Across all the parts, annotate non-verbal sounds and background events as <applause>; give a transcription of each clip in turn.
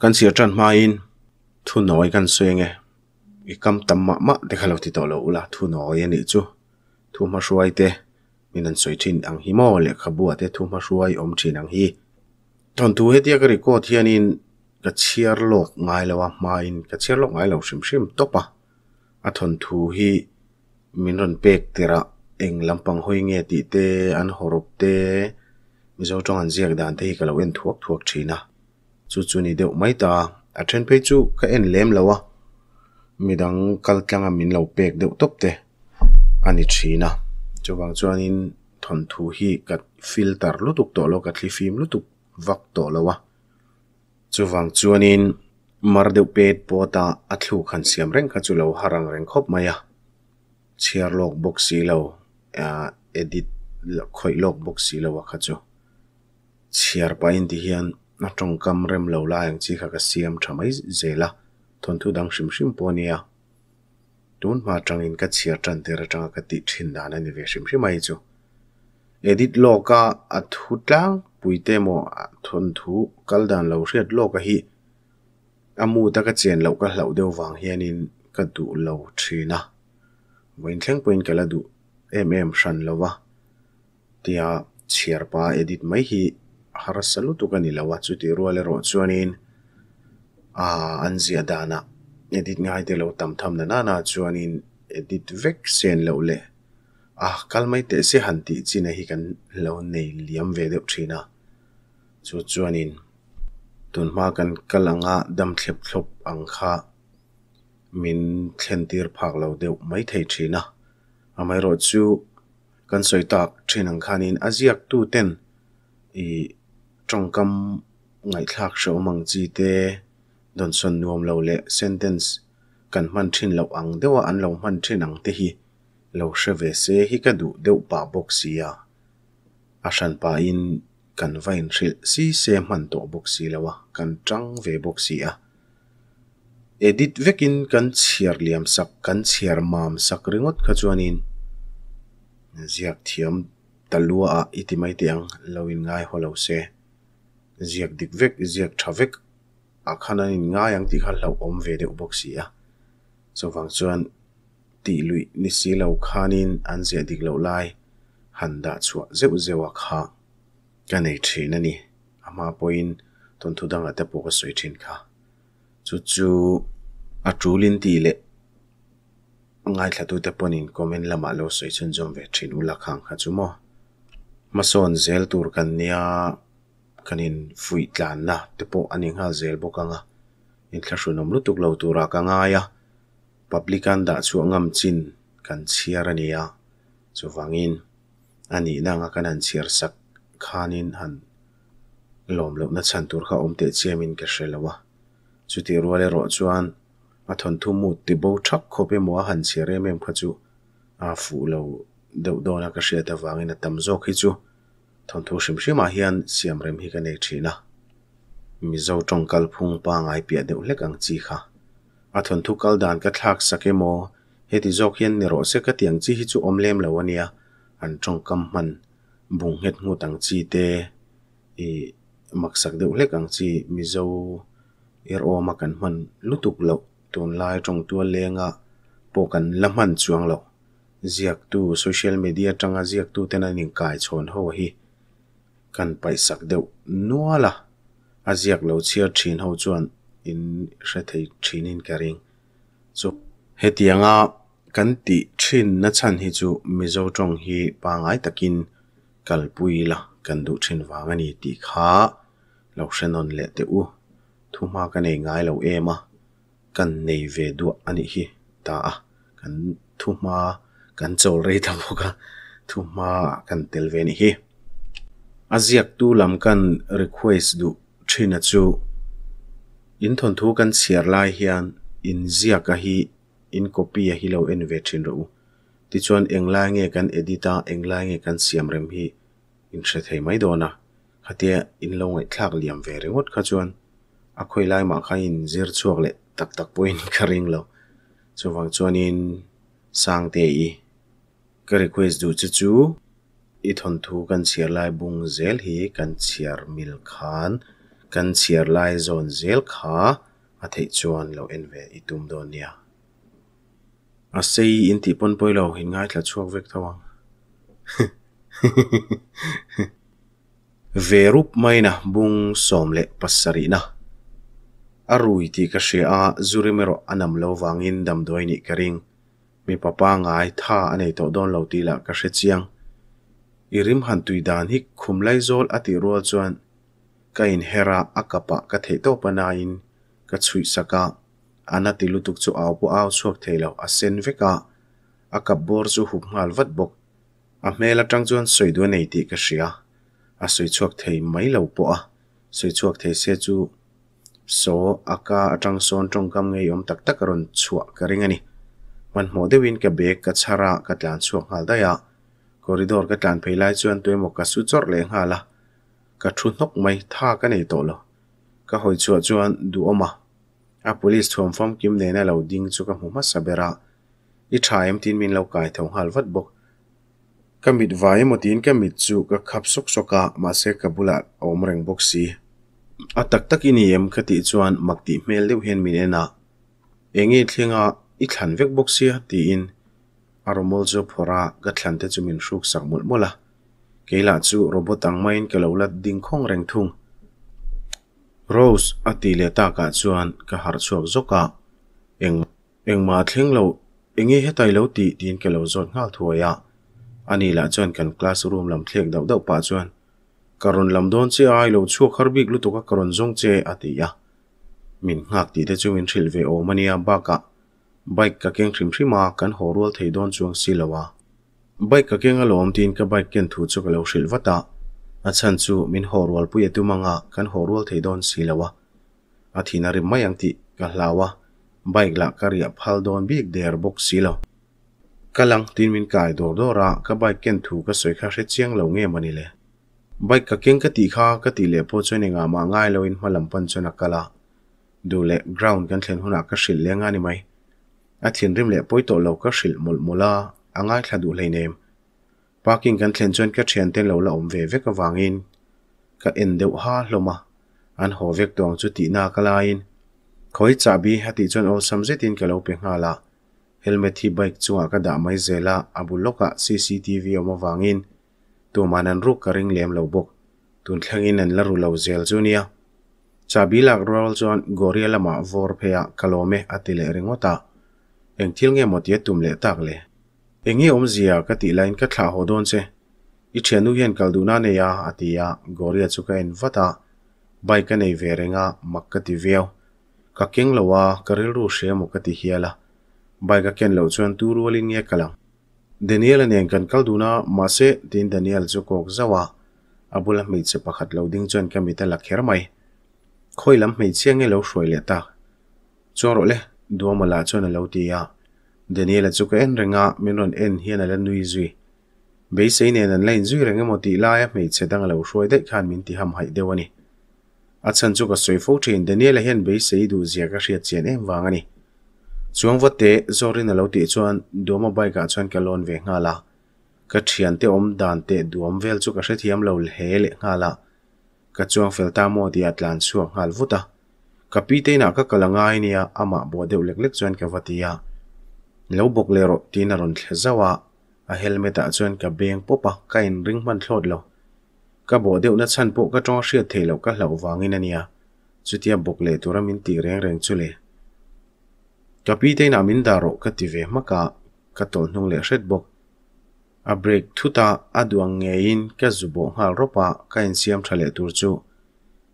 kan sia tran ma in thu noi kan suenge i kam tam ma ma te khalo ti to lo la thu noi ani chu thu ma shuai te min an soi thin ang hi mo le khabua te thu ma shuai om thin ang hi ton tu he tia ka ri ko thianin ka chiar lok ngai lawa ma in ka chiar lok ngai lo shim shim topa a thon thu hi min ron pek tera eng lampang hoi nge ti te an horop te mi zo tong an ziak dan te hi ka lo en thuak thuak thina chu chu ni deuh mai ta. A then pe chu ka en lem lawa midang kal tlang a min lo pek deuh top te. Ani thina chu wang chuanin thon thu hi ka filter lutuk to lo, ka thli film lutuk vak to lawa vang wang chuanin mar deuh pet pota a thlu khan siam reng kha chu lo, harang reng khop maya chiar lok boxi si lo edit khoi lok boxi si lo wa kha chu. Chiar pa in ti hian na trong kam rem lo la yang chi kha ka siam thamai zela thon thu dang shim shim po nia tun ma tang in ka chia tan te ra tang ka ti thin da na ni ve shim shim mai chu edit lo ka a thu tlang pui te mo thon thu kal dan lo riat loka hi. Amu ta ka chen lo ka hlau deu wang hian in ka du lo thina wain thleng point kala du mm shan lo wa tia chiar pa edit mai hi. Harasalu tu kan ilawa chu ti ruale ro chuanin a anzia dana edit ngai te lo tam tham na nana chuanin edit vek sen lo le ah kalmai te se han ti china hi kan lo nei liam ve deuh thina chu chuanin tun ma kan kalanga dam thlep thlop ang kha min thlen tir phak lo deuh mai thei thina amai ro chu kan soi tak thin ang khanin aziak tu ten i trong kam ngai thak sho mang chi te don son nuam lo le sentence kan man thin lo ang dewa an lo man thin ang te hi lo she ve se hi ka du deuh pa box sia a shan pa in kan vain thil si se man to box si lawa kan tang ve box sia edit vekin kan chiar liam sak kan chiar mam sak ringot kha chuanin ziak thiam talua a itimai tiang loin ngai holo se ziak dikvek ziak thavek a khana in nga yang ti khal lau om ve de ubok si ya. So wang chuan ti lui ni si lo khanin an zia dik lo lai. Han da chua zeu zewa kha. Ka nei thin ani ama poin ton thu dang ate poka soi thin kha. Chu chu a trulin ti le. Ngai thla tu te ponin comment lama lo soi chun jom ve thin ula khang kha chu mo. Ma son zel tur kan nia kanin fui tlan na. Te po aning ha zel bokanga in thla hrunom lutuk lo tura ka nga ya. Publican da chu ngam chin kan chiar ania chu wangin ani na nga kanan chiar sak khanin han. Lom lo na chan tur kha om te chemin ke hrelawa chu ti ruale ro chuan. A thon thu mu ti bo thak kho pe mo han chiare mem kha chu. A fu lo deuh dawna ka hriat awangin a tam zo hi chu. thontu shimshi ma hian siam rem hi ka nei thina mizo tongkal phung pa ngai pia deuh hlek ang chi kha a thontu kal dan ka thlak sake mo heti zok hian ni ro se ka tiang chi hi chu omlem lawania an tong kam man bung het ngu tang chi te e maksak deuh hlek ang chi mizo er o ma kan man lutuk lo tun lai tong tu lenga pokan laman chuang lo ziak tu social media tanga ziak tu tena ning kai chon ho hi kan pai sak deuh nuala a ziak lo chia thin ho chuan in hre thei thin in karing chu hetianga kan ti thin na chan hi chu mizo tong hi pangai takin kalpui la. Kan du thin wangani ti kha. Lo hrenon le te u. Thuma kan ei ngai lo ema kan nei ve du ani hi ta a. Kan thuma kan chol rei ta boka thuma kan tel ve ni hi aziak tu lam kan request du thina chu. In thon thu kan chiar lai hian, in ziaka hi, in copy a hi lo en ve thin ro ti chuan engla nge kan edita engla nge kan siam rem hi, in thre thei mai dona khatia in lo ngai thlak liam ve rengot kha chuan. A khoi lai ma kha in zir chuak le tak tak poin <laughs> karing lo. Chuwang chuan in sang te i ka request du chu chu i thon thu kan chiar lai bung zel hi, kan chiar mil khan, kan chiar lai zon zel kha, a thei chuan lo en ve i tum don nia. A sei in ti pon poi lo hin ngai thla chuak vek thawang. <laughs> Verup maina bung somle pasari na. Arui ti ka she a zurimero anam lo wangin dam doini karing mi papa ngai tha anei to don lo ti la ka she chiang. irim han tui dan hik khumlai zol ati ro chuan. Ka in hera akapa ka thei to pana in ka chui saka. Ana ti lutuk chu aw po aw chuak theilo a sen veka akap bor chu hup ngal vat bok. A mela tang chuan soi du nei ti ka shia. A soi chuak thei mai lo po a. Soi chuak thei se chu. So aka atang son tong kam ngei om tak tak ron chua ka ringani man mo de win ka bek ka chara ka tlan chuak ngal da ya. Corridor ka tlan phei lai chuan tuai một ka su chor le nga la ka thu nok mai tha ka nei to lo ka hoi chu chuan du oma a police thom fom kim ne na lo ding chu ka mu ma sabera i thaim tin min lo kai thong hal vat bok ka mit vai mo tin ka mit chu ka khap sok soka ma se ka bula om reng bok si a tak tak ini em khati chuan makti mel deuh mình min ena engi thlinga i thlan vek bok sia ti in aromol chu phora ka thlan te chu hruk sak mul mola keila chu robot angmain kelolat ding khong reng thung rose ati le ta ka chuan ka har chuak zoka eng eng ma thleng lo engi hetai lo ti tin ke lo zot ngal thuaya ani la chuan kan classroom lam thlek dau dau pa chuan karon lam don che ai lo chu kharbik lu to ka karon zong che ati ya. Min ngak ti te chu min thil ve o mania ba ka bike ka keng thrim thrima kan horwal thei don chuang silawa bike ka keng alom tin ka bike ken thu chuk lo shil wata a chan chu min horwal pu yetu manga kan horwal thei don silawa a thina rim mayang ti ka hlawa bike la karia phal don big der box silo kalang tin min kai dor dora ka bike ken thu ka soi kha hre chiang lo nge mani le bike ka keng ka ti kha ka ti le po chone nga ma ngai lo in malam pan chona kala du le ground kan thlen huna ka shil le nga ni mai a thian rim le poi to lo ka hril mul mula angai thla du nem. Parking kan thlen chuan ka thian ten lo la om ve việc ka wangin ka en deuh ha hloma an ho vek tong chu ti na ka lain khoi trả bi hati chuan ol samje tin ka lo pe nga la. Helmet hi bike chunga ka da mai zela abuloka cctv oma wangin tu manan ru ka ring lem lo bok tun thlangin an la ru lo zel chunia chabi lak rol chuan goria lama vor phea kalome atile ringota eng thil nge motia tum le tak le engi om zia ka ti line ka thla ho don che i thenu hian kalduna ne ya atia goria chuka en vata bai ka nei verenga makka ti veo. Ka keng lowa karil ru she mo ka ti hiala bai ka ken lo chuan tu ru lin nge kala daniel nen kan kalduna ma se tin daniel chu kok zawa abula mi che pakhat lo ding chuan ka mi ta la kher mai khoi khoilam mi chiang e lo hroi le ta choro le duama la chuan a lo ti ya daniela chu ka en renga minron en hian ala nui zui be sei ne nan lain zui renga moti la ya mei che dang lo shroi de khan min ti ham hai dewani a chan chu ka soi fo thin daniela hian be sei du zia ka hriat chen em wangani à chuang vote zorin a lo ti chuan duama bai cho chuan ka lon ve nga la ka thian te om dan te duam vel chu ka hre thiam lo he le nga la ka chuang fel ta mo ti atlan chuang hal vuta à. Kapite na ka kalanga inia ama bo deuh lek lek chuan ka vatia lo bok lero tina ron thlezawa a helmet a chuan ka beng popa ka in ring man thlot lo ka bo deuh na chan po ka tong hriat theilo ka hlo wangin ania chutia bok le tura min ti reng reng chule kapite na min daro ka ti ve maka ka tol hnung le hret bok a break thuta aduang ngein ka zubo hal ropa ka in siam thale tur chu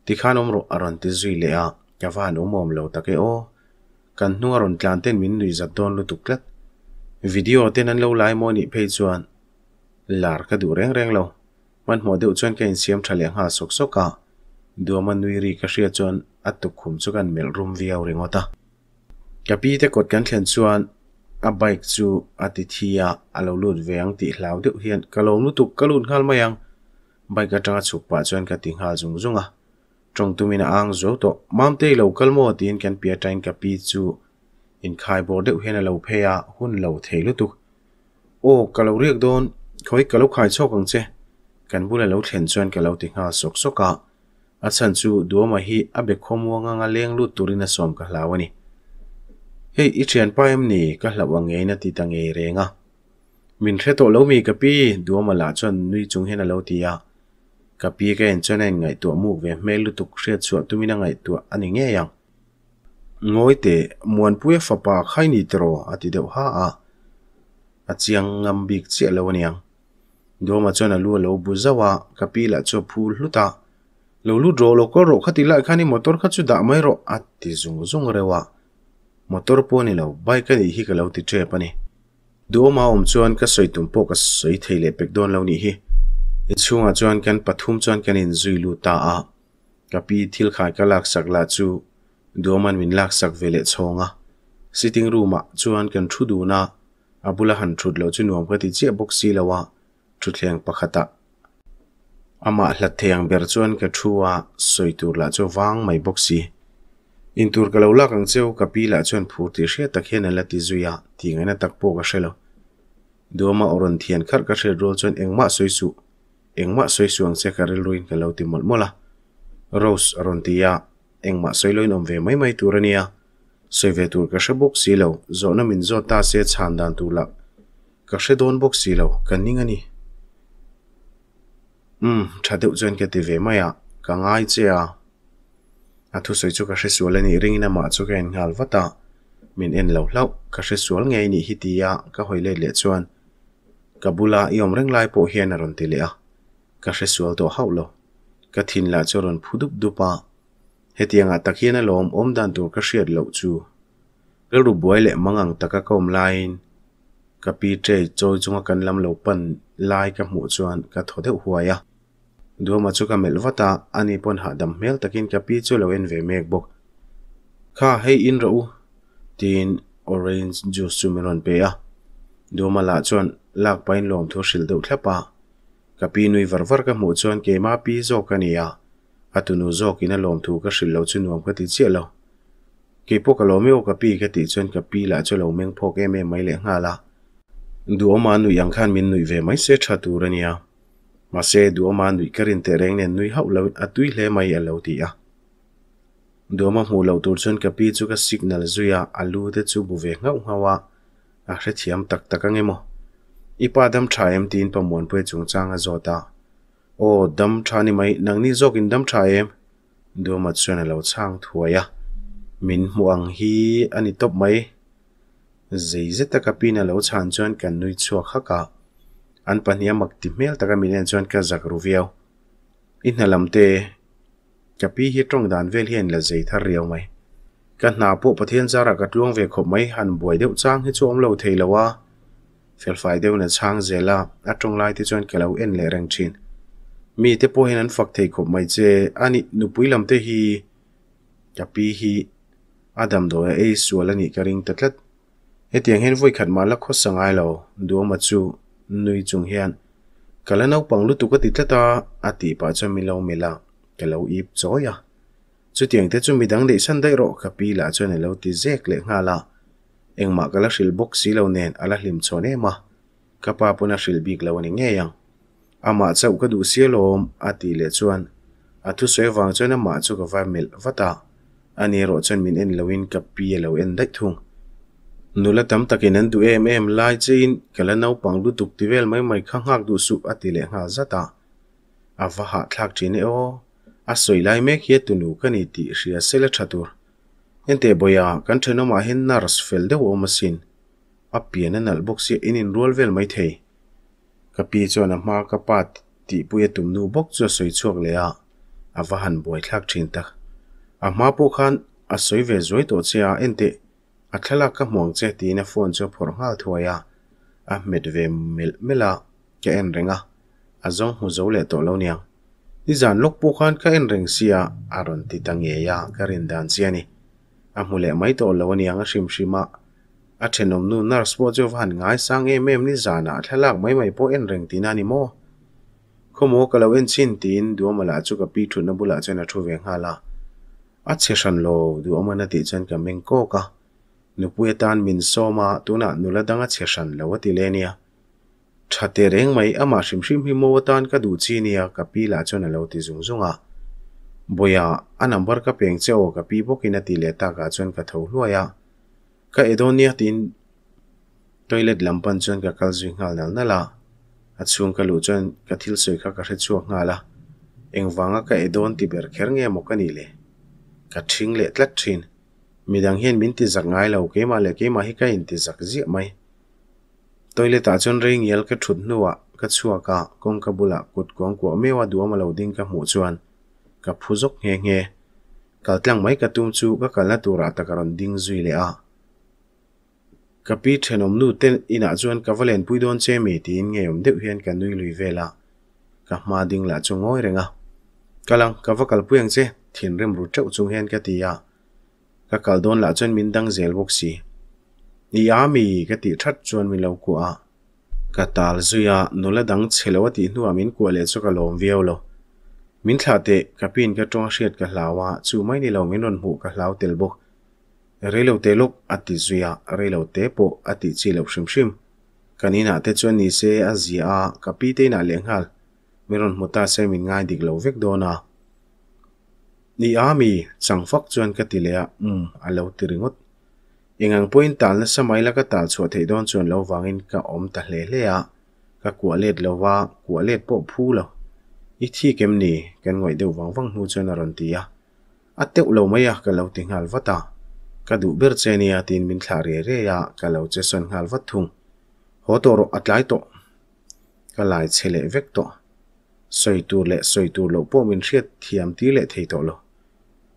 tikhanom ro aron ti zui le a ka van umom lo take o kan hnunga ron tlan ten min nui zat don lu tuklat video ten an lo lai mo ni phei chuan lar ka du reng reng lo man mo deuh chuan ka in siam thale ha sok soka duama nui ri ka hria chuan atuk khum chu kan mel rum viau ringota ka pi te kot kan thlen chuan a bike chu ati thia alo lut veang ti hlau deuh hian kalong lu tuk kalun ngal mayang bike atanga chuk pa chuan ka ti ngal zung zunga trong tumina ang zo to mam te lo kalmo tin kan pia tain ka pi chu in khai bo de hena lo pheya hun lo theilu tu o kalo riak don khoi kalo khai chok ang che kan bula lo thlen chuan ka lo ti nga sok soka a chan chu duama hi a be khomo nga nga leng lu turina som ka hlawani hei i thian pa em ni ka hlawa nge na ti tange renga min hre to lo mi ka pi duama la chon nui chung hena lo tia ka pi ka en chon en ngai tu mu ve mel lu tuk hre chu tu mina ngai tu ani nge yang ngoi te muan puya fa pa khai ni tro ati deuh ha a a chiang ngam bik che lo niang do ma chon a lu lo bu zawa ka pi la cho phul hluta lo lu dro lo ko ro khati la khani motor kha chu da mai ro ati zung zung rewa motor po ni lo bai ni hi ka lo ti tre pani do ma om chuan ka soi tum po ka soi theile pek don lo ni hi. I chunga chuan kan pathum chuan kan in zui lu ta a ka pi thil khai ka lak sak la chu duaman min lak sak vele chonga sitting room a chuan kan thu du na abula han thut lo chu nuam ka ti che box si lawa thu thleng pakhata ama hla theng ber chuan ka thuwa soitur la chu wang mai box si in tur ka lo lak ang cheu ka pi la chuan phur ti hria tak hian la ti zuya ti ngana tak po ka shelo duama oron thian khar ka hre rol chuan engma soisu engma soisu suang che ka rel ruin ka lo ti mol mola. Rose rontia tia soi loin om ve mai mai turania soi ve tur ka shabok silo zo na min zo ta se chan dan tu la. Ka she don bok silo kan ning ani um hmm, thadeu chen ke ti ve mai a ka ngai che a a thu soi chu ka she sual ani ring na ma chu ken ngal wata min en lo lau. Ka she sual ngai ni hitia ka hoile le chuan. Kabula iom reng lai po hian aron ti le a ka she sual to haulo. Ka thin la choron phudup dupa. Hetianga takiana lom om dan tur ka hriat lo chu. Gal ru buai le mangang taka kom lain. Ka pi tre choi chunga kan lam lo pan lai ka mu chuan ka thode huaya duama chu ka mel wata ani pon ha dam mel takin ka pi chu lo en ve mek bok kha hei in ro tin orange juice chu meron pe a. Duama la chuan lak pain lom tho hril deuh thlapa ka pi nui var ka mu chuan ke ma pi zo ani a. Atunu zok ina lom thu ka hril lo chu nuam ka ti chia lo. Ke po ka lo me o ka pi ka ti chuan ka pi la chu lo meng phok em em mai le nga la du oma nu yang khan min nui ve mai se tha tu rania ma se du oma nui karin te reng nen nui hau lo atui hle mai a lo ti a. Du oma mu lo tur chuan ka pi chu ka signal zuya alu te chu bu ve ngau ngawa a. Hre thiam tak tak angemo ipa dam thayem tin pa mon pe chung a zota o dam thani mai nangni zok in dam thayem do ma chuan lo chang thuaya min muang hi ani top mai. Zei ze taka pina lo chan chuan kan nui chua khaka an pania mak ti mel taka min chuan ka zak ruviao in halam halamte kapi hi tong dan vel hian la zei thar riau mai. Kan na po pathian zara ka tlung ve khop mai han boi deuh chang hi chuam lo theilawa lawa fai deuh na chang zela a trong lai thì chuan ke lo en le reng thin mi te po hin an fak thei khop mai che ani nupui lam te hi kapi hi, adam do e sual ani ka ring tatlat tiếng tiang vui voi khat ma la kho sangai lo do ma chu nui chung hian. Kala nau pang lu tu ka ti tlata ati pa cha mi lo mela lâu lo ip choya chu tiang te chu mi dang dei san dai ro ka pi la chu ne lo ti zek le nga la eng ma kala shil box si lo nen ala hlim chone ma. Ka puna shil bik lo ni nge yang. Ama chau ka du sialom ati le chuan. Athu soi wang chuan ama chu ka va mel vata. Ani ro chuan min en lowin ka pi e lo en dai thung. Nula tam takin an du em em lai chein kala nau pang lu tuk tivel mai mai kha ngak du su ati le nga zata ava ha thlak chine o. A soi lai mek hi tunu kani ti ria sela thatur ente boya kan theno ma hin nars fel de wo masin a pian an al box in in rol vel mai thei ka pi chuan a hma ka pa ti puya tum nu bok chuốc soi chuak le a a va han boi thlak thin tak a à pu khan a soi ve zoi to chia ente a thla ka mong che ti na phone chu phor ngal thuaya a met ve mel mela ke en renga a zong hu zo le to lo niang ni cái lok pu khan ka en reng sia aron ti à, cái anh rin dan này a mu le mai to lo niang a shim shima. A thenom nu nurse po chu van ngai sang em em ni zana thalak mai mai po en reng tina ni mo. Khomo kalo en chin tin du mala chu ka pi thu na bula chana thu ve ngala a che shan lo du amana ti chan ka meng ko ka. Nu pu tan min so ma tu na nu la danga che shan lo ti le nia thate reng mai ama shim shim hi mo tan ka du chi nia ka pi la chana lo ti zung zunga boya a number ka peng cheo ka pi bokin ati le ta ka chuan ka tho hluaya ka edonia tin toilet lampan chuan ka kalzui ngal nal nala a chung ka lu chuan ka thil soi kha ka hre chuak ngala engwanga ka edon ti ber kher nge mo kani le. Ka thing le tlat thin. Midang hian min ti zak ngai lo ke ma le ke ma hi ka in ti zak zia mai. Toilet a chuan ring yel ka thut nuwa ka chua ka, kong ka bula kut kong ko mewa duama lo ding ka mu chuan ka phuzok nge nge. Kal tlang mai ka tum chu ka kala tura ta karon ding zui le a. Ka pi thenom nu ten ina chuan ka valen pui don che mi tin nge om deuh hian ka nui lui vela. Ka ma ding la chu ngoi renga. Kalang ka vakal puyang che, thin rem ru cheu chung hian ka tia ka kal don la chuan min dang zel bok si. Ni ami ka ti that chuan mi lo ku a. Ka tal zuya nula dang chelo ti nu amin ko chu ka lom viau lo. มินทลาเตะกับพินกับจงเสียดกับลาวะจูไม่ในเราไม่นนหูกับลาวเตลบกเรเลวเตลกอติจุยาเรเลวเตโปอติจิเลวชิมชิมกันนี้นะเตจวนนี้เยอาจีอากับพีเตน่าเลี้ยงหัลม่รอนมุตาเซมินง่ายดิกลาวเวกโดนานี่อามีสังฟักจวนกติเลียอืมอเลวติริงดยังอังนพูนตาลสมัยละก็ตาลสวดเทดอนจวนเลววางินกับอมตะเลเลียกับกัวเล็ดเลวว่ากัวเล็ดโปผู้เลว ít thla te ka cái ka đều hriat ka hlawa chu mai ni lo min ron hu ka hlau tel bok relo te lok ati zuya relo te po ati chi lo shim shim kanina te chuan ni se a zia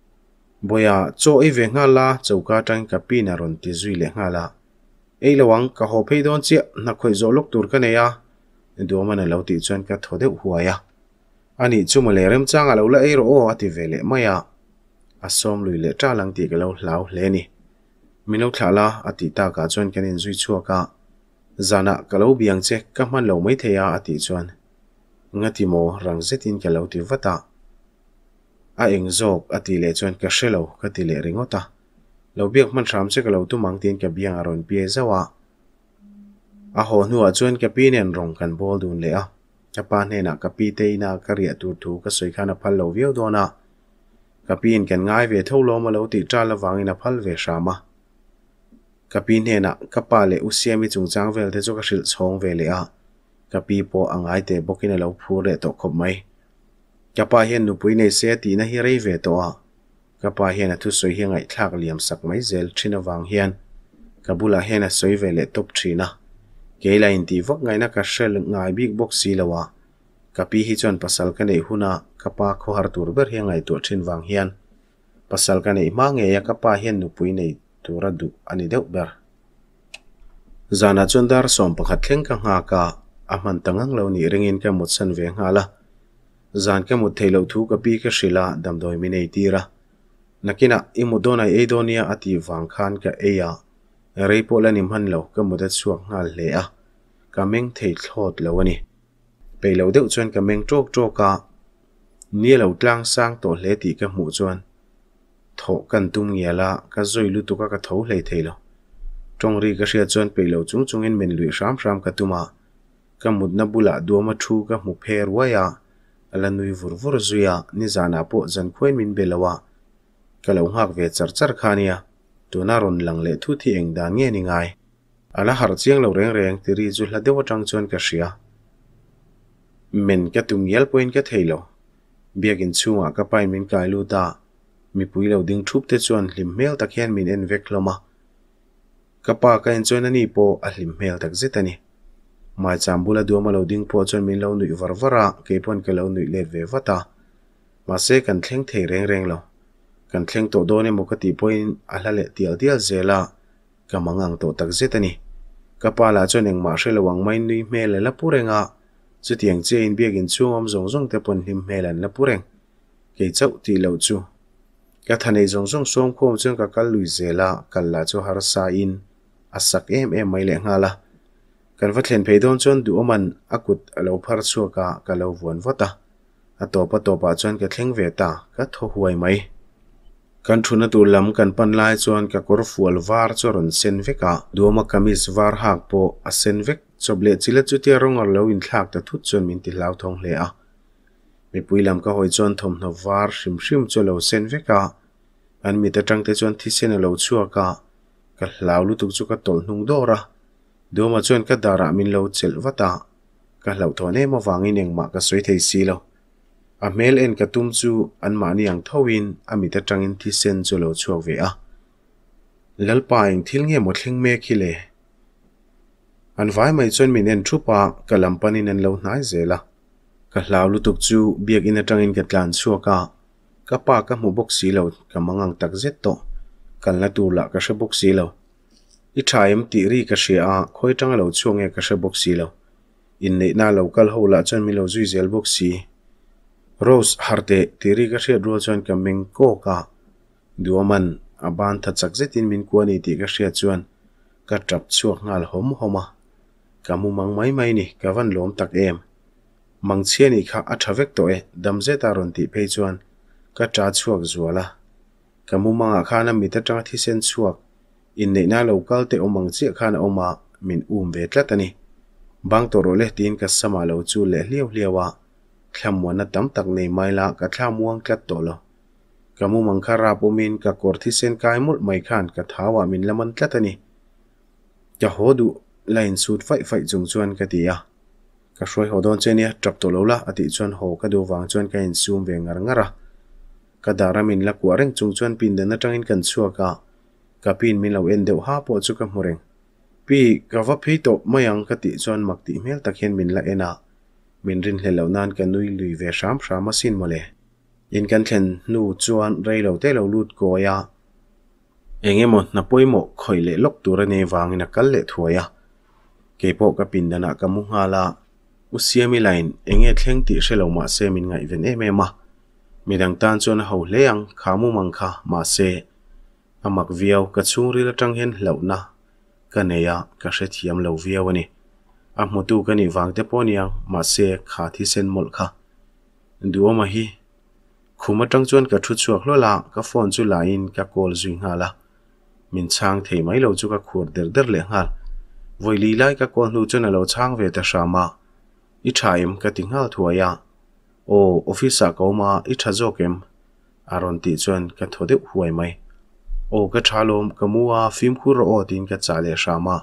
ka pi to to tu tu to cho e ve nga la chauka tang ka pi na ron ti zui le nga la. E lawang ka ho phei don na khoi zo lok tur ka ne ya man lo ti chuan ka thode huwa ani chu ma changa lo la ei ro o ati vele maya asom lui le tra lang ti ka lo hlau hle ni. Mino thala ati ta ka chuan kan in zui chua ka. Zana ka lo biang che, ka man lo mai theya ati chuan. Ngati mo rang zetin ka lo ti vata. A eng zok ati le chuan ka shelo ka ti le ringota lo biak man ram che ka lo tu mang tin ka biang aron pie zawa a ho nu a chuan ka pi nen rong kan bol dun le a ka pa ne na ka pi te na ka ria tu tu ka soi khana phal lo vio do na ka pin kan ngai ve tho lo ma lo ti tra la wang ina phal ve sha ma ka pi ne na ka pa le u siami chung chang vel te chu ka hril chhong ve le a ka pi po angai te bokina lo phu re to khop mai ka pa hian nu pui nei se ti na hi rei ve to a ka pa hian a thu soi hi ngai thak liam sak mai zel thina wang hian ka bula hian a soi ve le top thina ke la in ti vok ngai na ka shel ngai big box si lawa ka hi chon pasal ka nei huna cái pa kho har tur ber hi ngai to thin wang hian. Pasal ka nei ma nge ya ka pa hian nu pui nei tura du ani deuh ber. Zana chondar som pakhat thleng ka nga ka riêng tangang lo ni ringin ka mut san ve ngala zan ka mut theilo thu ka pi ka shila dam doi mi nei tira nakina imudona eidonia ati wang khan ka eya. reipo la nim han lo ka mudat chuak nga le a. Kameng thei thlot lo ani. Pe lo deuh chuan kameng tok tok ka ni lo tlang sang to hle ti ka mu chuan. Tho kan tum nge la ka zoi lu tu ka ka tho hle thei lo. Tong ri ka hria chuan pe lo chung chung in men lui ram ram ka tuma. Ka mut na bula do ma thu ka mu pher wa ya. Ala nui vur vur zuya ni zana po zan khoin min belawa ka lo ngak ve char char khania tuna ron lang le thu thi eng dan nge ni ngai. Ala har chiang lo reng reng ti ri zu hla dewa tang chuan ka hria men ka tum yel point ka theilo biakin chunga ka pai min kai lu da. Mi pui lo ding thup te chuan hlim mel tak hian min en vek loma. Ka pa ka en chuan ani po a hlim mel tak zetani mai chambula duama lo ding po chon min lo nui varvara ke pon ka lo nui le ve vata. Ma se kan thleng thei reng reng lo kan thleng to do ne mo ka ti poin a hla le tial tial zela ka mangang to tak zetani ka pa la chon eng ma hre lawang mai nui là lấp la purenga chu tiang che in biak in chung om zong zong te pon him melan la pureng ke chau ti lo chu ka thanei zong zong som khom chung ka kal lui zela kal la chu har sa in. Asak em em mai le ngala kan va thlen phei don chon du oman akut alo phar chuaka ka lo vuan à a to pa to pa chon ka thleng ve ta ka tho huai mai kan thuna tu lam kan pan lai chuan ka kor fual var chu ron sen veka ah. duama kamis var hak po a sen vek. Choble chu tia rongar lo in thlak ta thut chuan min ti hlau thong hle a mi pui lam ka hoi chuan thom no var hrim hrim chu lo sen veka ah. an mi ta tang te chuan thi sen lo chua ka ka hlau lu tuk chu ka tol hnung dora do ma chuan ka dara min lo chel wata ka hlau thone ma wangin eng ma ka soi thei si lo a mel en ka tum chu an ma ni ang thowin a mi ta tangin thi sen chu lo chuak ve a. Lalpa eng thil nge mo thleng me khi le. An vai mai chon min en thu pa, ka lampanin an lo hnai zela ka hlau lu tuk chu, biak in atangin ka tlan chuaka ka pa ka mu bok si lo, ka mangang tak zet to. Kal na tur la ka she bok si lo. I thaim ti ri ka she a, khoi tang lo chuang e ka she bok si lo. In nei na lo kal ho la chan mi lo zui zel bok si rose harte tiri ka she ro chuan ka ming ko ka duoman aban tha chak je tin min ko ni ti ka she chuan ka trap chuak ngal hom homa kamu mang mai mai ni ka van lom tak em mang che ni kha a thavek to e dam je ta ron ti phei chuan ka tra chuak zuala kamu manga khana mi ta tra thi sen chuak in nei na local te omang che khana oma min um ve tlatani bang to ro le tin ka sama lo chu le hliaw hliawa ทำวันตั้มตักในไม่ละกะทำวังกัดตโละกะมุมังคาราปุมินกะกอรที่เซนกายมุดไม่ขันกะท้าวามินละมันกัตนี่จะโหดูลายสูดไฟไฟจงจวนกะตียะกะช่วยหดอนเจนี่จับตัวละอติจวนโหกะดูวางจวนกะอินซูมเวงรังระกะดารามินละกวาเร่งจงจวนปินเดนจังอินกันชัวกะกะปินมินเราเอ็นเดวห้าปอดจุกะมุเร่งปีกะวับพีโตไม่ยังกะติจวนมักติเมลตะเคียนมินละเอนา rin hle lo nan ka nui lui ve sham sham masin mole in kan thlen nu chuan rei lo te lo lut ko ya engemo na poimo khoile lok tura ne wangina kal le thuaya ke po ka pin dana ka mu ngala usiami line enge thleng ti shelo ma se min ngai ven em ema midang tan chuan ho leang khamu mangkha ma se amak viau ka chung ri la tang hen lo na ka neya ka she thiam lo viau ani a mutu ka ni wang te poniang ma se kha thi sen mol kha. Duo ma hi. Khuma tang chuan ka thu chuak lo la, ka phone chu la in, ka call zui nga la. Min chang thei mai lo chu ka khur der der le ngal. Voi li lai ka call nu chuan lo chang ve ta shama i thaim ka tingal thuaya o office ko ma i tha zo kem aron ti chuan ka thode huai mai. O ka thalom ka muwa phim khu ro o tin ka chale shama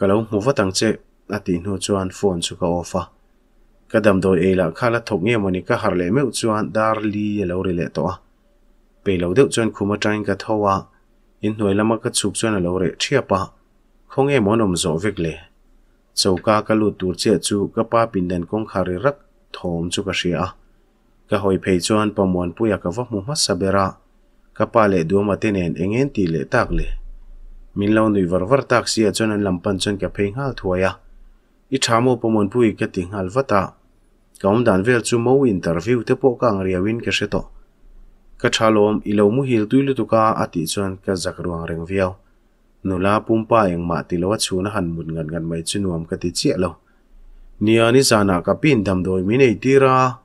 kalau mu vật tăng che ati nu chuan phone chu ka ofa ka dam doi e la khala thok nge moni ka harle me chuan dar li e lo ri le to pe lo deuh chuan khuma tang ka thowa in noi lama ka chuk chuan lo re thia pa. Khong e monom zo vek le. Chauka ka lu tur che chu ka pa pin den kong khari rak thom chu ka hria ka hoi phei chuan pamon puya ka va mu ma sabera ka pa le du ma tenen engen ti le tak le. Min lo nui var var tak sia chuan an lampan chuan ka phei ngal thuaya i thamo pamuan pui ke ti ngal vata. Kaum dan vel chu mo interview te po ka riawin ke sheto ka thalom ilo mu hil tuilu tuka ati chuan ka zakruang reng viau. Nula pumpa eng ma ti lo chuna han mun ngan ngan mai chunuam ka ti che lo. Nia ni zana ka pin dam doi mi nei tira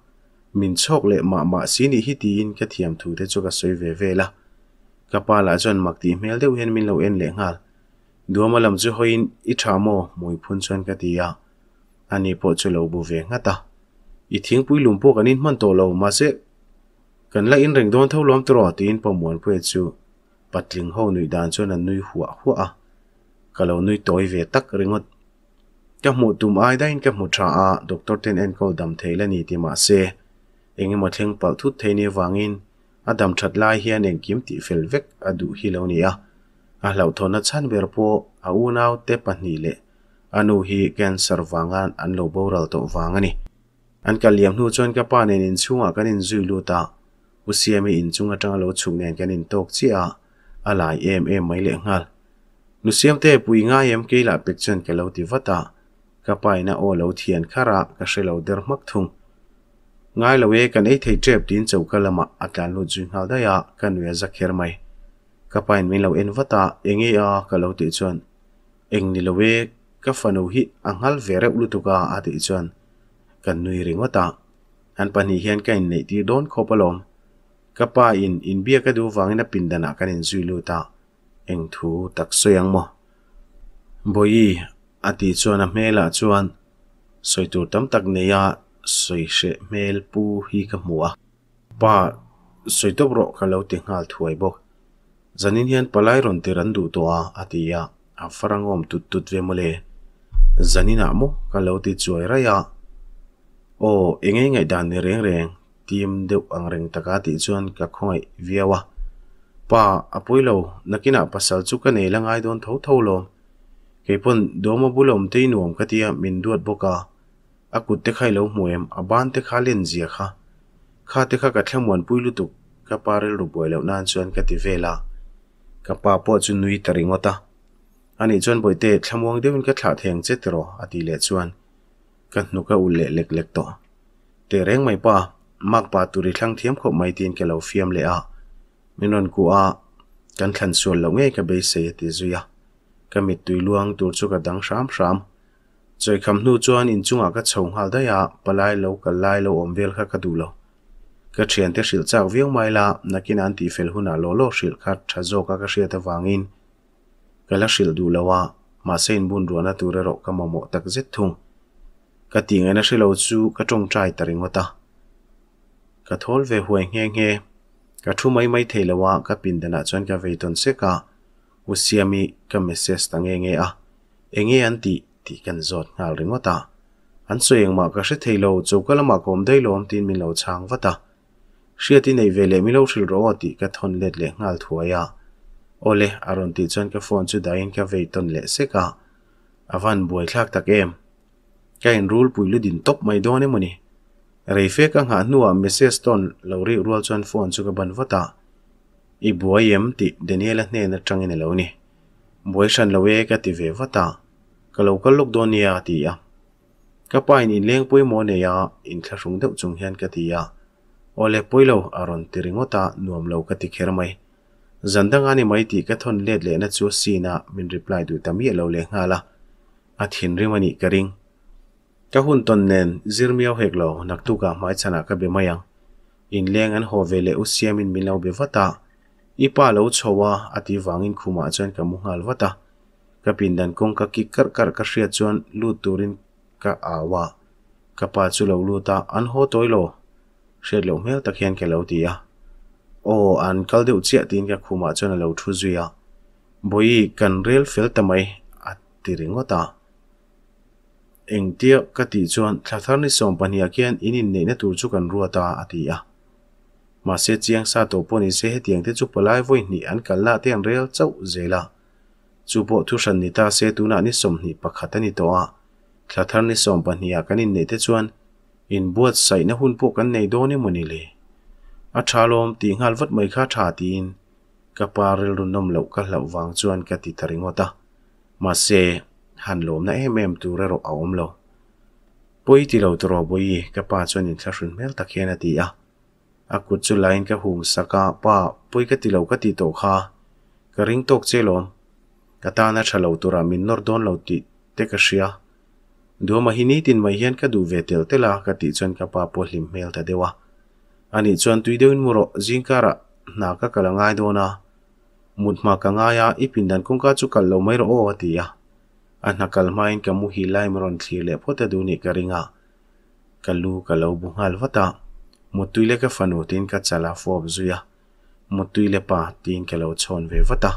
min chok le ma ma sini hi ti in ka thiam thu te chu ka soi ve ve la. Ka pa la chon mak ti mel deuh hen min lo en le ngal duama lam chu hoin i thamo mui phun chon ka ti ya. Ani po chu lo bu ve nga ta. I thing pui lum po kanin man to lo ma se kan la in reng don tho lom tro tin pa muan phe chu. Patling ho nui dan chon an nui huwa huwa ka lo nui toy ve tak ringot ka mu tum ai dain, ka mu tha a, doctor ten en ko dam theila ni ti ma se. Enge mo theng pal thu the vàng wangin adam that lai hian eng kim ti fel vek adu hi lo ni a a hlau thona chan ber po a u nau te pa ni le. Anu hi cancer vangan an lo boral to wangani. An ka liam nu chon ka pa nen in chunga kan in zui lu ta. Usiami in chunga tang lo chung nen kan in tok chi a. Alai em em mai le ngal. Nu siam te pui nga em ke la pek chen ke lo ti vata. Ka pai na o lo thian khara ka shelo der mak thung. Ngai lo e kan ei thei trep tin chau kalama atlan lu zui ngal da ya kan we zakher mai ka pai min lo en vata engi a ka lo ti chuan. Eng ni lo we, ka fanu hi anghal vere ulu tu ka a ti chuan. Kan nui ring wata an pani hian ka in nei ti don khopalom ka pa in in bia ka du wangina pindana kan in zui lu ta. Eng thu tak soyang mo. Boi ati chuan a hmela chuan. Soitur tam tak neya soi sẽ mel pu hi ka mua pa, soi top ro ka lo ti ngal thuai bok zanin hian palai ron te ran du to a atia a farangom tut tut ve mole. Zanina mo ka lo ti chuai ra ya o enge ngai dan ni reng reng. Tim deuh ang reng taka ti chuan ka khongai viawa pa apuilo nakina pasal chu ka nei langai don tho tho lo. Keipon doma bulom te nuam katia min duat boka. Akut te khai lo muem, aban te kha len zia kha. Kha te kha ka thlamwan puilu tu ka parel ru boi lo nan chuan ka ti vela. Ka pa po chu nui taringota ani chuan boi te thlamwang devin ka thla theng che tero ati le chuan ka nu ka u le lek lek to te reng mai pa mak pa turi thlang thiam kho mai tin ke lo fiam le a minon ku a kan thlan sual lo nge ka be se ti zuya ka mit tui luang tur chu ka dang sham sham choi kham nu chuan in chunga ka chhong hal da ya palai lo ka lai lo om vel kha ka du lo ka thian te hril chak viang mai la nakin an ti fel huna lo lo hril khat tha zo ka ka hria ta wangin ka la hril du lawa ma sein bun ruana ture ro ka momo tak zet thung. Ka ti ngai na hrilo chu, ka tong trai taring wata ka thol ve huai nge nge, ka thu mai mai theilawa ka pin dana ah chon ka veiton se ka usiami ka message ta nge nge a. Enge an ti ti kan zot ngal ringota an soyeng ma ka hre theilo chokala ma kom dei lom tin min lo chang wata shia ti nei vele mi lo shil ro ti ka thon let le ngal thuaya. Ole aron ti chan ka phone chu dain ka ve ton le se ka. Avan buai thlak tak em. Ka in rule pui lu din top mai do ne moni rei fe ka nga nuwa message ton lo ri rual chan phone chu ka ban wata i buai em ti daniela hne na chang ne lo ni. Buai shan lo we ka ti ve wata ka lo ka lok do ni ti ya. Ka pain in leng pui mo ne ya in thla rung deuh chung hian ka ti ya. Ole poilo aron tiringota nuam lo ka ti kher mai zandanga ni mai ti ka thon let le na chu sina, min reply du tami lo le ngala a thin rimani karing ka hun ton nen zirmiao heklo nak tu ka mai chana ka be mayang. In leng an ho vele u siamin min lo be vata. Ipa pa lo chowa ati wangin khuma chan ka muhal vata. Ka pindan kong ka ki kar kar ka hria chuan lu turin ka awa ka pa chu lo lu ta an ho toilo she lo me tak hian ke lo ti a o an kal deuh chia tin ka khuma chon lo thu zuya boi kan rel fel tamai at ti ringota eng tia ka ti chuan thlathar ni som pania khian inin nei na tur chu kan ruata ati a ma se chiang sa to poni se he tiang te chu palai voi ni an kal la te an rel chau zela chu po thu shan ni ta se tu na ni som ni pakhat ani to a thlathar ni som pania kanin nei te chuan in buat sai na hun po kan nei do ni muni le. A thalom ti ngal vat mai kha tha tin. Ka paril ru nom lo ka lo wang chuan ka ti taringo ta. Ma se han lom na em em tu re ro a om lo. Poi ti lo tro boi ka pa chuan in thlashun mel takhen ati a a akut chu line ka hung saka pa poi ka ti lo ka ti to kha. Ka ring tok che lom. Ka ta na thalo tura min nor don lo ti te ka shia. Du ma hi ni tin mai hian ka du ve tel tela ka ti chuan ka pa po hlim mel ta dewa ani chuan tui deuin muro jingkara na ka kala ngai do na mut ma ka nga ya ipin dan kong ka chu kal lo mai ro o ati ya an hakal main ka mu hi lai maron thli le phota du ni ka ringa kalu ka lo bu ngal wata mutui le ka fanu tin ka chala fob zuya mutui le pa tin ka lo chon ve wata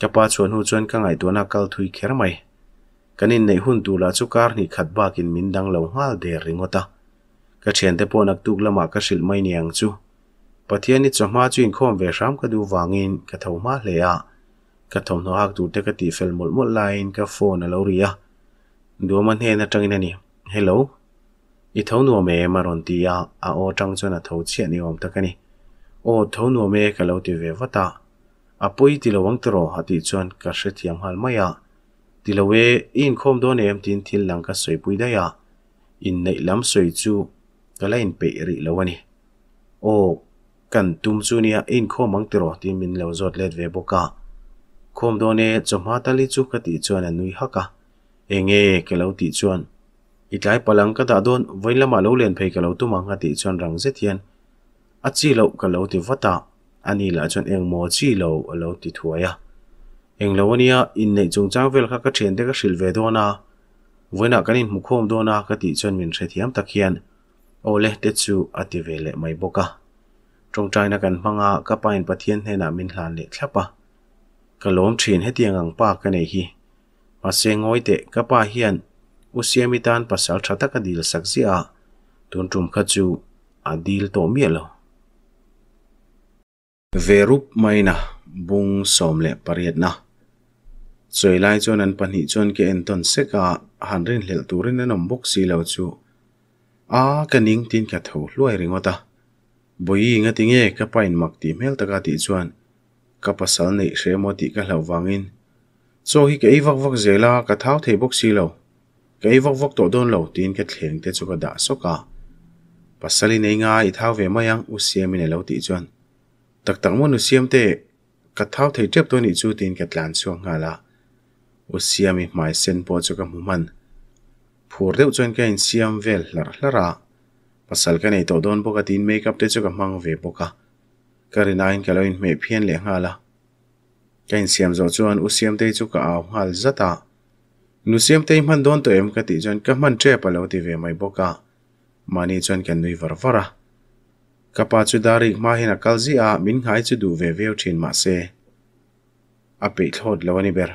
ka pa chuan hu chuan ka ngai tu na kal thui kher mai kanin nei hun tu la chu kar ni khat ba kin min dang lo hal de ringota ka chen te po nak tuk lama ka shil mai niang chu. Pathiani chama chu in khom ve ram ka du wangin ka thoma hle a. Ka thom no hak tu te ka ti fel mol mol line ka phone a lo ria du man he na tangin ani hello? I thau no me maron ti ya a o tang chona thau che ni om ta takani o thau no me ka lo ti ve wata apoi ti lo wang tro ha ti chuan ka she thiam hal maya ti lo we in khom do nem tin thil lang ka soi pui da ya in nei lam soi chu ka lain pe ri lo ani o kan tum chu nia in khom mang tro ti min lo zot let ve boka khom do ne choma tali chu ka ti chuan anui haka enge ke lo ti chuan i tlai palang ka da don voilama lo len phei ka lo tu mang ti chuan rang ze thian a chi lo ka lo ti vata ani la chuan eng mo chi lo lo ti thuaya eng lo ania in nei chung chang vel kha ka then de ka hril ve do na voina kanin mu khom do na ka ti chon min the thiam takhian ole te chu ati vele mai boka trong trai na kan manga ka pain pathian he na min hlan le thlapa ka lom thin he tiang ang pa ka nei hi ma se ngoi te ka pa hian u siami tan pasal thata ka dil sak zia tun tum kha chu adil to mi lo verup maina bung som le pariat na choi lai nên an pani chon ke en ton se ka han rin hlel turin an om bok si lo chu a kaning tin ka tho luai ringota boi nga tinge ka pain mak ti mel taka ti chuan. Ka pasal nei hre mo ti ka hlo wangin so hi ke vak vak zela ka thau thei bok si lo ke vak vak to don lo tin ke thleng te chu ka da so ka pasali nei nga i thau ve mayang u siam in lo ti chuan. Tak tak mo nu siam te ka thau thei trep to ni chu tin ke tlan chuang nga la u siami mai sen po chu ka mu man. Phur deuh chuan ka in siam vel hlar hlara ah. pasal ka nei to don boka tin makeup te chu ka mang ve boka karinain ka lo in me phian le nga la ka in siam zo chuan u siam te chu ka aw hal zata ah. nu siam te man don to em ka ti chuan ka man tre palo ti ve mai boka mani chuan kan nui var vara kapa chu dari ma hina kalzi a ah, min ngai chu du ve veo thin ma se. A pe thlod lo ani ber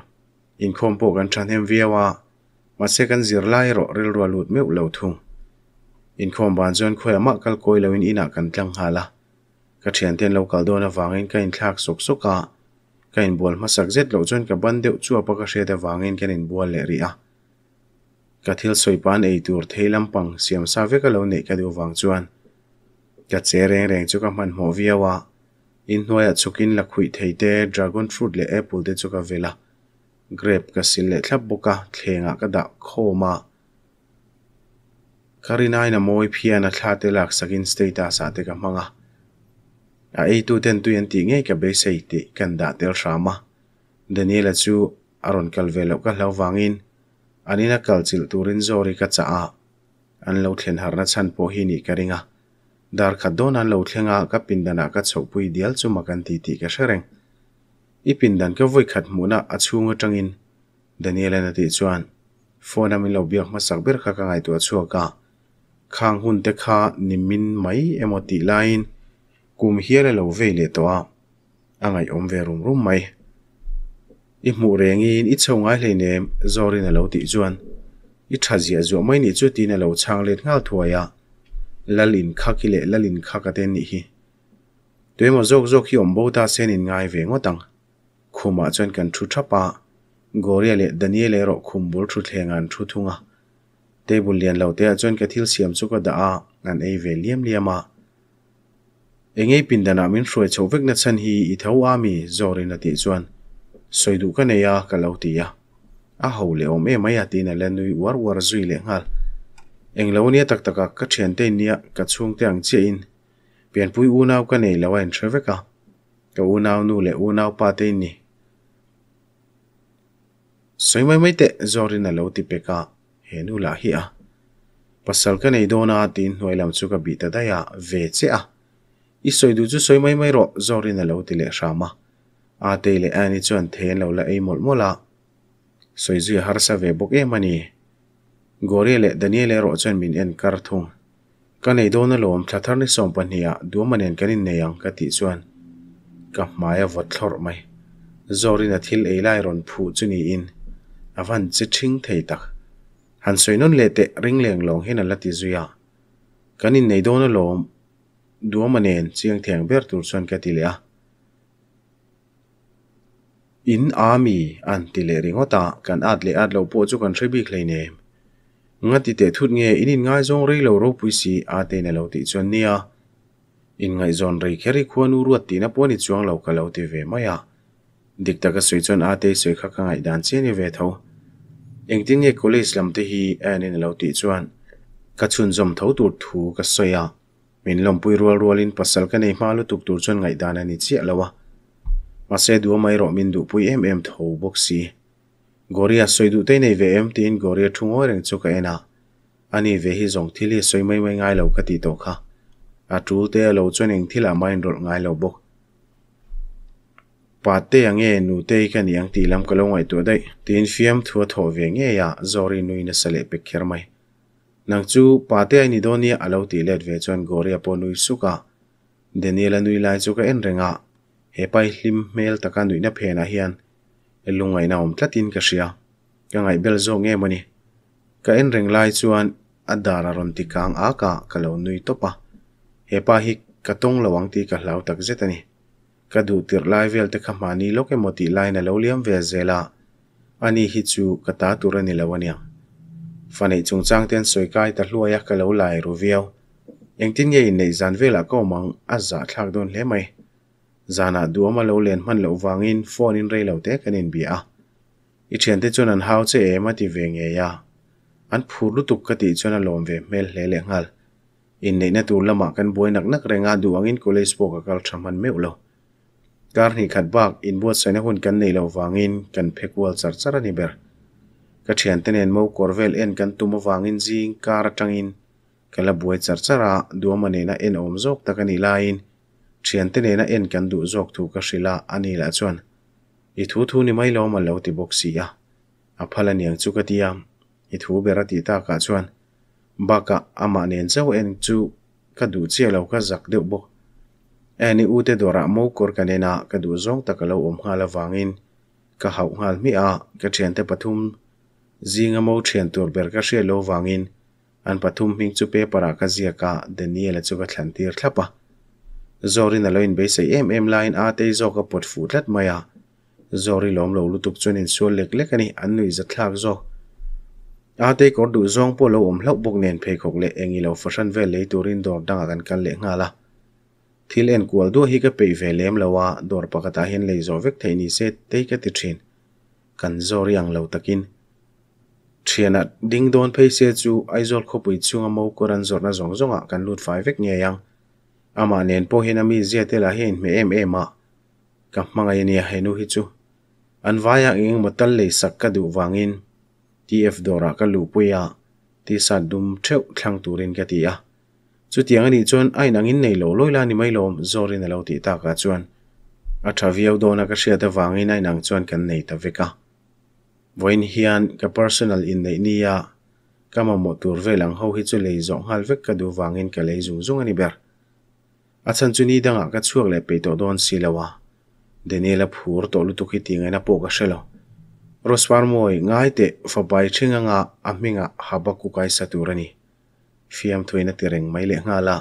in khom po kan than hem viawa ma se kan zir lai ro ril ro lut meu lo thung. In khom ban zon khoi ma kal koi lo in ina kan tlang hala ka thian ten lo kal dona wangin ka in thlak sok soka ka in bol ma sak zet lo chuan ka ban deu chu apa ka hre da wangin kan in bol le ri a. Ka thil soipan ei tur theilam pang siam sa ve ka lo nei ka du wang chuan. Ka che reng reng chu ka man mo viawa in hnuai chukin la khui theite dragon fruit le apple te chu ka vela grape ka sil le thlap boka thlenga ah ka da khoma ah. karinai na moi phiana thlate lak sakin status ah te ka manga a ei tu ten tu yan ti nge ka be sei ti kan da tel rama daniela chu aron kal velo ka hlau wangin anina kal chil turin zori ka cha a an lo thlen harna chan po hi ni karinga dar khat don an lo thlenga ka pindana ka chhopui dial chu makan ti ti ka shereng ipin dan ka voi khat muna a chunga tangin. Daniela na ti chuan. Phone amin lo biak ma sak ber kha ka ngai tu chuwa ka. Khang hun te kha nimin mai, emoti line kum hiala e lo ve le to a angai om ve rum rum mai. I mu rengin i chongai le ne zorin na lo ti chuan. I thazia zo mai ni chu tin na lo chang le ngal thuaya lalin kha ki le, lalin kha ka te ni hi. Tuemo zok zok hi om bo ta sen in ngai ve ngotang khuma chuan kan thu thapa goria le, daniel ero khumbul thu thlengan thu thunga table lian lo te chuan ka thil siam chu ka da a an ei ve liam liama engei pindana min hroi chovek na chan hi i thau ami zori na ti chuan. Soidu ka neya ka lo ti ya a ho le om e mai ati na lenui war war zui le ngal. Eng lo nia tak taka ka thian te nia ka chung te ang che in. Pian pui u nau ka nei lawa en treveka ka u nau nu le u nau pa te ni soi mai mai te zorin alo ti peka henu la hi a pasal ka nei dona tin hnuai lam chu ka bi ta da ya ve che a i soi du chu soi mai mai ro zorin alo ti le rama a te le ani chuan then lo la ei mol mola soi zui har sa ve bok e mani gore le daniel ro chuan min en kar thung ka nei dona lom thathar ni som pania du manen kanin neyang ka ti chuan ka maya vot mai zorin na thil ei ron phu chu ni in avan chi thing thei tak han soinon le te ring leng long hen ala ti zuya kanin nei dona lom. Duo manen chiang thiang ber tur chuan ka ti le a in army an ti le ringota kan at le at lo po chu kan thribi khlei ne nga ti te thut nge in ngai zong rei lo ro pui si a te na lo ti chon nia. In ngai zon rei kheri khuanu ruat ti na poni chuang lo ka lo ti ve maya dik ta ka sui chuan a te sui kha ka ngai dan che ni ve tho eng tin cô college lam te hi an in lo ti chuan. Ka chun zom tho tur thu ka soya min lom pui rual rual in pasal ka nei malu tuk tur chuan ngai dan ani chi alawa ma se du mai ro min du pui em em tho bốc si goria soidu te nei ve em tin goria thungo reng chu ka ena ani ve hi zong thili soi mai mai ngai lo ka ti to kha a tê te lo chuan eng thila main rol ngai lo bok patte ange nu te kan yang ti lam ka longai to dai tin fiam thua tho ve nge ya zori nui na sale pe kher mai nang chu pate ai ni do ni alo ti let ve chon gore apo nui suka deniela nui lai chu ka en renga e he e pai hlim mel taka nui na phe na hian e lungai na om tlatin ka sia ka ngai bel zo nge mani ka en reng lai chuan adara ron ti kang aka ka lo nui topa. Hepa hi katong lawang ti ka hlau tak zetani ka du tir lai vel te kha mani lo ke moti lai na lo liam ve zela ani hi chu ka ta tur ani lawania fanei chung chang ten soi kai ta hluaya ka lo lai ru viau eng tin ye nei zan vela ko mang a za thak don hle mai. Zana du duama lo len man lo wangin phone in rei lo te kanin bia. I chen te chun an hau che e ma ti ve nge ya. An phur lu tuk ka ti chun a lom ve mel hle le ngal. In nei na tur lama kan boi nak nak renga duangin college po ka kal thaman meu lo kar ni khat bak in buat sai hun kan nei lo wangin kan phekwal char char ani ber. Ka thian ten en mo korvel en kan tuma wangin jing kar tangin kala buai char chara duama ne na en om zok takani lain thian ten en en kan du zok thu ka hrila ani la chuan. I thu thu ni mai lo ma lo ti boxi ya. A phala niang chu ka tiam i thu bera ti ta ka chuan. Baka ama nen chau en chu ka du che lo ka zak deuh bok. E, ani ute dora mo kor kanena ka du zong takalo om hala wangin ka hau hal mi a, ka thian te pathum. Zinga mo thian tur ber ka she lo wangin an pathum ming chu pe para ka zia ka daniel chu ka thlan tir thlapa zorin aloin be sei em em line a te zo ka pot fu tlat maya zori lom lo lutuk chuanin sual lek lek ani, an nui za thlak zo. A te kor du zong po lo om hlau bok nen phe khok le engi lo fashion ve le turin dor danga kan kan le ngala thil en kual du hi ka pe ve lem lawa dor pakata hin lei zo vek theini se te ka ti thin. Kan zor yang lo takin. Thiana ding don phei se chu aizol khopui chunga mo koran zor na zong zonga ah kan lut fai vek nge yang. Ama nen po hin ami zia te la hin me em em ah. a ka manga yani henu hi chu. An vaya ah ing matal le sak ka du wangin tf dora ka lu puya ti sa dum theu thlang turin ka ti a chu tiang ani chuan ai nangin nei lo loila ni mai lom zorin lâu ti ta ka chuan. A thaviau dona ka hria ta wangin ai nang chuan kan nei ta veka. Voin hian ka personal in nei ni ya. Kama mo tur velang ho hi chu lei zong hal vek ka du wangin ka lei zung zung ani ber. A chan chu ni danga ka chuak le pe to don silawa Daniela phur to lu tukhi tinga na po ka shelo roswar moi, ngai te à bai thinga nga aminga habaku kai saturani fiam thoina tireng mai le nga la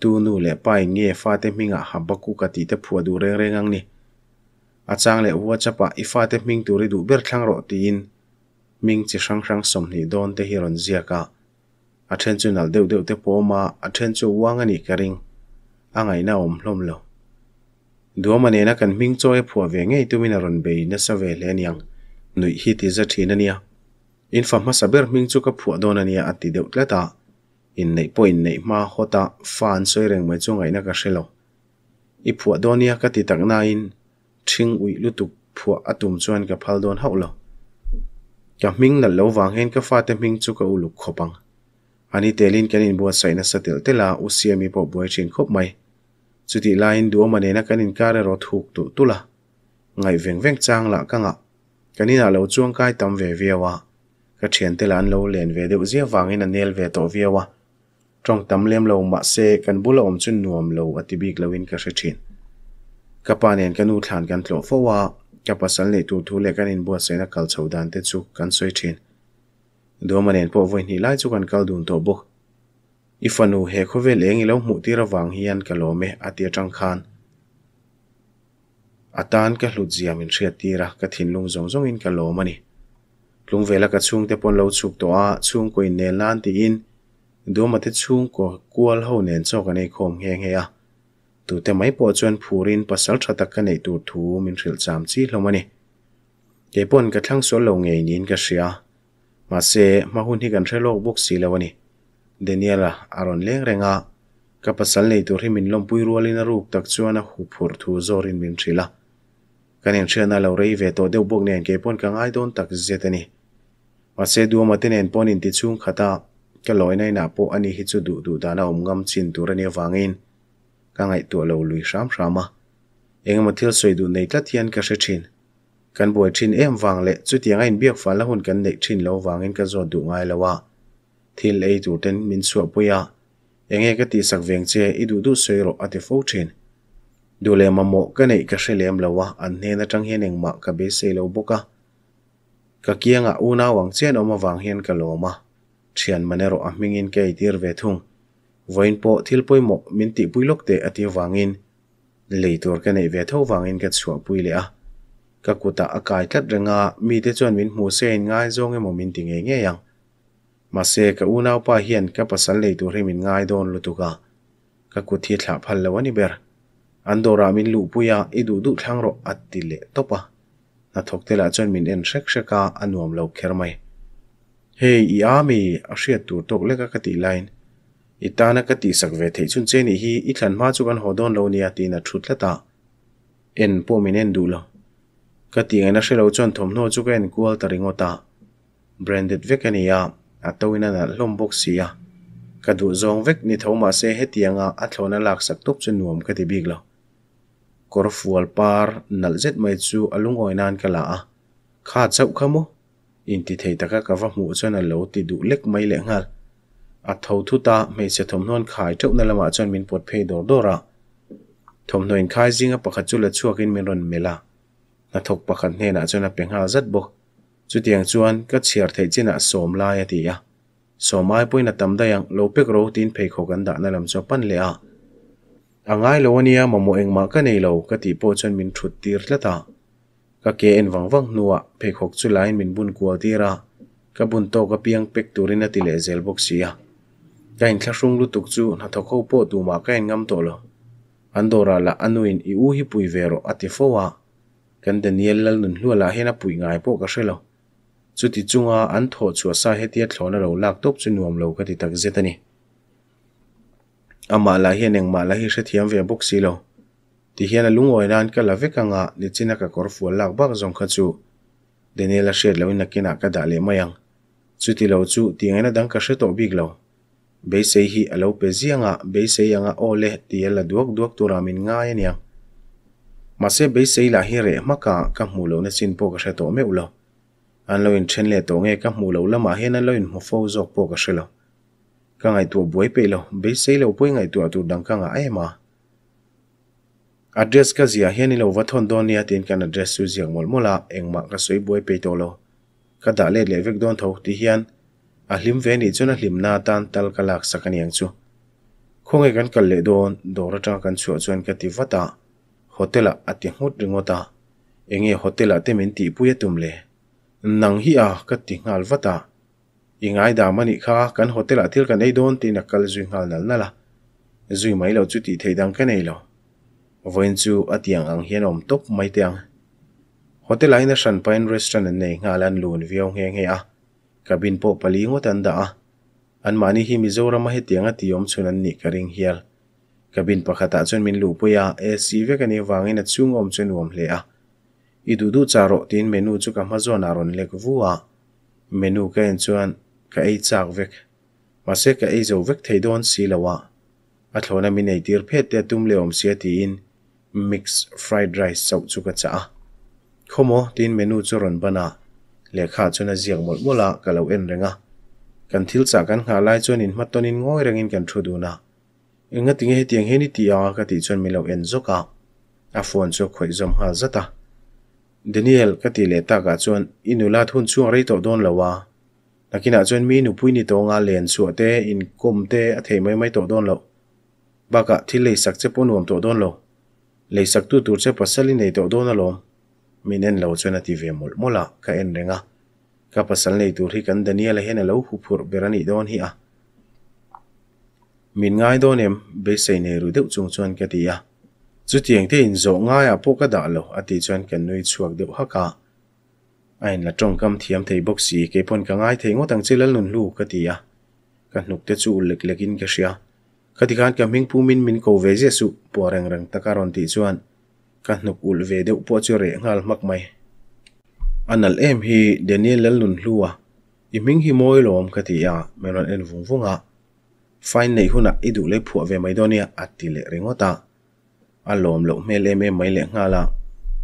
tu nu le pai nge fa te minga habaku ka ti te phua du reng reng ang ni a chang le wa chapa i fa te ming tu ri du ber thlang ro tin ming chi sang sang som ni don te hiron zia ka a then chu nal deuh deuh te po ma a then chu wang ani ka ring angai na om hlom lo duama ne na kan ming choi phua ve ngei tumina ron be na sa ve le niang nui hi ti za thina nia in fa ma saber ming chu ka phua don ania ati deuh tlata in nei po in nei ma hota fan soi reng mai chu ngai na ka shelo. I phua donia ka ti tak na in thing ui lutuk phua atum chuan ka phal don haulo. Ka ming na lo wang hen ka fa te ming chu ka uluk khopang. Ani telin kanin bua sai na satel tela usiami po boi chin khop mai. Chuti lain du mane na kanin kare ro thuk tu tula. Ngai veng veng chang la ka nga. Kanina lo chuang kai tam ve viawa ka thian te lan lo len ve deuh zia wangin a nel ve to viawa trong tam lem lo ma se kan bula om chun nuam lo atibik lawin ka hrethin kapanen kanu thlan kan tlo fowa kapasal ne tu thu le kanin bo se na kal chhodan te chu kan soi thin do manen po voi ni lai chu kan kal dun to bok ifanu he khove lengi lo mu tira wang hian kalome atia tang khan atan ka hlut ziam in thria tira ka thin lung zong zong in kalomani lung vela ka chung te pon lo chuk to a chung ko in ดูมาที่ช่วงก็กวลเฮาเนนโซกันในคงเฮงเฮียตูแต่ไม่ปอจวนผู้รินปัสสาวะตะกันในตูทูมินสิลจามจีลงมานี่เยปนกระทั่งสวนลงเงยนินกระเสียมาเซมาหุ่นที่กันใช้โลกบุกสีแล้วนี่เดเนียล่ะอารอนเลี้ยงแรงอ่ะกับปัสสาวะในตัวที่มินลมปุยรัวลินารูปตักจวนนะหูผูทูโซรินมินสิละกันยังเชื่อนาเราเรียเวตัวเดียวบุกเนียนเกยปนกังไอโดนตักเจตนี่มาเซดูมาที่เนียนปนินติดช่วงขตา cái lối này nà po ani hi chu du du dana om ngam chin tur ani wangin ka ngai tu lo lui sham à. Eng ma thil soi du nei tla thian ka hre thin kan boi thin em wang le chu tiang in biak fa la hun kan nei thin lo wangin ka zo du ngai lawa thil ei tu ten min suwa puya enge ka ti sak veng che i du du soi ro ate fo thin du le ma mo ka nei ka hre lem lawa an ne na tang hian eng ma ka be se lo boka ka kianga una wang chen oma wang hian ka lo ma thian manero ahmingin mingin ke tir ve thung voin po thil poi mo min ti puilok te ati wangin leitur ka nei ve tho wangin ka chua pui le a ka kuta akai tlat renga mi te chon min mu se ngai zong emo min tinge nge yang. Ma se ka unau pa hian ka pasal leitur hi min ngai don lutuka ka kuthi thla phal lawani ber andora min lu puya idu du thlangro attile topa na thokte la chon min en shrek shreka anuam lo khermai hei i ami a hriat tur tok leka ka ti line itana ka ti sak ve thei chun cheni hi, i thlan ma chu kan hodon lo nia ti na thut lata en po min en du lo. Ka ti ngai na hre lo thom no chu ka en kual ta ringota branded a toina na hlom box sia ka du zong vek ni thoma se hetianga a thlona lak sak top chu nuam ka ti big lo. Kor fual par nal zet mai chu alungoi nan kala a. Kha chau khamo in ti thei taka ka va mu chuan a lo ti du lek mai le ngal a tho thu ta me se thom non khai theuh na lama chuan min pot phei dor dora thom noin khai zinga pakhat chu la chuakin min ron mela na thok pakhat hne na chuan a pengha zat bo chu tiang chuan ka chhiar thei china som lai ati ya somai poina tamda yang lo pek ro tin phei kho kan da na lam cho pan le a angai lo ania mamo engma ka nei lo ka ti po chuan min thut tir tlata ka ke en wang wang nuwa phe khok chu lain min bun kwa tira ka bun to ka piang pek turina ti le zel box sia ka in thlashung lu tuk chu, na thokho po tu ma ka en ngam to lo. Andora la anuin i u hi pui vero ati fowa kan daniel lal nun hlu la hena pui ngai po ka shelo chu ti chunga an tho chu sa hetia thlona ro lak top chu nuam lo ka ti tak zetani ama la hian eng ma la hi hre thiam ve bok si lo ti hian a lungoi nan ka la veka nga ni china ka kor fu lak bak zong kha chu. Daniel a shet lo in kina ka da le mayang chu ti lo chu ti ngena dang ka hre to big lo. Be sei hi alo pe zianga be sei anga ole ti la duak duak tura min nga ya niang Mà sẽ be sei la hi re maka ka mu lo na chin po ka hre to me ulo an lo in chen le to nge, ka mu lo lama hian an lo in mo fo zok po ka hre lo. Ka ngai tu buai pe lo, be sei lo poi ngai tu tu dang ka nga ai ma address ka zia, hian lo va thon don nia tin kan address su ziang mol mola engma ka soi buai pe to lo. Ka da le le vek don tho, ti hian a hlim ve ni chuna hlim na tan tal ka lak sakaniang chu. Khonge kan kal le don dora ta kan chu chuan ka ti wata hotela ati hmut ringota enge hotela te min ti puya tum le. Nang hi a, ka ti ngal vata. Ingai da mani kha, kan hotel a thil kan ei don tin a kal zui ngal nal nala. Zui mai lo chu ti theidang ka nei lo. Voin chu atiang ang hian om top mai tiang hotel aina shan pine restaurant nei ngalan lun viau nge nge a cabin po pali ngo tan da a an mani hi mizoram he tianga tiom chunan ni karing hial cabin pakhata chun min lu puya ac ve kani wangin a chung om chun om hle a i du du charo tin menu chu ka ma zo na ron lek vuwa menu ka en chuan ka ei chak vek ma se ka ei zo vek thei don si lawa a thlona mi nei tir phet te tum le om sia ti in mix fried rice sau chu ka cha. Khomo, tin menu chu ron bana le kha chuna ziak mol mola ka lo en renga. Kan thil cha kan nga lai chuan in maton in ngoi rengin kan thu du na. Inga tinge he tiang he ni ti a ka ti chuan mi lo en zoka a phone chu khoi zom ha zata daniel, ka ti le ta ka chuan inula thun chuang rei to don lawa nakina chuan mi nu pui ni to nga len chu te, in kum te, a thei mai mai to don lo. Baka thil lei sak che pon nuam to don lo lei sak tu tur đâu pasali nei to don lo minen lo chuan ati ve mol mola ka en renga ka pasal nei tur hi kan daniel hen lo hu phur berani don hi a Mình ngay don em bây sei ne rồi deuh chung chuan cái gì à? chu tiang thì in zo ngai a po ka da lo ati chuan kan nui chuak deuh ha ka ain la trong kam thiam thei box si ke ngay ka ngai thei ngotang chilal nun lu ka tia ka nuk te chu lek lịch ka sia ka ti ka ming pu min min ko ve je su po reng reng ta karon ti chuan. Ka nuk ul ve de po chu re ngal mak mai. Anal em hi daniel lal nun luwa i ming hi moi lom ka ti ya meron en vung vunga fine nei huna idu le phu ve mai donia atile ringota. A lom lo mel em em mai le e nga la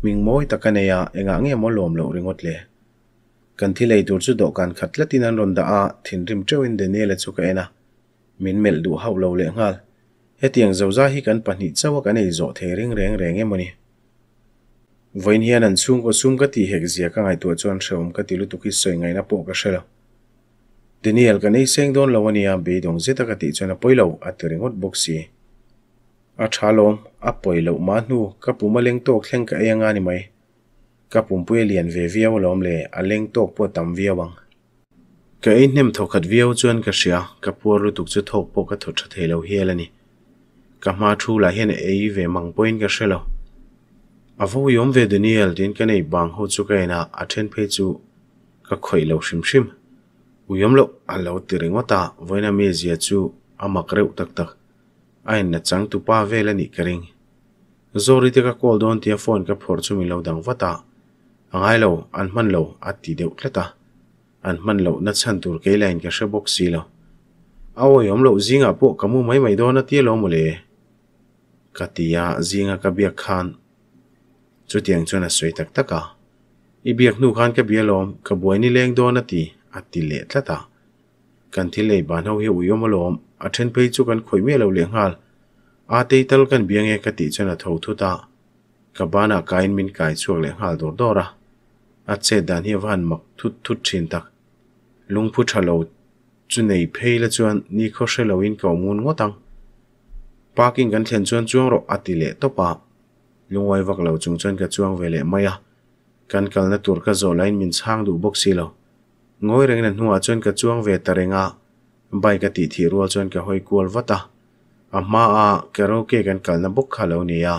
ming moi takaneya enga nge mo lom lo ringot le. Kan thi lei tur chu do kan khat la tin anh ron da a, thin rim treu in de ne le chu ka ena. Min mel du hau lo le ngal he tiang zo za hi kan pani chawa kan ei zo the ring reng reng emani voin hian an chung ko sum ka ti hek zia ka ngai tu chuan shom ka ti lu tu ki soi ngai na po ka shela Daniel kan ei seng don lo ania be dong zeta ka ti chuan a poilo a teringot boxi a thalom a poilo ma nu ka puma leng tok thleng ka anga ni mai ka pum pui lian ve viau lom le a leng tok po tam viawang ka ei nem thokat viau chuan ka sia ka pur lu tuk chu thok po ka tho tha thelo hialani ka ma thu la hian ei ve mang point ka shelo à vo yom ve Daniel din ka nei bang ho chu ka ina a à then phe chu ka khoi lo shim shim u yom lo a à lo tiringota voina me zia chu a mak reu tak tak a in na chang à tu pa vela ni karing zori te ka call don tia phone ka phor chu mi lo dang vata angai lo an man lo a ti deuh tleta an man lo na chan tur ke lain ka shebok si lo. Awo yom lo zinga po kamu mai mai do na ti lo mule katia zinga ka bia khan. Chu tiang chuna soi tak taka. I biak nu khan ka bia lom, ka buai ni leng do na ti ati ti le tleta kan thi lei ban ho hi u yom lom, a then pe chu kan khoi me lo le ngal. A te tal kan biange ka ti chana tho thu ta. Ka bana kain min kai chuak le ngal dor dora a che dan hi van mak thut thut thin tak lung phu thalo chu nei pheila chuan ni kho she lo in ko mun ngo tang parking kan thlen chuan chuang ro atile to pa lungwai vak lo chung chuan ka chuang vele maya kan kal na tur ka zo line min chang du box si lo ngoi reng na hnuwa chuan ka chuang ve tarenga bai ka ti thi rual chuan ka hoi kual vata a ma a karaoke kan kal na bok khalo ni ya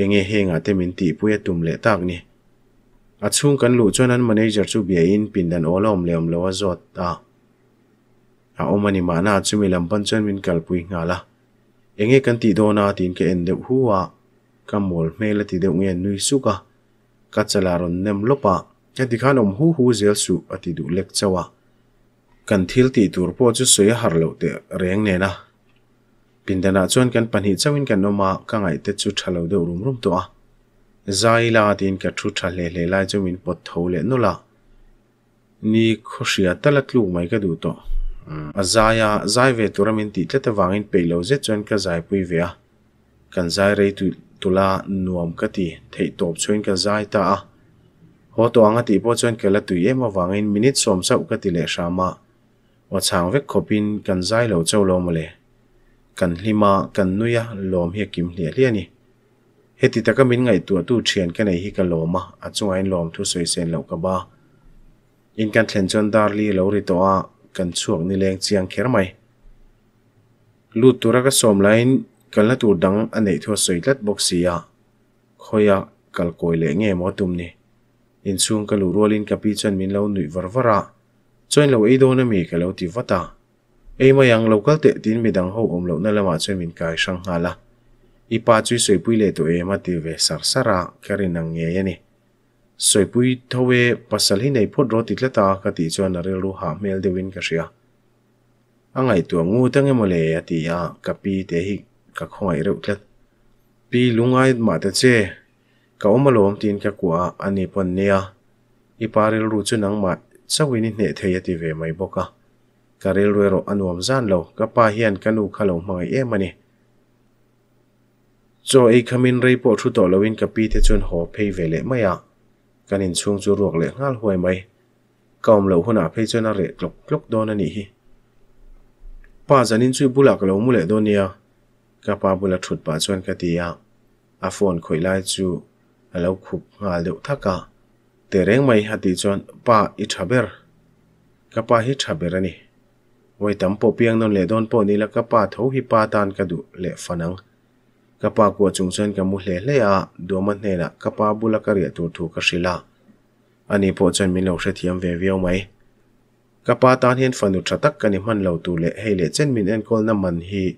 enge henga te min ti puya tum le tak ni a chung kan lu chuan an manager chu bia in pindan olom leom lo azot ta a. Omani ma na chumi lampan chuan min kalpui nga la. Enge kan ti do na tin ke endeu huwa kamol mele ti deu ngen nui suka ka chala ron nem lopa ka ti khan om hu hu zel su ati du lek chawa kan thil ti tur po chu soi har lo te reng ne na. Pindana chuan kan panhi chawin kan noma ka ngai te chu thalo de rum rum to a zai la tin ka thu tha le le lai chawin pot tho le no la. Ni khoshia talat lu mai ka du to. Hmm. Azaya zai ve turamin ti tleta wangin peilo ze chuan ka zai pui ve a. Kan zai rei tu tula nuam ka ti, thei top chuan ka zai ta a. Ho to anga ti po chuan kala tu ema wangin minute som sa ka ti le shama wa chang vek khopin kan zai lo chaw lo male kan hlima, kan nuya, lom hi kim hlia hlia ni. Heti taka min ngai tu tu thian ka nei hi ka loma a chunga in lom thu soi sen lo ka ba in kan thlen chon dar li lo ri to a kan chuak ni leng chiang kher mai lut tura ka som lain kal na tur dang anei tho soi lat boxia khoya kal koi le nge mo tum ni in chung ka lu rolin ka pi chan min lo nui var vara choin lo ei do na mi ka lo ti vata ei ma yang local te tin mi dang ho om lo na lama choin min kai sang hala ipa chui soi pui le to e ma ti ve sar sara karin ang nge yani soi pui thowe pasal hi nei phot ro ti tleta ka ti chuan arel ru ha mel de win ka ria. Angai tu ngu tang e mole ati ya ka pi te hi, ka khoi reu tlet. Pi lungai ma te che, ka omalom tin ka kwa ani pon nia i paril ru chu nang ma chawini ne thei ti ve mai boka. Karil ruero anuam zan lo, ka pa hian kanu khalo e mai จอไอคมินไรปอทุต่อลวินกับปีเทจนหอเพยเวเลไม่อะกันอินช่วงจูรวกเลยงาลหวยไหมกอมเหลวหนาเพยจนอะไรกลกลกโดนนี่ฮีป้าจันินช่วยบุลักเหลวมุเลโดนเนียกับป้าบุลักถุดป้าชวนกติยาอาฟอนข่อยไล่จูเหลวขุบงาเหลวทักกะแต่เร่งไม่หัดจวนป้าอิทับเบร์กับป้าฮิทับเบร์นี่ไว้ตั้มปอเปียงนนเลดอนปอนี่แล้วกับป้าเท้าฮิป้าตานกระดูเล่ฟันัง kapa ko chung chuan ka mu hle hle a do man ne na kapa bula ka ri tu thu ka shila ani po chuan min lo hre thiam ve viau mai. Kapa tan hian fanu thatak ka ni man lo tu le, hei le chen min en kol na man hi.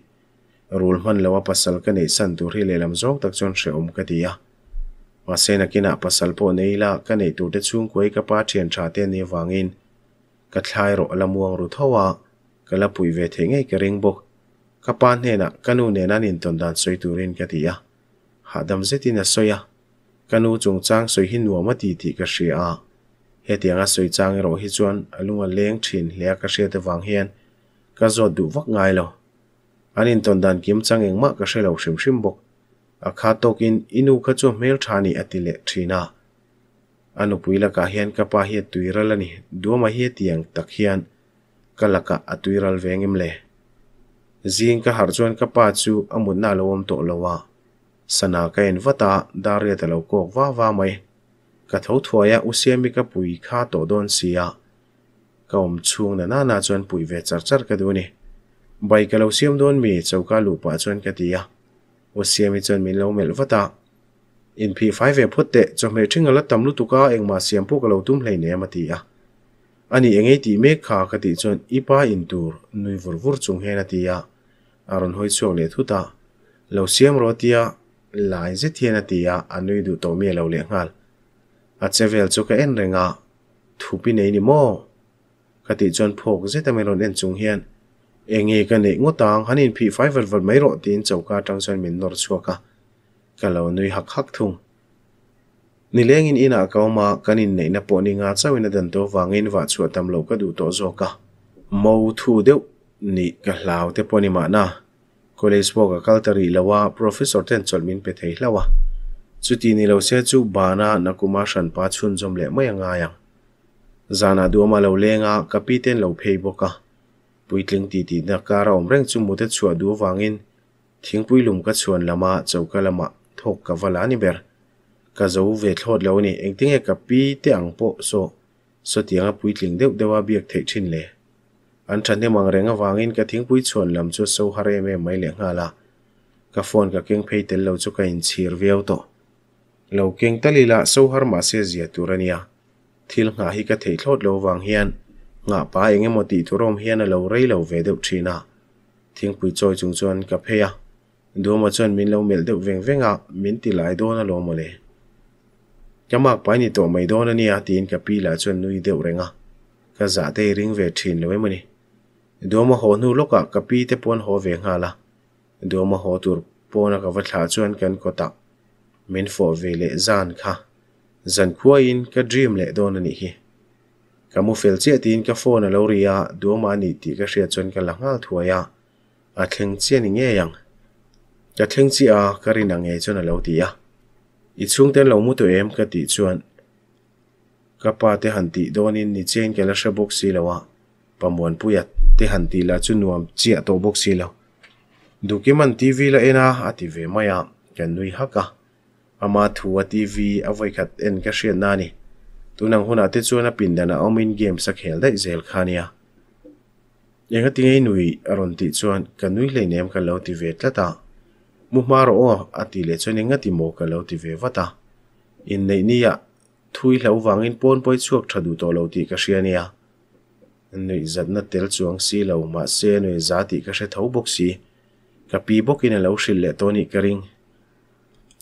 Rul man lo pasal ka nei san tu ri le lam zok tak chon hre om ka tia wa se na kina pasal po nei la, ka nei tu te chung koi kapa thian tha te ni wangin ka thlai ro lamuang ru thowa kala pui ve the ngei ka ring bok kapan pa na kanu ne na nin ton dan soi turin ka tia hadam zetin a soya kanu chung chang soi hin nuama ti ti ka hria a he tianga soi chang ro hi chuan alunga leng thin hle ka hria te wang hian. Ka zo du vak ngai lo anin ton dan kim chang eng ma ka hre lo shim hrim bok a kha tokin inu kha chu mel thani atile thina anu puila ka hian ka pa hi tuiralani duama hi tiang tak hian kalaka atuiral vengim le zing ka har chuan ka pa chu amut na lawom to lowa sana ka en vata ah, daria te lo kok wa wa mai. Ka tho thuaya usiami ka pui kha to don sia ka om chung na na na chuan pui ve char char ka du ni bai ka lo siam don mi, chauka lu pa chuan ka tia usiami chuan min lo mel vata. In p5 e phutte tâm thinga la tamlu tuka engma siam pu ka lo tum hlei ne ma ti a. Ani engei ti me kha ka ti chuyện ipa in tur, nui vur vur chung he na ti a aron hoi chuak le thuta lo siam ro tia lai je thiana tia à anui du to mi lo le ngal a à chevel chu ka en renga thupi nei ni mo ka chon phok je ta melon en chung hian enge ka nei ngotang hanin phi fiver ver mai ro tin chauka tang min nor chuaka ka lo nui hak hak thung ni in ina kauma kanin nei na po ni nga chawina dan to wangin wa chu tam lo ka du to zo ka mo thu deuh ni ka hlau te poni ma na college bo ka kaltari lawa professor ten cholmin pe thei hlawa chuti ni lo se chu bana na kuma shan pa chun jom le mai anga yang zana du ma lo lenga kapiten lo phei boka puitling ti ti na kara om reng chu mu te chua du wangin thingpui lum ka chuan lama chauka lama thok ka wala ni ber ka zo ve thlot lo ni engting e ka pi te ang po so so tianga puitling deuh dewa biak thei thin le an than ne mang renga wangin ka thingpui chuan lam chu so hare me mai le ngala ka phone ka keng phei tel lo chu ka in chhir veo to. Lo keng talila so har ma se zia turania thil nga hi ka thei thlot lo wang hian. Nga pa enge moti turom hian lo rei lo ve deuh thina thingpui choi chung chuan ka pheya duama chuan min lo mel deuh veng venga min ti lai do na lo mo le. Kamak pai ni to mai do na ni a. Tin ka pi la chuan nui deuh renga ka za te ring ve thin lo mani duama ho nu loka ka pi te pon ho ve nga la duama ho tur pona ka va thla chuan kan ko ta min fo ve le zan kha zan khuwa in ka dream le do na ni hi ka mu fel che tin ka phone lo ria duama ni ti ka hria chuan ka la ngal thuaya a thleng chian ni nge yang ka thleng chi a ka rin a nge chuan a lo ti a i chung ten lo mu tu em ka ti chuan ka pa te han ti donin ni chen ke la shabok si lawa pamuan puya te han ti la chu nuam chia to bok si lo. Dukiman tv la ena ati ve maya kan nui haka. Ama thuwa tv avoi khat en ka hriat na ni. Tunang huna te chuan a pindana omin game sa khel dai zel khania yenga tingei nui aron ti chuan kan nui leinem ka lo ti ve tlata mu maro o ati le chone nga ti mo ka lo ti ve wata in nei nia thui hlo wangin pon poi chuak thadu to lo ti ka hriania nui zat na tel chuang si lo ma se nui zati ka she thau bok si. Ka pi bok in lo shil le to ni ka ring.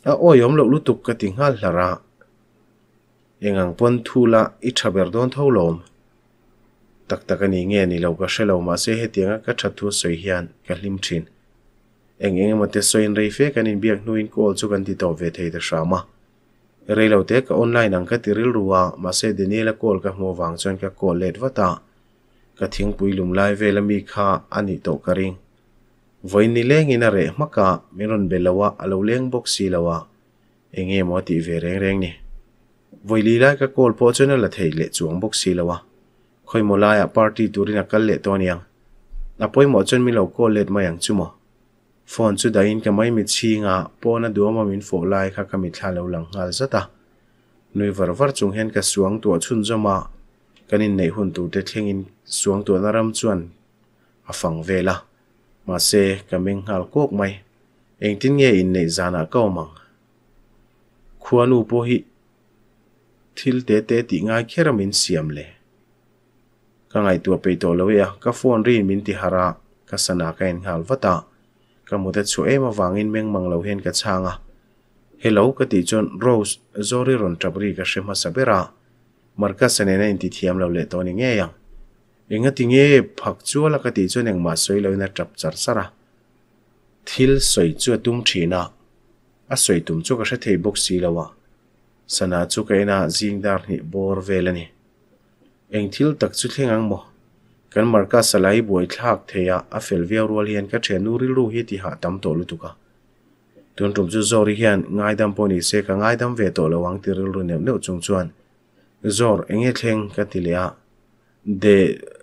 A o yom lo lutuk ka ti ngal hlara engang pon thula i thaber don tho lom tak tak ani nge ni lo ka she lo ma se he tianga ka thathu soi hian ka hlim thin. Eng eng ma te soin rei fe kan in biak nuin kol chu kan ti to ve thei da shama rei lo te ka online ang ka tiril ruwa ma se denela kol ka mo wang chon ka kol let wata ka thing pui lum lai ve lami kha ani to ka ring voi ni leng in a re maka miron belawa alo leng box si lawa enge mo ti ve reng reng ni voi li lai ka call po chona la thei le chuang box si lawa khoi mo lai a party turina kal le to niang apoi mo chon mi lo call let mayang chumo phone chu dain ka mai mi chi nga pona duama min fo lai kha ka mi thla lo lang ngal zata nui var var chung hen ka suang tu chun zoma kanin nei hun tu te thlengin suang tu naram chuan. A về vela. Ma se ka mình hal kok mai. Anh tin nge in nei zana ka mang. Khuanu po hi thil te te ti nga khera mình siam le. Ka ngai tu pe to lo ya. Ka phone rin min ti hara. Ka sana ka in hal vata. Ka mu te chu ema wangin meng mang lo hen ka changa. Hello, ka ti chon rose. Zori ron tabri ka shema sabera marka sane na inti thiam lo le to ni nge yang inga ti nge phak chu la ka ti chon neng ma soi lo na trap char sara thil soi chu tum thina a soi tum chu ka hre thei bok si lawa sana chu ka ina zingdar ni bor velani eng thil tak chu thlengang mo kan marka salai buai thak theya a fel viau rual hian ka thenu ril ru hi ti ha tam to lu tuka tun tum chu zori hian ngai dam poni se ka ngai dam ve to lawang ti ril ru neu neu chung chuan zor enge thleng ka ti le a de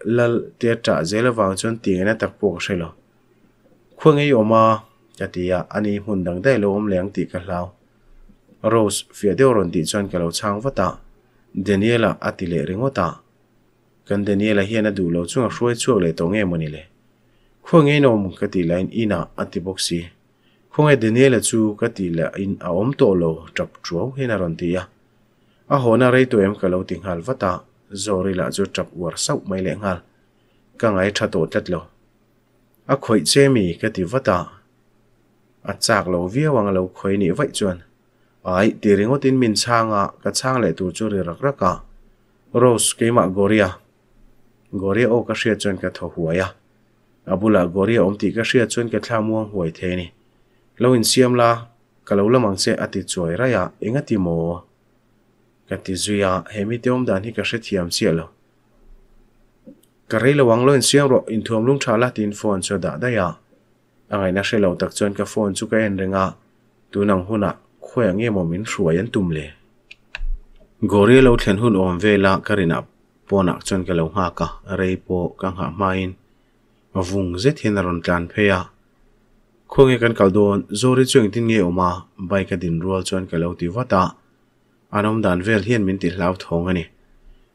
lal te ta zela wang chon ti na tak pok shelo khuang ei oma chatia ani hun dang dai lo om leng ti ka hlau rose fia de ron ti chuan ka lo chang vata daniela atile ringota kan daniela hian a du lo chunga hruai chuak le to nge mani le khuang ei nom ka ti lain ina ati boxi khong ei daniela chu ka ti la in a om to lo trap chuau hena ron ti ya a hona rei to em ka lo ting hal vata zori la chu trap war sau mai le ngal ka ngai tha to tlat lo a khoi che mi ka ti vata a chak lo via wang lo khoi ni vai chuan ai ti ringo tin min changa ka chang le tu chu ri rak raka rose ke ma goria. Goria o ka hria chuan ka tho huaya à. abula goria om ti ka hria chuan ka thla muang huai the ni lo in siam la ka lo lamang che ati choi ra à, ya enga ti mo ka ti zuya hemi te om dan hi ka hre thiam chialo ka rei lo wang lo in siam ro in thuam lung thala tin phone cho da da ya angai na hrelo tak chuan ka phone chu ka en renga tunang huna khoya nge mo min hruai an tum le gori lo thlen hun om vela karina pona chuan ka lo nga ka rei po ka nga main vung zet hin ron tlan pheya khonge kan kaldon zori chuang tin nge oma bai ka din rual chuan ka lo ti wata anom dan vel hian min ti hlau thong ani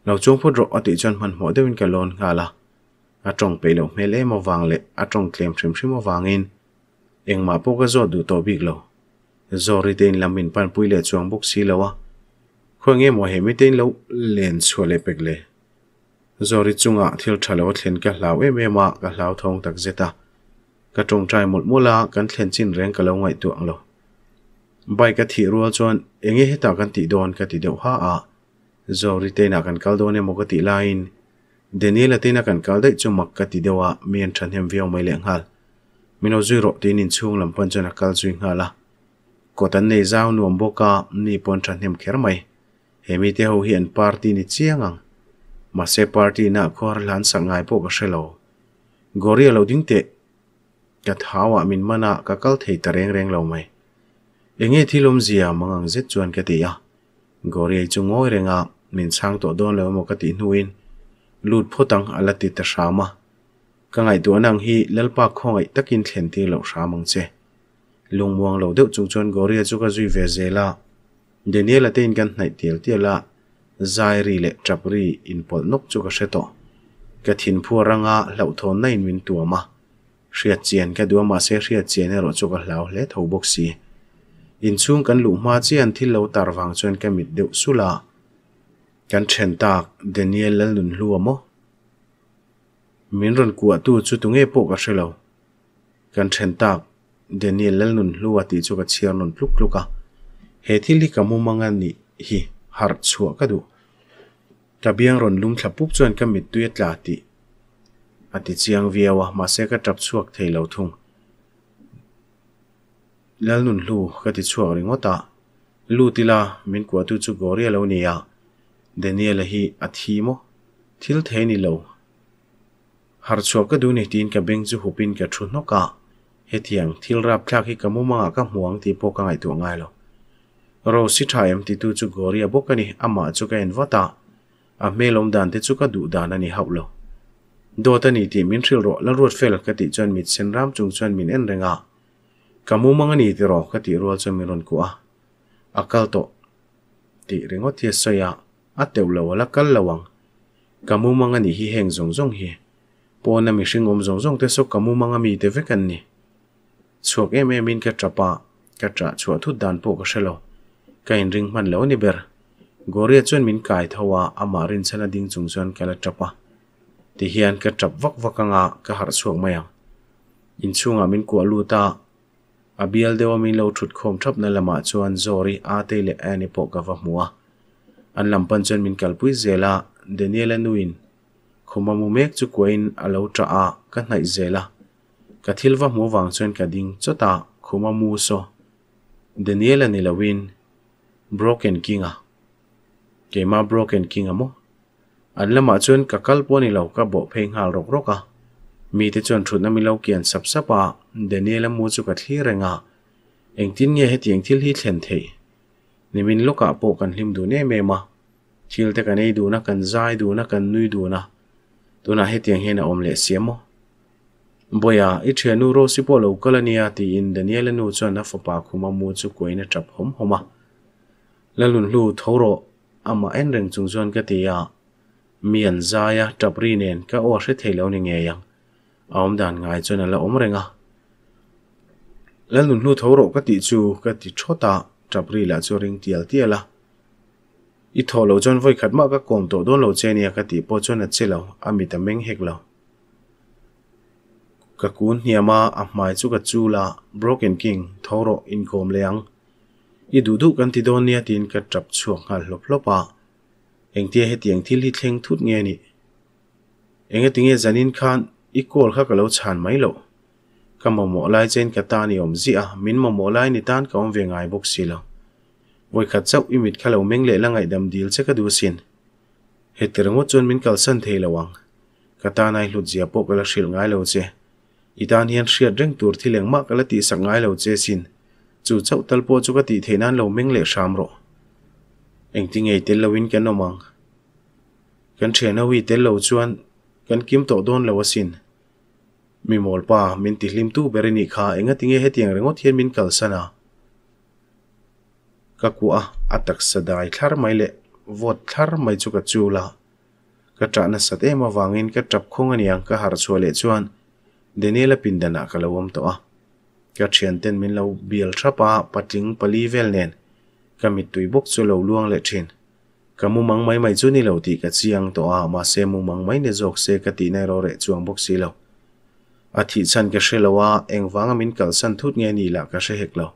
lo chung phut ro ati chuan man mo dewin ka lon nga la. A trong pe lo mele mo wang le a trong klem thrim thrim mo wangin eng ma po ka zo du to big lo. Zo zori ten lamin pan pui le chuang buk si lo wa khonge mo he mi ten lo len chhuale pek le. Zo zori chunga ah thil thalo thlen ka hlau em em ma ka hlau thong tak zeta. Ka trong trai mul mula kan thlen chin reng ka lo ngai tu ang lo. Bai ka thi rual chuan engi heta kan ti don ka ti deuh ha a zori te na kan kal don emo ka ti lain daniela te na kan kal dai chu mak ka ti dewa mien than hem viau mai leng hal mino zui ro tin in chung lam pon chana kal zui ngala ko tan nei zau nuam boka ni pon than hem kher mai hemi te ho hian party ni chiangang ma se party na khor lan sangai po ka shelo goria lo ding te ka thawa min mana ka kal thei ta reng reng lo mai enge thilom zia mangang zet chuan ka ti ya gori chu ngoi renga, min sang to don lo mo ka ti nuin lut photang alati ta shama ka ngai tu nang hi lalpa khongai takin thlen ti lo shamang che. Lungmuang lo deuh chung chuan gori chu ka zui ve zela deniela te in kan hnai tel tiala zairi le trapri in pol nok chu ka hreto ka thin phu ranga hlau thon na in min tuama hriat chian ka duwa ma se hriat chian ero chu ka hlau hle tho bok si. In chung kan lu ma chian thil lo tar wang chuan ka mit deuh sula kan then tak daniel lal nun lu mo min ron ku tu chu tu nge po ka hrelo kan then tak daniel lal nun lu ati chu ka chiar non pluk pluka he thili ka mu manga ni hi har chua ka du ka biang ron lum thlapuk chuan ka mit tuet la ti ati chiang viawa ma se ka tap chuak thei lo thung lal nun lu ka ti chuak ringota lu tila min kwa tu chu goria lo nia daniel hi athi mo. Thil the ni lo. Har chuak ka du ni tin ka beng chu hupin ka thu no ka. He thiang thil rap thak hi kamu ma ka muang ti po ka ngai tu ngai lo. Ro si thaim ti tu chu goria bokani ama chu ka en vata a melom dan te chu ka du dan ani haulo do ta ni ti min thil ro la ruat fel ka ti chon mit sen ram chung chon min en renga. kamu mga ni ti ro ka ti rual so miron ku a akal to ti ringo ti so ya a te ula wala kal lawang. Kamu mga ni hi heng zong zong hi. Po na mi shing om zong zong te so kamu mga mi te vekan ni. Chok em em min ka trapa ka tra chua thu dan po ka shelo. Ka in ring man lo ni ber. Goria chon min kai thawa ama rin chana ding chung chon ka la trapa. Ti hian ka trap vak vakanga ka har chuak maya in chunga min ko lu ta abial dewa min lo thut khom thap na lama chuan zori a te le ani po ka va muwa an lampan chuan min kalpui zela daniela nuin khoma mu mek chu koin alo tra a ka hnai zela ka thilwa mu wang chuan ka ding chota khoma mu so Daniel ani lawin broken kinga keima broken kinga mo an lama chuan ka kal pawni lo ka bo phei ngal rok rok a mi te chuan thut na mi lo kian sap sapa Daniel mu chu ka thli renga eng tin nge he tiang thil hi thlen thei nimin loka po kan hlim du ne me ma thil te kan ei du na kan zai du na kan nui du na tuna he tiang he na om le siamo boya i thianu ro si po lo kalania ti in daniel nu chuan a fapa khuma mu chu koina tap hom homa lalun lu thoro ama en reng chung chuan ka ti ya mian zaya tapri nen ka o hre theilo ni nge yang อมด่านงจนนั่นละอมเรงอะแล้วหนุนลู่ทรกกติจูกติชตาจับรีและจูริงเตียลเตียละอีทอโลาจนไว้ขัดมากก็กลมตัวโดนโลาเจเนียกติปอจนนัดเชลาอามีแต่เมงเฮกเรากะกคุณเฮียมาอับหมายจุกจูละ broken king ทั่วโลกอินโคมเลียงอีดูดูกันที่โดนเนียตินก็จับช่วงหันหลบลบปะเองเตี้ยเหตียงที่ลิ้งทุดเงียนี่เองก็ติงเยจันินคัน kol kha ka lo chan mai lo ka mo mo lai chen ka ta ni om zi a min mo mo lai ni tan ka om ve ngai bok si lo voi khat chau imit mit khalo meng le la ngai dam dil che ka du sin he tirango chon min kal san thei lawang ka ta nai hlut zia po ka la shil ngai lo che itan hian shia reng tur thi leng ma kala ti sak ngai lo che sin chu chau tal po chu ka ti theinan lo meng le sham ro eng ti ngei tel lowin kan omang kan thena wi tel lo chuan kan kim to don lo sin mi mol pa, min ti hlim tu berini kha enga tinge he tiang rengot hian min kal sana. Ka ku a atak sadai thlar mai le, vot thlar mai chu ka chula ka tra na sat ema wangin ka tap khong aniang ka har chuale chuan. Daniela pindana ah kalawam to a. Ka thian ten min lo bial thapa pating pali vel nen. Ka mi tui bok chu lo luang le thin. Ka mu mang mai mai chu ni lo ti ka chiang to a, ma se mu mang mai ne jok se ka ti nai ro re chuang bok si lo a thi chan ka shelawa eng wanga min kal san thut nge ni la ka she hek lo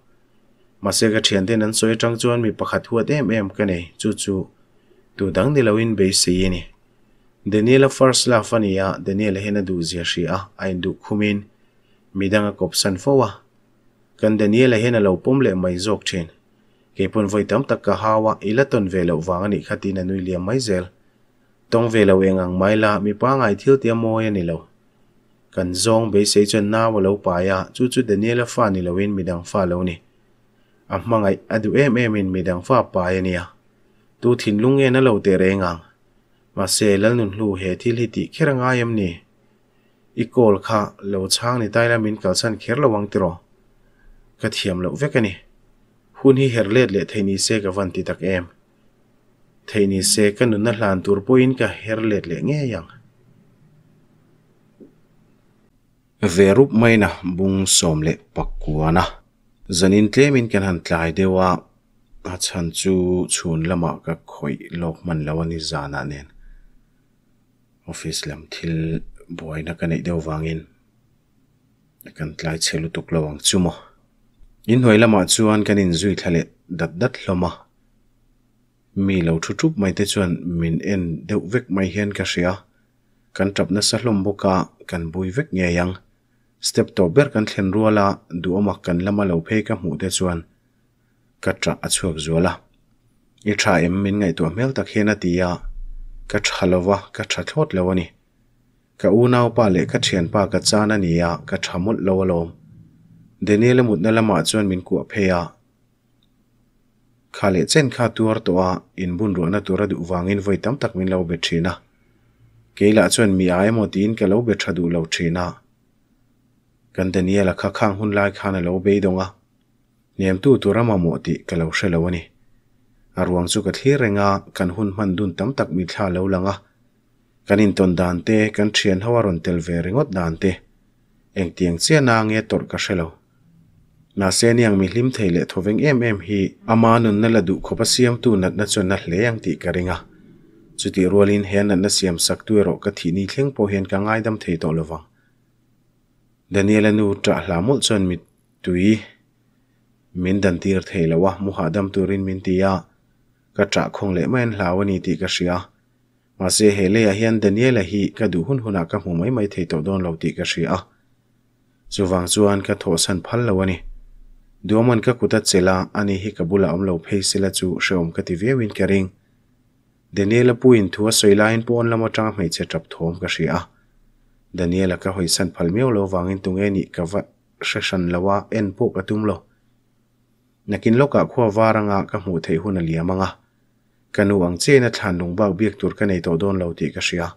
ma se ka thian den an soi tang chuan mi pakhat huat em em ka nei chu chu tu dang ni lo be se ni Daniela first la fania Daniela hena du zia a ain du khumin midanga kopsan fowa kan Daniela hena lo pom le mai jok thin ke pon voi tam tak ka hawa ilaton ve lo wang ni khati na nui liam mai zel tong ve lo engang mai la mi pa ngai thil tia mo ya ni lo kan zong be se chen na wa lo pa ya chu chu Daniela fa ni lo in midang fa lo ni a mangai adu em em in midang fa pa ya ni ya tu thin lung e na lo te re ngang ma se lal nun hlu he thil hi ti khera nga yam ni i kol kha lo chang ni taila min kal san kher lo wang tiro ka thiam lo vek ani hun hi herlet le theini se ka van ti tak em theini se ka nun na hlan tur poin ka herlet le nge yang verup mai na, bung som le pakuana zanin tlemin kan han tlai dewa a chan chu chun lama ka khoi lok man lawani zana nen. Office lam thil boy na kanai ei wangin kan tlai chelu tuk lawang chuma in hoi lama chuan kan in zui thale dat dat loma mi lo thu thup mai te chuan min en deuh vek mai hian ka hria kan tap na sa hlom boka, kan bui vek nge yang. step to ber kan thlen ruala du duomak kan lama lo phei ka mu te chuan. Ka tra a chuak zuala i tha em min ngai tu mel tak hena tia ka thalowa ka tha thot lo ka u nau pa le ka thian pa ka chana nia ka thamut lo lo deniel mut na lama chuan min ku pheya khale chen kha tuar towa in bun ro na tura du wangin voi tam tak min lo be thina keila chuan mi ai mo tin ka lo be thadu lo thina กันแต่นี้ละข้าข้างหุ่นลายข้าในเราเบยดงอะเนียมตู้ตัวรามาหมดติกันเราเชลวันนี้อรวงสุกทีเรงากันหุ่นมันดุนตั้มตักมีท่าเราลังอะกันอินตันดานเตกันเชียนฮาวารอนเตลเวริงอดดานเตเองเตียงเสียนางเงตอร์กัเชลานาเซนยังมีลิมเทเลทเวงเอ็มเอ็มฮีอามานุนนั่นละดูขบเสียมตูนัดนัดจนนัดเลี้ยงติกันเองอะสุดที่รัวลินเฮนนัดนัดเสียมสักตัวรกกะทีนี้เลี้งพอเห็นกังไงดำเทตอลวัง daniel anu tra hlamul chon mi tui min dan tir theilawa mu hadam turin min tia ka tra khong le men hlawani ti ka ria ma se hele a hian daniela hi ka du hun huna ka mu mai mai thei to don lo ti ka ria chuwang chuan ka tho san phal lawani duaman ka kuta chela ani hi kabula omlo phei sila chu shom ka ti viewin kering daniela puin thua soilain pon lama tang mei che trap thom ka ria daniela ka hoi san phalmeu lo wangin tunge ni ka va session lawa en po ka tum lo. nakin lo loka khuwa waranga ka mu thei hun alia manga kanu ang che na than lung ba biak tur ka nei to don lo ti ka ria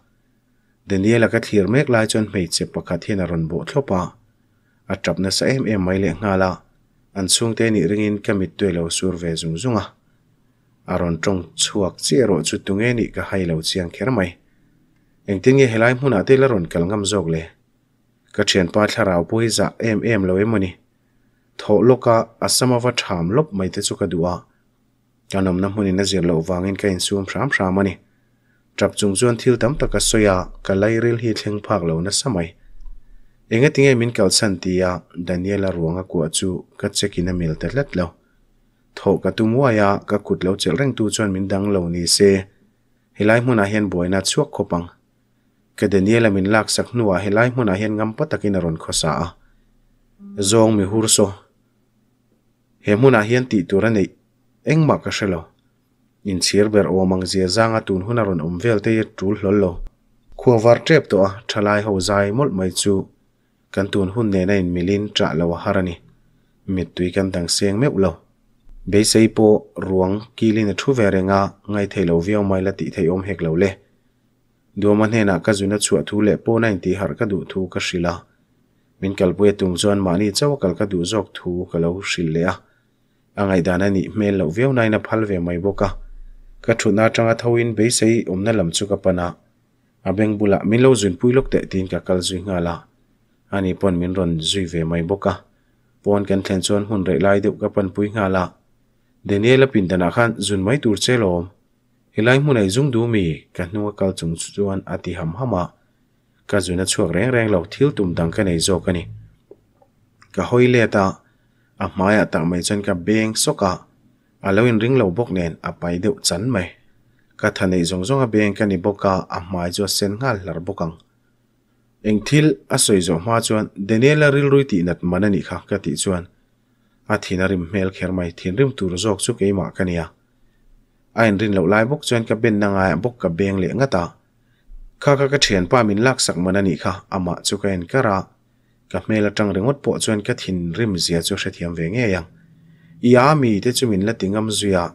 daniela ka thir mek lai chon mei che pakhat hian a ron bo thlopa a trap na sa em em mai le ngala an chung te ni ringin ka mit tue lo sur ve zung zunga. Aron trong chuak chero chu tunge ni ka hai lo chiang kher mai eng tinge helai hmuna te la ron kal ngam zok le. Ka thian pa tharau pui za em em lo emoni. Tho loka asama wa tham lop mai te chu ka duwa kanom na hmunin na zir lo wangin ka in sum sham sham ani trap chung chuan thil tam taka soya ka lai ril hi thleng phak lo na samai. Enga tinge min kal san tia daniela ruanga ku chu ka kia a mil te lâu, lo. Tho ka tumwa ya ka kut lo chel reng tu chuan min dang lo ni se. Helai hmuna hian boina chuak khopang ka daniela min lak sak nuwa helai hmuna hian ngam patakin ron khosa a zong mi hur so. He hmuna hian ti tur nei engma ka shelo in chir ber o mang zia zanga tun huna ron om vel te tul hlol lo khuwa war trep to a thalai ho zai mol mai chu. Kan tun hun ne na in milin tra lo harani mit tui kan dang seng meu lo. Be sei po ruang kilin thu verenga ngai thelo viau mai la ti thei om hek lo le do man hena ka zuna chu thu le po na ti har ka du thu ka shila min kal pue tung zon mani chaw kal ka du zok thu ka lo shil le a angai dana ni mel lo viau nai na phal ve mai boka ka thu na tanga thawin be sei om na lam chu ka pana abeng bula min lo zun pui lok te tin ka kal zui nga la ani pon min ron zui ve mai boka pon kan thlen chon hun re lai deuh ka pan pui nga la daniela pin dana khan zun mai tur che lom hilai munai zung du mi ka nu kal chung chuan ati ham hama ka zuna chuak reng reng lo thil tum dang ka nei zo ka ni ka hoi le ta a maya ta mai chan ka beng soka aloin ring lo bok nen a pai deuh chan mai ka thanei zong zong a beng ka ni boka a mai jo sen ngal lar bokang eng thil a soi zo ma chuan daniela ril rui ti nat manani kha ka ti chuan a thina rim mel kher mai thin rim tur zok chu ke ma kania a in rin lo lai bok chuan ka ben na nga bok ka beng le nga ta. Kha kha ka thian pa min lak sak manani kha, ama chu ka en kara ka mel atang rengot po chuan ka thin rim zia chu hre thiam ve nge yang. Ia mi te chu min la tingam zuya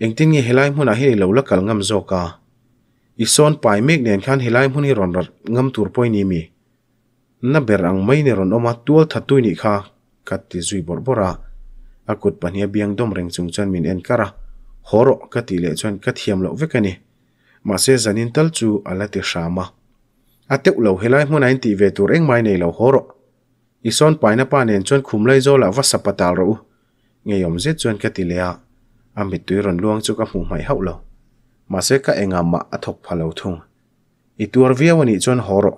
eng tin nge helai hmuna hi lo la kal ngam zo ka. Ison pai mek nen khan helai mun hi ron ngam tur poi ni mi. Na berang mai ne ron oma tual thatui ni kha kat ti zui bor bora. Akut pania biang dom reng chung chan min en kara horo ka ti le chon ka thiam lo vekani ma se zanin tal chu ala ti shama ate lo helai mun ain ti ve tur eng mai nei lo horo. Ison bài na pa nen chon khum lai zo la va sapatal ro nge yom zet chon ka ti le a amit tu ron luang chu ka mu mai hau lo ma se ka enga ma athok phalo thung i tur viawani chon horo.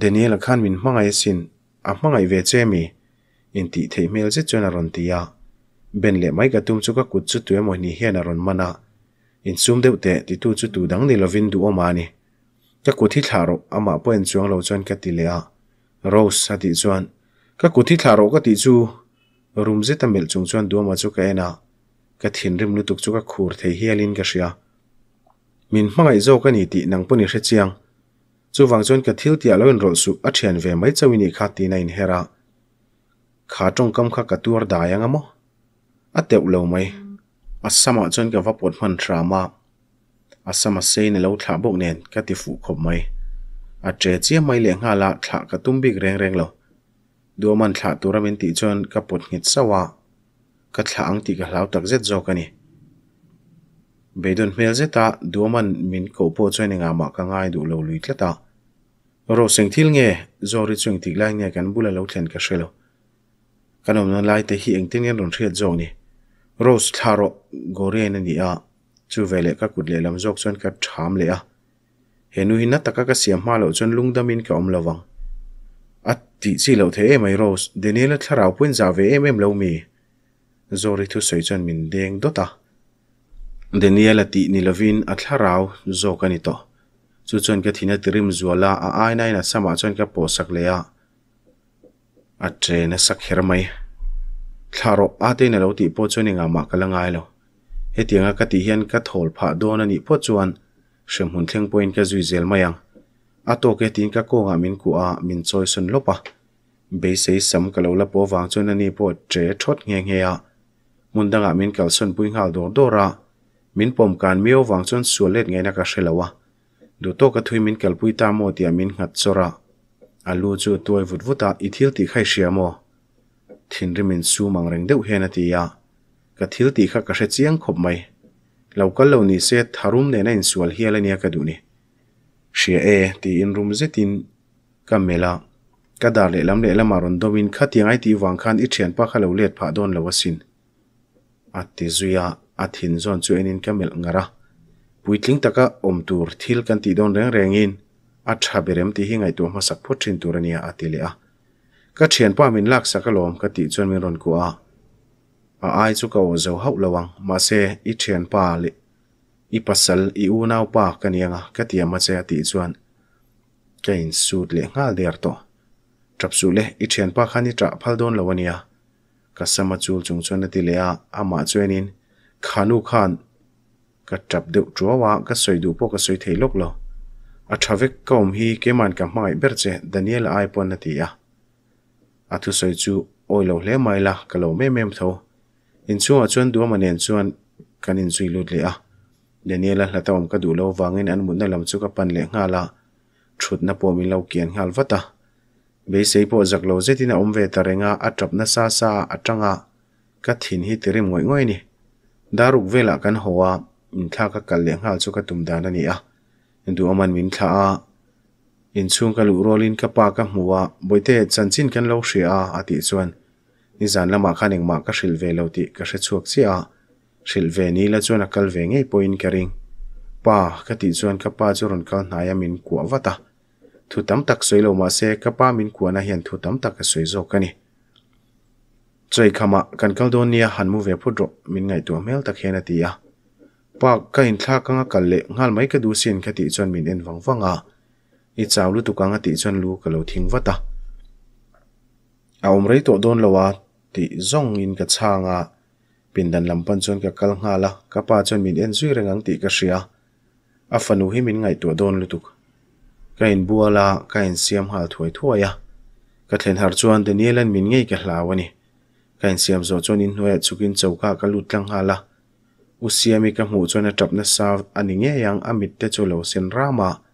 Daniel khan min mangai sin a à, mangai ve chemi in ti thei mel che chon ron tia ben le mai ka tum chu ka kut chu tu emo ni hian aron mana. In sum deuh te ti tu chu tu dang ni lovin du o mani ka kut hi tharo ama po en chuang lo chuan ka ti le a. Rose ti chuan. Ka kut hi tharo ka ti chu. Room je tamel chung chuan du ma chu ka ena ka thin rim lu tuk chu ka khur thei hialin ka ria min hmangai zo ka ni ti nang puni hre chiang. Chu wang chuan ka thil tia lo in rol su a thian ve mai chawini kha ti na in hera. Kha tong kam kha ka tuar da yang amo. A teu lo mai a sama chon ka va pot man drama a sama sei ne lo thla bok nen ka ti fu khop mai a tre chia mai le nga la thla ka tum big reng reng lo do man thla turamin ti chon ka pot ngit sawa ka thla ang ti ka hlau tak zet zo ka ni beidon hmel zeta duaman min ko po chuan nga ma ka ngai du lo lui tlata ro seng thil nge zori chung tik lai nge kan bula lo thlen ka shelo kanom na lai te hi eng tin ron thiat zo ni rose tharo gore na ni a, chu vele ka kut le lam zok chuan ka tham le a. Henu hin na taka ka siam ma lo chuan lungdamin ka om lawang at ti chi lo the mai rose. Denela tharau pun za ve em em lo mi. Zori thu soi chan min deng dota deniala ti ni lovin a thlarau zo kani to. Chu chon ka thina tirim zuala a ai nai na sama chon ka posak leya a tre na sak her mai. Tharo ate na lo ti po choni nga ma kala ngai lo he tianga ka ti hian ka thol pha do na ni po chuan shem hun thleng point ka zui zel mayang a to ke tin ka ko nga min ku a min choi sun lopa be sei sam ka lo la po wang chon ani po tre thot nge nge a mun danga min kal sun pui ngal do do ra min pom kan mio wang chon sualet nge na ka shelawa do to ka thui min kal pui ta mo tia min ngat chora alu chu tuai vut vuta i thil ti khai shiamo ถิ่นริมินซูมังเร่งเดวเฮนตียากระทิลตีข้ากระเชจียงขบไม่เราก็เล่านี้เซทารุมเนี่ยนันส่วลเฮียเลเนี่ยกระดูนี่เชียเอตีอินรุมเซตินกัมเมลากระดาเล่ลำเล่ลมารอนโดวินขัดยังไอตีวังคันอิเชียนปะขลุ่เลดผาดอนเลวสินอัติจุยาอัตินซอนซูเอ็นินกัมเมลงระปุยทิ้งตะกะอมตูร์ทิลกันตีดอนเร่งเร่งอินอัตชาเบเรมตีหิงไงตัวมาสักพดชินตุรเนียอัติเลอะ ka thian pa min lak sakalom ka ti chuan min ron ku a. A ai chu ka zo hau lawang ma se i thian pa li i pasal i u nau pa ka nianga ka ti ma che ti chuan. Ka in suit le ngal der to. Trap su le i thian pa khani tra phal don lawania ka sama chul chung chuan ti le a ama chuanin khanu khan ka trap deu trowa ka soidu po ka soi thei lok lo. A thavek kom hi keman ka mai berche daniel ai pon na ti ya a thu soi chu oi lo hle mai la, ka lo me mem tho. In chu a chuan du manen chuan kan in zui lut le a. Daniela là ta om ka du lo wangin an mun na lam chu ka pan le nga la. Thut na po mi lo kian ngal vata. Be sei po zak lo zetina om ve ta renga, a trap na sa sa, a tanga. Ka thin hi tirim ngoi ngoi ni. Daruk vela kan hoa, in thla ka kal le ngal chu ka tum dan ani a. Du aman min thla a inchung kal urolin ka pa ka hmuwa boite chanchin kan lo hria ati chuan ni zan lama khaning ma ka hril ve lo ti ka hre chuak chi a hril ve ni la chuan a kal ve ngei poin ka ring. Pa ka ti chuan ka pa churon kal hnai min ku awata thu tam tak soi lo ma se ka pa min ku na hian thu tam tak ka soi zo ka ni. Choi khama kan kal don nia han mu ve phu dro min ngai tu mel tak hen ati ya. Pa ka in thla ka nga kal le ngal mai ka du sin ka ti chuan min en wang wanga i chaw lu tukang ati ti chuan lu ka lo thing vata a um rei to don lowa ti zong in ka changa pindan lampan chuan ka kal nga la ka pa chuan min en zui rengang ti ka hria a fanu hi min ngai to don lutuk ka in buala ka in siam hal thuai thuaya ka thlen har chuan daniel an min ngei ka hlawani ka in siam zo chuan in hnuai chukin chauka ka lut tlang hala usiami ka hmu chuan a tapna sa ani nge yang amit te chu lo sen rama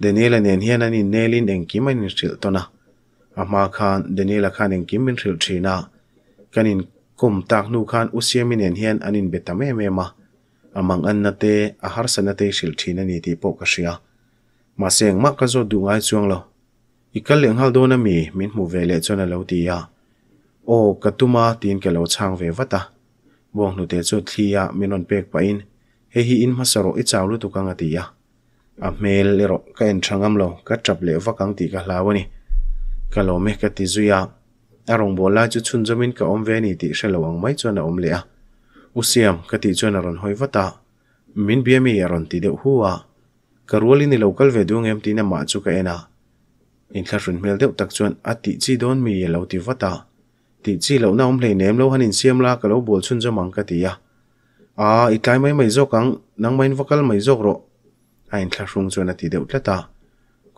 Daniela nen hian an in nelin eng kim an in hril tona. A ma khan Daniela khan eng kim min hril na Kan in kum tak nu khan usia min en hian an in beta me me ma. Amang an na te, a har sa na te hril trina ni ti po ka shia. Ma seng ma ka zo du ngai chuang lo. Ikal leng hal do na mi, min mu ve le chona lo ti ya. O katuma tin ke lo chang ve vata. Buang nu te chu thlia minon pek pa in. He hi in masaro i chawlu tu ka nga ti ya a mel le ro ka en thangam lo, ka trap le vakang ti ka hlawani ka lo me ka ti zuya a rong bola chu chun jamin ka om ve ni ti shelawang mai chona om le a. Usiam ka ti chona ron hoi vata. Min biami a ron ti de huwa ka ruali ni local ve dung em ti na ma chu ka ena. In thla run mel deuh tak chuan a ti chi don mi e lo ti vata. Ti chi lo na om hlei nem lo hanin siam la ka lo bol chun jamang ka ti ya a itlai mai mai zo kang nang main vokal mai zo ro ain thla cho chuan a ti deuh tlata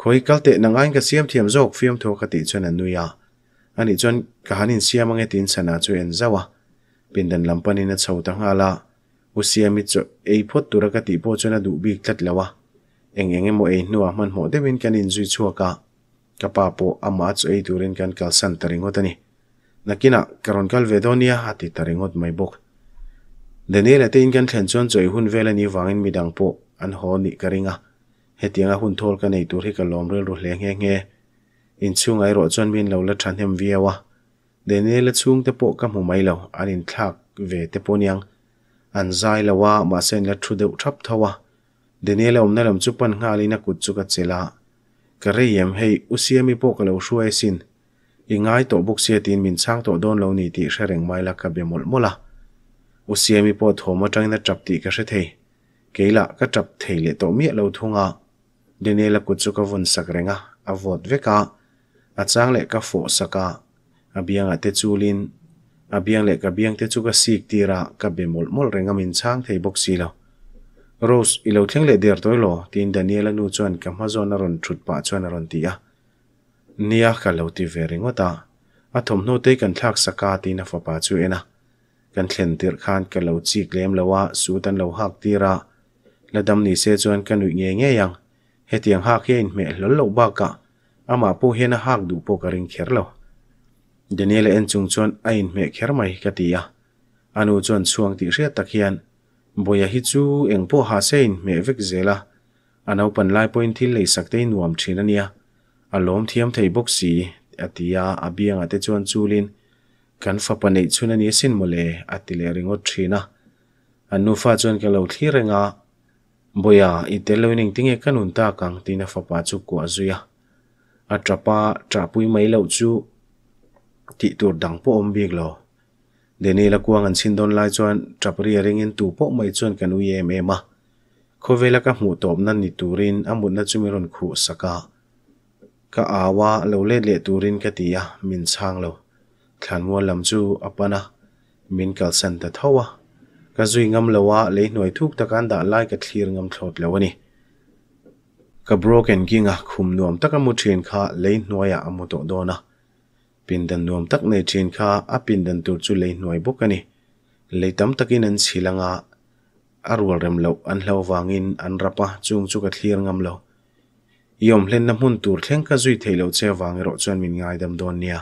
khoi kalte nangain ka siam thiam zok fiam tho ka ti chuan an nuya ani chuan ka hanin siam ange tin sana chu en zawa pindan lampani na chho ta ngala usiami chu ei phot tura ka ti po chuan a du bik tlat lawa eng enge mo ei nuwa man mo dewin kan in zui chuaka ka pa po ama chu ei turin kan kal san taringot ani nakina karon kal vedonia hati taringot mai bok Daniel ate in kan thlen chuan choi hun vela ni wangin midang po an ho ni ka karinga hetianga hun thol ka nei tur hi ka lom rel ru hle nge nge. In chung ai ro chon min lo la than hem viawa de ne la chung te po ka mu mai lo. An in thak ve te po niang. An zai la wa, ma sen la thu deu thap thawa de ne la om na lam chu pan nga li na kut chu ka chela ka re yem hei usiami po ka lo shuai sin. Ingai to buk sia tin min sang to don lo ni ti shareng mai la ka be mol mola. Usiami po thoma tang na chap ti ka she thei keila ka tap theile to mi lo thunga denela ku chu ka vun sak renga a vot veka a chang le ka fo saka abiang te chulin abiang le ka biang te chu ka sik tira ka be mol mol renga min chang thei bok si lo rose ilo thleng le der toy lo tin daniela nu chuan ka ma zona ron thut pa chuan ron tia nia ka lo ti ve ringota a thom no te kan thak saka ti na fa pa chu ena kan thlen tir khan ka lo chi klem lawa su tan lo hak tira la dam ni se chuan kan ui nge nge yang hetiang hak hian me lol lo ba ka ama po hian a hak du po ka ring kher lo daniela en chung chuan a in me kher mai ka tia anu chuan chuang ti hriat tak hian boya hi chu eng po ha sein me vek zela ano pan lai point thil lei sak te nuam thina nia. Alom thiam thei bok si atia abiang ate chuan chulin kan fa panei chuna ni sin mole atile ringo thina anu fa chuan ka lo thli renga boya i te tinge kanun ta kang tina fa pa chu ko azuya atrapa trapui mai lo chu ti tur dang po om bik lo. Deni la kuang an sin don lai chuan trapri ring in tu po mai chuan kan u em ema. Khovela ka hmu top nan ni turin amut na chumiron khu saka. Ka awa, lo le le turin ka tia, min chang lo. Thlan mo lam chu, apana, min kal san ta thawa ka zui ngam lawa le noi thuk ta kan da lai ka thlir ngam thlot lawani ka broken kinga khum nuam taka mu thin kha le noya amu to dona pindan nuam tak nei thin kha a pindan tur chu le noi bokani le tam takin an chilanga arwal rem lo an lo wangin an rapa chung chu ka thlir ngam lo. Yom hlen na mun tur thleng ka zui theilo che wangi ro chuan min ngai dam don nia.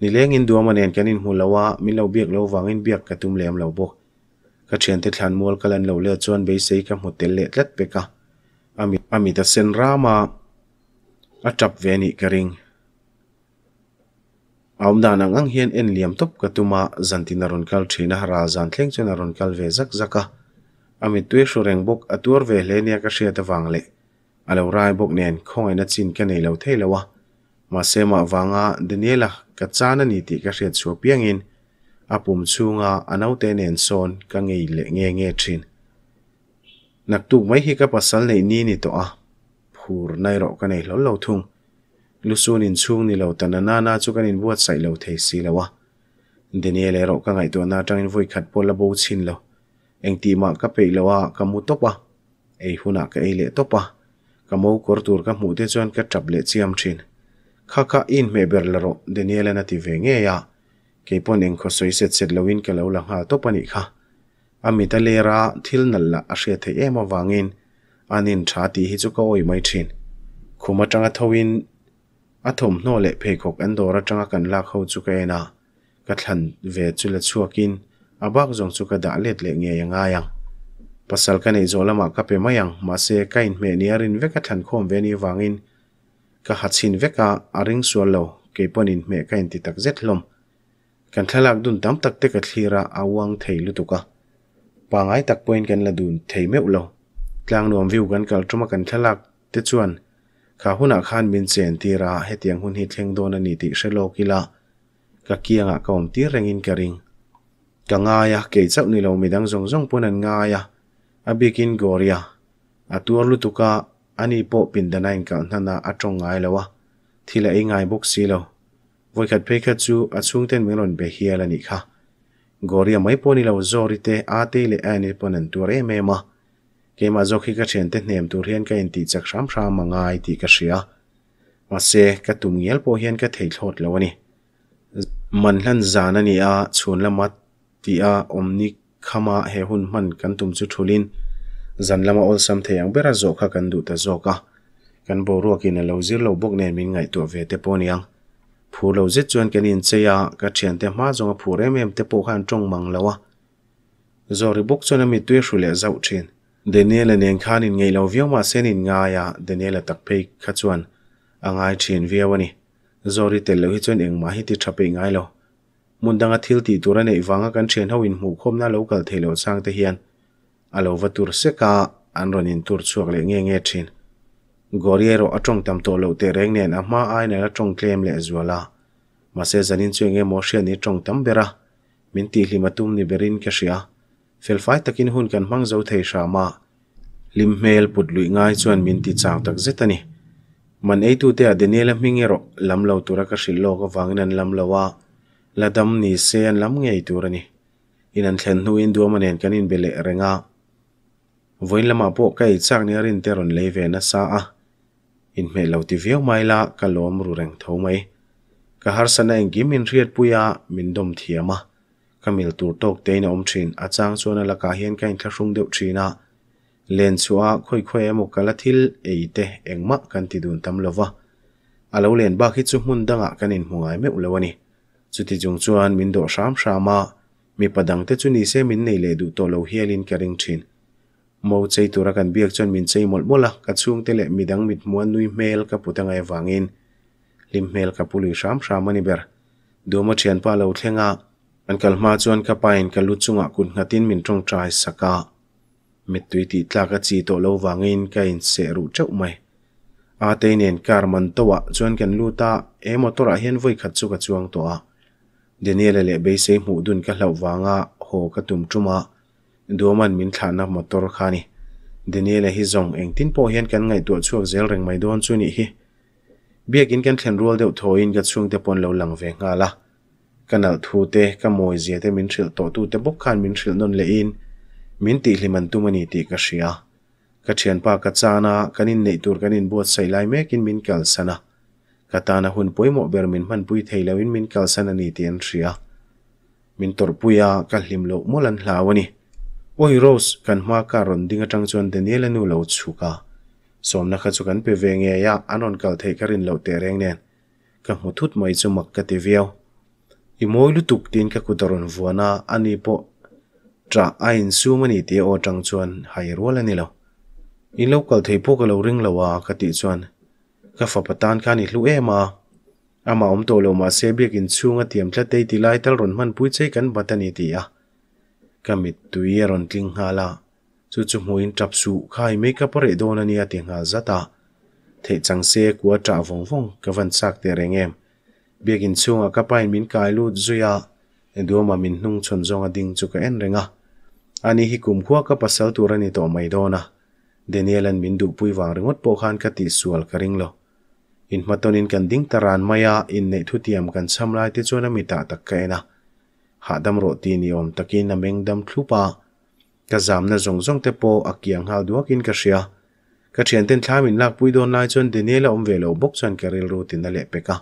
Nileng in duama nen kanin hulawa mi lo biak lo wangin biak ka tum lem lo bok ka thian te thlan mual kalan lo le chuan be sei ka mu tel le tlat pe ka ami ami ta sen rama a tap ve ni ka ring. Aum dan ang ang hian en liam top ka tuma zantina ron kal thina ra zan thleng chuna ron kal ve zak zaka ami tue shu reng bok atur ve le nia ka hria ta wang le alo rai bok nen khong ena chin ka nei lo thei lawa ma sema wanga daniela ka chana ni ti ka hriat chu piangin apum chunga anau te nen son ka ngei le nge nge thin. Nak tu mai hi ka pasal nei ni ni to a. Phur nai ro ka nei lo lo thung. Lu sun in chung ni lo tan na na chu kan in buat sai lo thei si lawa deniel ero ka ngai to na tang in voi khat pol la bo chin lo. Eng ti ma ka pe lawa ka mu to pa ei huna ka ei le to pa ka mo kor tur ka mu te chon ka trap le chiam thin. Kha kha in me ber la ro deniel na ti ve nge ya. keipon eng kho soi set set lawin ke lo la nga to pani kha ami ta le ra thil nal la a she the ema wangin anin tha ti hi chu ka oi mai thin. Khuma tanga thowin a thom no le phe khok an dora tanga kan la kho chu ka ena ka thlan ve chu la chuakin abak zong chu ka da let le nge yanga yang. Pasal ka nei zolama ka pe mayang ma se kain me ni arin ve ka thlan khom ve ni wangin ka hachin veka aring sualo keponin me kain ti tak zet lom. Kan thalak dun tam tak te ka thira awang thei lutuka pangai tak point kan la dun thei me ulo. Tlang nuam view kan kal tuma kan thalak te chuan. Kha huna khan min chen tira hetiang hun hi thleng don ani ti shelo kila ka kianga kaum ti rengin karing ka nga ya ke chau ni lo midang zong zong punan nga ya. Abikin goria atur lutuka ani po pindana in ka nana atong ngai lawa thila ingai ngai bok si lo. Voi khat pe khat chu achung ten mengon be hiala ni kha goria mai poni lo zori te a te le ani ponan tur e mema ke ma zokhi ka chen te nem tur hian ka in ti chak sham sham mangai ti ka shia ma se ka tum ngel po hian ka thei thlot lo ani man hlan zan ani a chhun lama ti a omni khama he hun man kan tum chu thulin zan lama ol sam the yang bera zo kha kan du ta zo ka kan bo ro ki na lo zir lo bok ne min ngai to ve te poniang phu lo zit chuan kan in à. ka thian te ma zonga phu re mem te po khan tong mang lawa zori bok chuan mi tu shu le zau thin. Daniel nen khan in ngei lo viau ma sen in nga ya daniel tak phei kha chuan angai thin viawani zori te lo hi chuan eng ma hi ti thape ngai lo. Mundanga thil ti tura nei wanga kan chen ho in mu khom na local thelo sang te hian. Alo vatur se ka an ronin tur chuak le nge nge thin goriero atong tam to lo te reng nen ama ai na atong claim le zwala ma se zanin chu nge motion ni tong tam bera min ti hlimatum ni berin ka shia fel fai takin hun kan mang zo thei sha ma lim mel put lui ngai chuan min ti chang tak zetani man ei tu te a denela mingero lam lo tura ka shil lo ka wangnan lam lawa Ladam ni. Se an lam ngei turani. Inan thlen nu in duam anen kanin bele renga voin lama po kai chak ni arin teron leive na sa a Ah. In me lo ti viau mai la ka lom ru reng tho mai ka har sana eng gi min riat puya min dom thiama ka mil tur tok te na om thin a chang chuan la ka hian kain thla hrung deuh thina len chua khoi khoi emo kala thil eite engma kan ti dun tam lova alo len ba khi chu mun danga kanin mungai me ulawani chuti jung chuan min do sham shama mi padang te chu ni se min nei le du to lo hialin karing thin mo chei tura kan biak chon min chei mol mola ka chung te le midang mit muan nui mel ka putanga e wangin lim mel ka puli sham sham shamani ber do ma thian pa lo thlenga an kal ma chuan ka pain ka lu chunga kun ngatin min tong trai saka mit tui ti tla ka chi to lo wangin ka in se ru chau mai a te nen kar man to wa chuan kan lu ta. E motor a hian voi khat chu ka chuang to a daniel le be se mu dun ka hlau wanga ho ka tum tuma duaman min thana motor khani denial hi zong eng tin po hian kan ngai tu chuak zel reng mai don chu ni hi biakin kan thlen rual deuh thoin ka chung te pon lo lang ve nga la kanal thu te, ka moi zia te min thril to tu te bok khan min thril non le in. Min ti hliman tu mani ti ka shia ka thian pa ka chana kanin nei tur kanin buat sai lai mekin min kal sana. Katana hun poimo ber min man pui theilawin min kal sana ni ti an hria min tor puya ka hlim lo molan hlawani oi rose kan hma ka ron dinga tang chuan daniel anu lo chuka somna kha chu kan pe ve nge ya anon kal thei karin lo te reng nen. Ka hmu thut mai chu mak ka ti viau i moi lu tuk tin ka kudaron vuana ani po tra a in su mani te o tang chuan hai rol ani lo. I lo kal thei po ka lo ring lo wa ka ti chuan. Ka fa patan kha ni hlu ema ama om to lo ma se sebiak in chunga tiam thla te ti lai tal ron man pui chei kan batani ti ya. kamit tuye ron tling nga la. Chu chu muin tap su khai me ka pare do na nia te nga zata the chang se kwa tra vong vong ka van sak te rengem begin chunga ka pain min kai lu zuya endoma min nung chon zonga ding chu ka en renga. Ani hi kum khuwa ka pasal turani to mai do na. Daniel an min du pui wang rengot po khan ka ti sual ka ring lo. In matonin kan ding taran maya in nei thu tiam kan chamlai te chona mi ta tak ka ena hadam ro ti ni om takin a mengdam thlupa ka zamna zong zong te po akiang hal duakin ka shia ka thian ten thlamin lak pui don lai chon denela om velo bok chan karel ro tin ale peka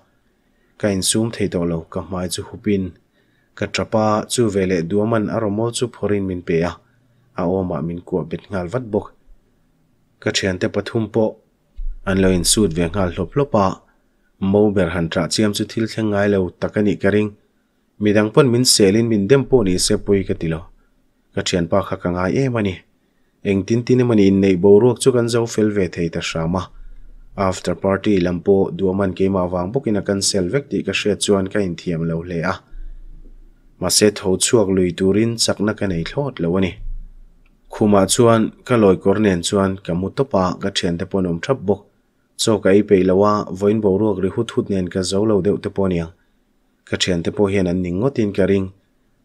ka. In sum thei to lo ka mai chu hupin ka trapa chu vele duaman aromo chu phorin min pe a a oma min ko bet ngal vat bok. Ka thian te pathum po. An lo in sut ve ngal hlop hlopa mo ber han tra chiam chu thil thleng ngai lo takani karing midang pon min selin min dem po ni se pui ka tilo. Ka thian pa kha ka ngai e mani. Eng tin tin mani in nei bo rok chu kan zo fel ve thei ta shama after party lampo duaman ke ma wang bok in a sel vek ti ka she chuan ka in thiam lo le a. Ma se tho chuak lui turin chakna ka nei thlot lo ani. Khuma chuan ka loi kor nen chuan ka mu to pa ka thian te ponom thap bok. Chaw ka i pe lawa voin bo ruak ri hut hut nen ka zo lo deuh te ponia ka thian te po hian an ningaw tin ka ring.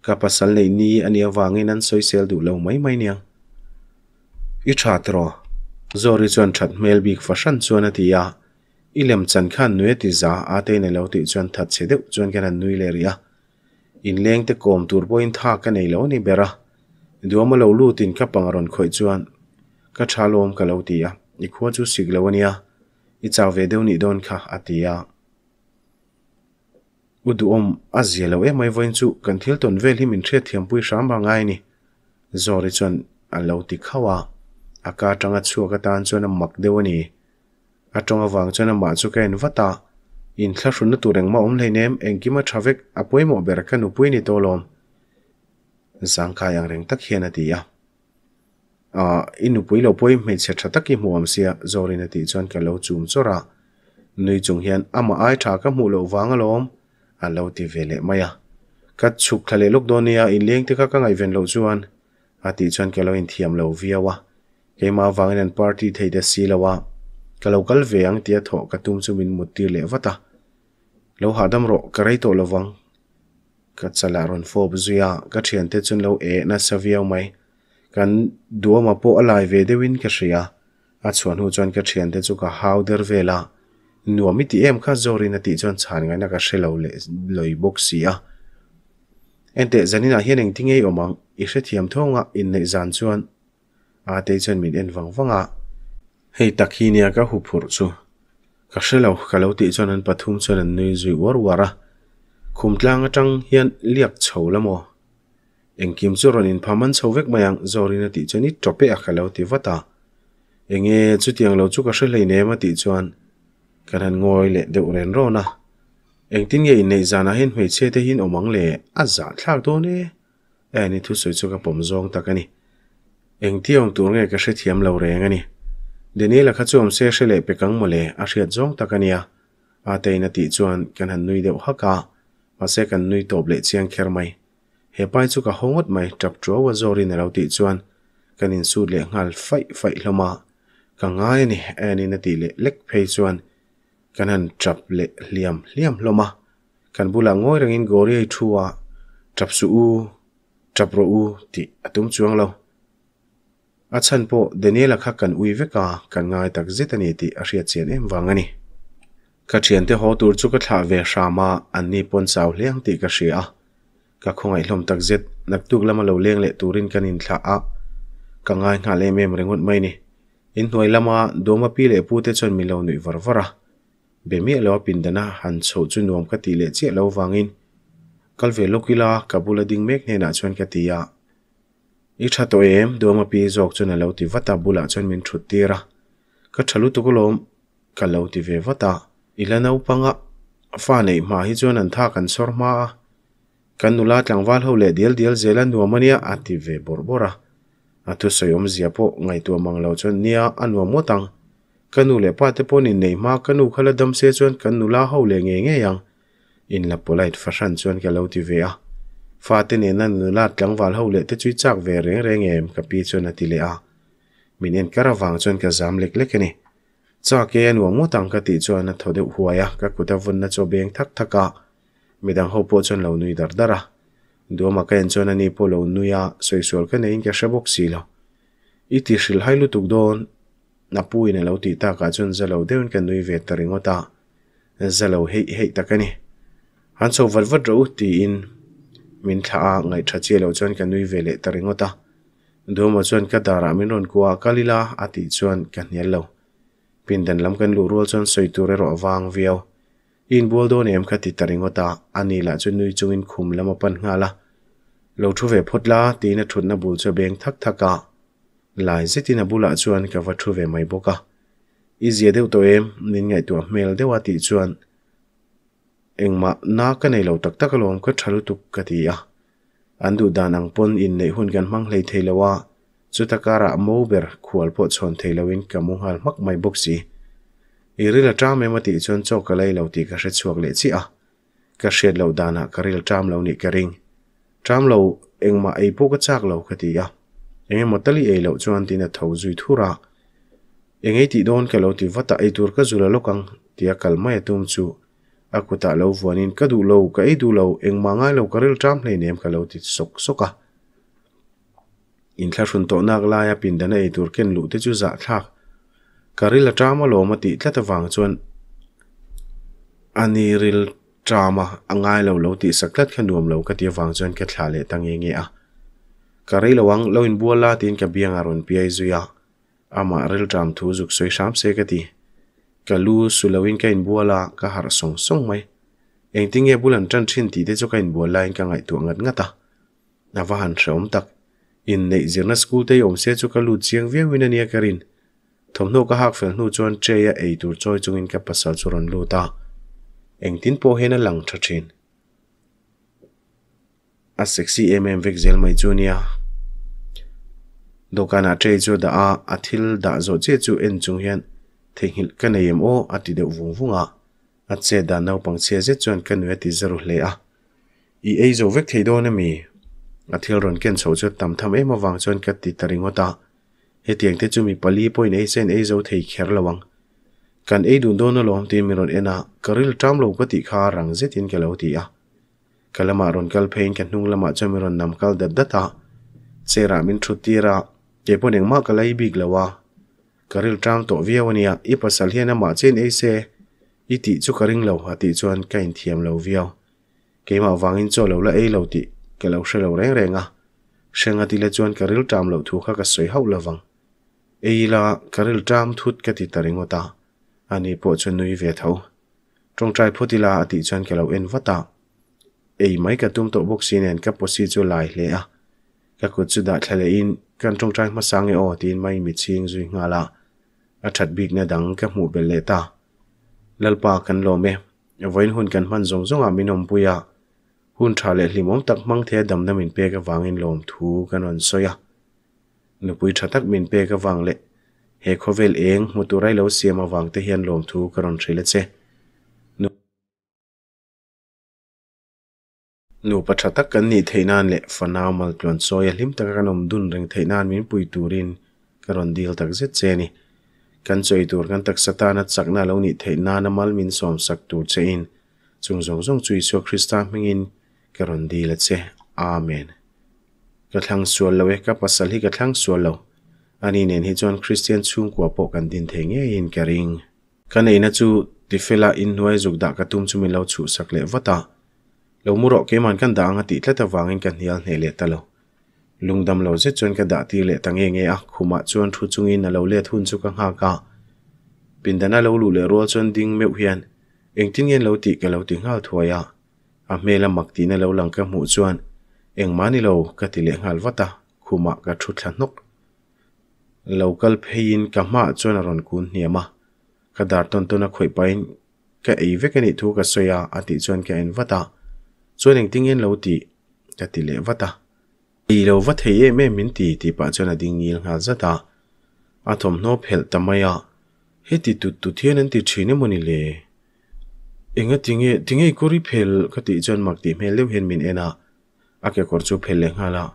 Ka pasal nei ni ania wangin e an soi sel du lo mai mai nia i tha tro zori chuan that mel bik fashan chuan atia ilem chan khan nue ti za a te ne lo ti chuan that che deuh chuan kan an nui le ria in leng te kom tur bo in tha ka nei lo ni bera duama lo lu tin ka pangaron khoi chuan. Ka thalom ka lo tia i khuwa chu sig lo ania i chaw ve deu ni don kha atia udu om azia lo e mai voin chu kan thil ton vel hi min thret thiam pui sham ba ngai ni. Zori chon a lo ti khawa. Aka tanga chu ka tan chuan a mak dewani a tonga wang chuan ma chu ka en vata. In thla hrun na tureng ma om leinem engkima thavek apoi mo ber ka nupui ni tolom zangka yang reng tak hian ya. A inu pui lo poi me che tha taki muam sia, zori na ti chon ka lo chum chora. Nui chung hian ama ai tha ka mu lo wang alom a lo ti vele maya ka chuk thale lok donia in leng te các ka ngai ven lo chuan ati ti chuan ka in thiam lo viawa ke mà wangin an party theida silawa kalau kal ve ang tia tho ka tum chu min mutir le wata lo hadam ro karai to lawang ka chala ron fo buzuya ka thian te chun lo e na saviau mai kan duama po alai ve dewin ka shria a chuan hu chuan ka thian te chu ka hau der vela nuam mi ti em kha zori na ti chuan chan ngai na ka hrelo le, loi box si a. Ente zanina ah hian eng ei omang i hre thiam thonga in nei zan chuan. A te chuan min en wang wanga hei takhi nia ka hu phur chu. Ka hrelo ka lo ti chuan an pathum chuan an nui zui war wara khum tlang atang hian liak chho lamo eng kim chu ronin phaman chho vek mayang zori na ti chuan i tope a khalo ti vata. Enge chu tiang lo chu ka hrelei nema ti chuan kan han ngoi le deuh ren ro na anh tin nge in nei zana hen hmei che te hin omang le a à, za dạ, thlak do ne e ni thu soi chu ka pom zong takani nghe cái ong tur nge ka anh thiam lo reng ani deni la kha xe se hre le pe lệ mole a hriat zong takania a te na ti chuan kan han nui deuh haka ma à, se kan nui top le chiang kher mai he pai chu ka hongot mai tap tro wa zori na lo ti chuan kan in su le ngal fai fai hloma ka ngai ni ani na ti le lek phei chuan kan han trap le liam liam loma kan bula ngoi rangin gori ai thuwa trap su u trap ro u ti atum chuang lo a chan po daniela kha kan ui veka kan ngai tak zitani ti a hriat chen em wangani ka thian te ho tur chu ka thla ve shama anni pon chaw hliang ti ka hria ka khongai hlom tak zet nak tuk lama lo leng le turin kan in thla a ka ngai nga le mem rengut mai ni in hnuai lama doma pi le pu te chon mi lo nui var bemi lo pindana han cho chu nuam ka ti le che lo wangin kalve lokila kabula ding mek ne na chuan ka ti ya. I tha to em do ma pi jok chu na lo ti vata bula chuan min thu ti ra. Ka thalu tu ko lom ka lo ti ve wata ilana upanga fa nei ma hi chuan an tha kan sor ma. Kan nula tlangwal ho le dial dial zela nuamania ati ve borbora atu soyom zia po ngai tu manglo chuan nia anwa motang kanu le pa te poni nei ma kanu khala dam se chuan kanu la ho le nge nge yang. In la polite fashion chuan ka lo ti ve a. Fa te ne nan nu la tlang wal ho le te chui chak ve reng reng em ka pi chuan ati le a. Min en karawang chuan ka zam lek lek ni cha ke an wa mo tang ka ti chuan a thode huaya ka kuta vun na cho beng thak thaka midang ho po chuan lo nui dar dara do ma ka en chuan ani po lo nuya soisual ka nei ka shabok si lo. Iti shil hailu tuk don na pui ne lo ti ta ka chun zalo deun kan nui ve ta ringo ta. Zalo hei hei takani han so vat vat ro ti in. Min tha a ngai tha che lo chon kan nui ve le ta ringo ta. Do ma chon ka dara min ron kwa kalila ati chuan kan nial lo. Pin den lam kan lu rol chon soi tu re ro wang viau in bol do nem kha ti ta ringo ta ani la chun nui chung in khum lama pan nga la. Lo thu ve phot la, ti na thut na bul cho beng thak thaka lai zetin a bula chuan ka va thu ve mai boka i zia deuh to em, nin ngai tu mel dewa ti chuan. Engma na ka nei lo tak tak lom ka thalu tuk ka ti a. An du dan ang pon in nei hun gan mang hlei theilawa chu takara mober khual po chon theilawin ka mu hal mak mai boxi i rila tram ema ti chuan chok ka lei lo ti ka hre chuak le chi a. Ka hriat lo dana ah ka ril tram lo ni ka ring. Tram lo engma ei po ka chak lo ka ti a enge motali ei lo chuan tina tho zui thura enge ti don ka lo ti vata ei tur ka zula lokang tia kalmai tum chu akuta lo vuanin ka du lo ka ei du lo eng mangai lo karil tram hlei nem ka lo ti sok soka in thla run to nak la ya pin dana ei tur ken lu te chu za thak karil tram lo ma ti tla wang chuan ani ril drama angai lo lo ti saklat khanuam lo ka ti wang chuan ka thla le tangi nge a karai lawang lo in buala tin ka biang aron piai zuya. Ama rel tram thu zuk soi sham se ka ti. Ka lu sulawin ka in buala ka har song song mai. Eng ting e bulan tran thin ti te chu ka in buala in ka ngai tu ngat ngata. Na wa han shom tak. In nei zirna school te yom se chu ka lu chiang viang win ania karin thom no ka hak fel nu chon che ya ei tur choi chungin ka pasal churon lu ta. Eng tin po hena lang tha thin. A sexy mm vek zel mai chunia dokana tre chu da a athil da zo che chu en chung hian thengil kanayem o ati de vung vunga a. Che da nau pang che je chuan kanwe ti zaru hle a. I ei zo vek thei do na mi athil ron ken chho chu tam tham em awang chuan ka ti taring ota he tiang te chu mi pali point ei sen ei zo thei kher lawang kan ei dun don lom ti mi ron ena karil tam lo ka ti kha rang je tin ke lo ti a. Kalama ron kal phein kan hnung lama chu mi ron nam kal dab data chera min thu ti ra thutira ke po neng ma ka lai big lawa karil tram to viawania i pasal hian ma chen e se i ti chu ka ring lo a ti chuan ka in thiam lo viau ke ma wangin chaw lo la ei lo ti ke lo hre lo reng renga hrenga ti le thu ka cái tam hậu là kha ka soi hau lawang ei la ka ril tam thut ka ti taringota ani po chuan nui ve tho trong trai photila ati chuan ke lo en vata ei mai ka tum to box sin en posi chu lai hle a ka ku chu da thlale in kan trong trai ma sang e o tin mai mi ching zui nga la a that big na dang ka mu bel le ta. Lalpa kan lo me voin hun kan man zong zong a minom puya hun à. tha le hlimom tak mang the dam na min pe ka wangin lom thu kan on soya à. nu pui tha tak min pe ka wang le he khovel eng muturai lo siam awang te hian lom thu karon thrile che nu patha tak kan ni theinan le fanaw mal tlon soya hlim tak kanom dun reng theinan min pui turin karon dil tak zet che ni kan choi tur kan tak satana chakna lo ni theina na mal min som sak tu che in chung zong zong chui so krista mingin karon di la che amen ka thlang sual lo ka pasal hi ka thlang sual lo ani nen hi chuan christian chung kwa po kan din thenge in karing kan ei na chu tifela in nuai zuk da ka tum chu min lo chu sak le wata lo muro ke man kan da anga ti tlata wangin kan hial ne le ta lo lungdam lo zet chuan ka da ti le tange nge a khuma chuan thu chungin na lo le thun chu ka nga ka pindana lo lu le ro chuan ding meu hian eng tin yen lo ti ka lo ti ngal thuaya a mela mak ti na lo lang ka mu chuan eng mani lo ka ti le ngal wata khuma ka thu thla nok local phein ka ma chuan a ron kun hniama ka dar ton ton a khoi pain ka ei ve ka ni thu ka soya ati chuan ka en wata chuan eng ting yen lo ti ka ti le wata i lo va thei e me min ti ti pa chuan a ding ngil nga zata a thom no phel tamaya he ti tu tu thian an ti thine moni le enga tinge tinge kori phel ka ti chuan mak ti mel le hen min ena a ke kor chu phel le ngala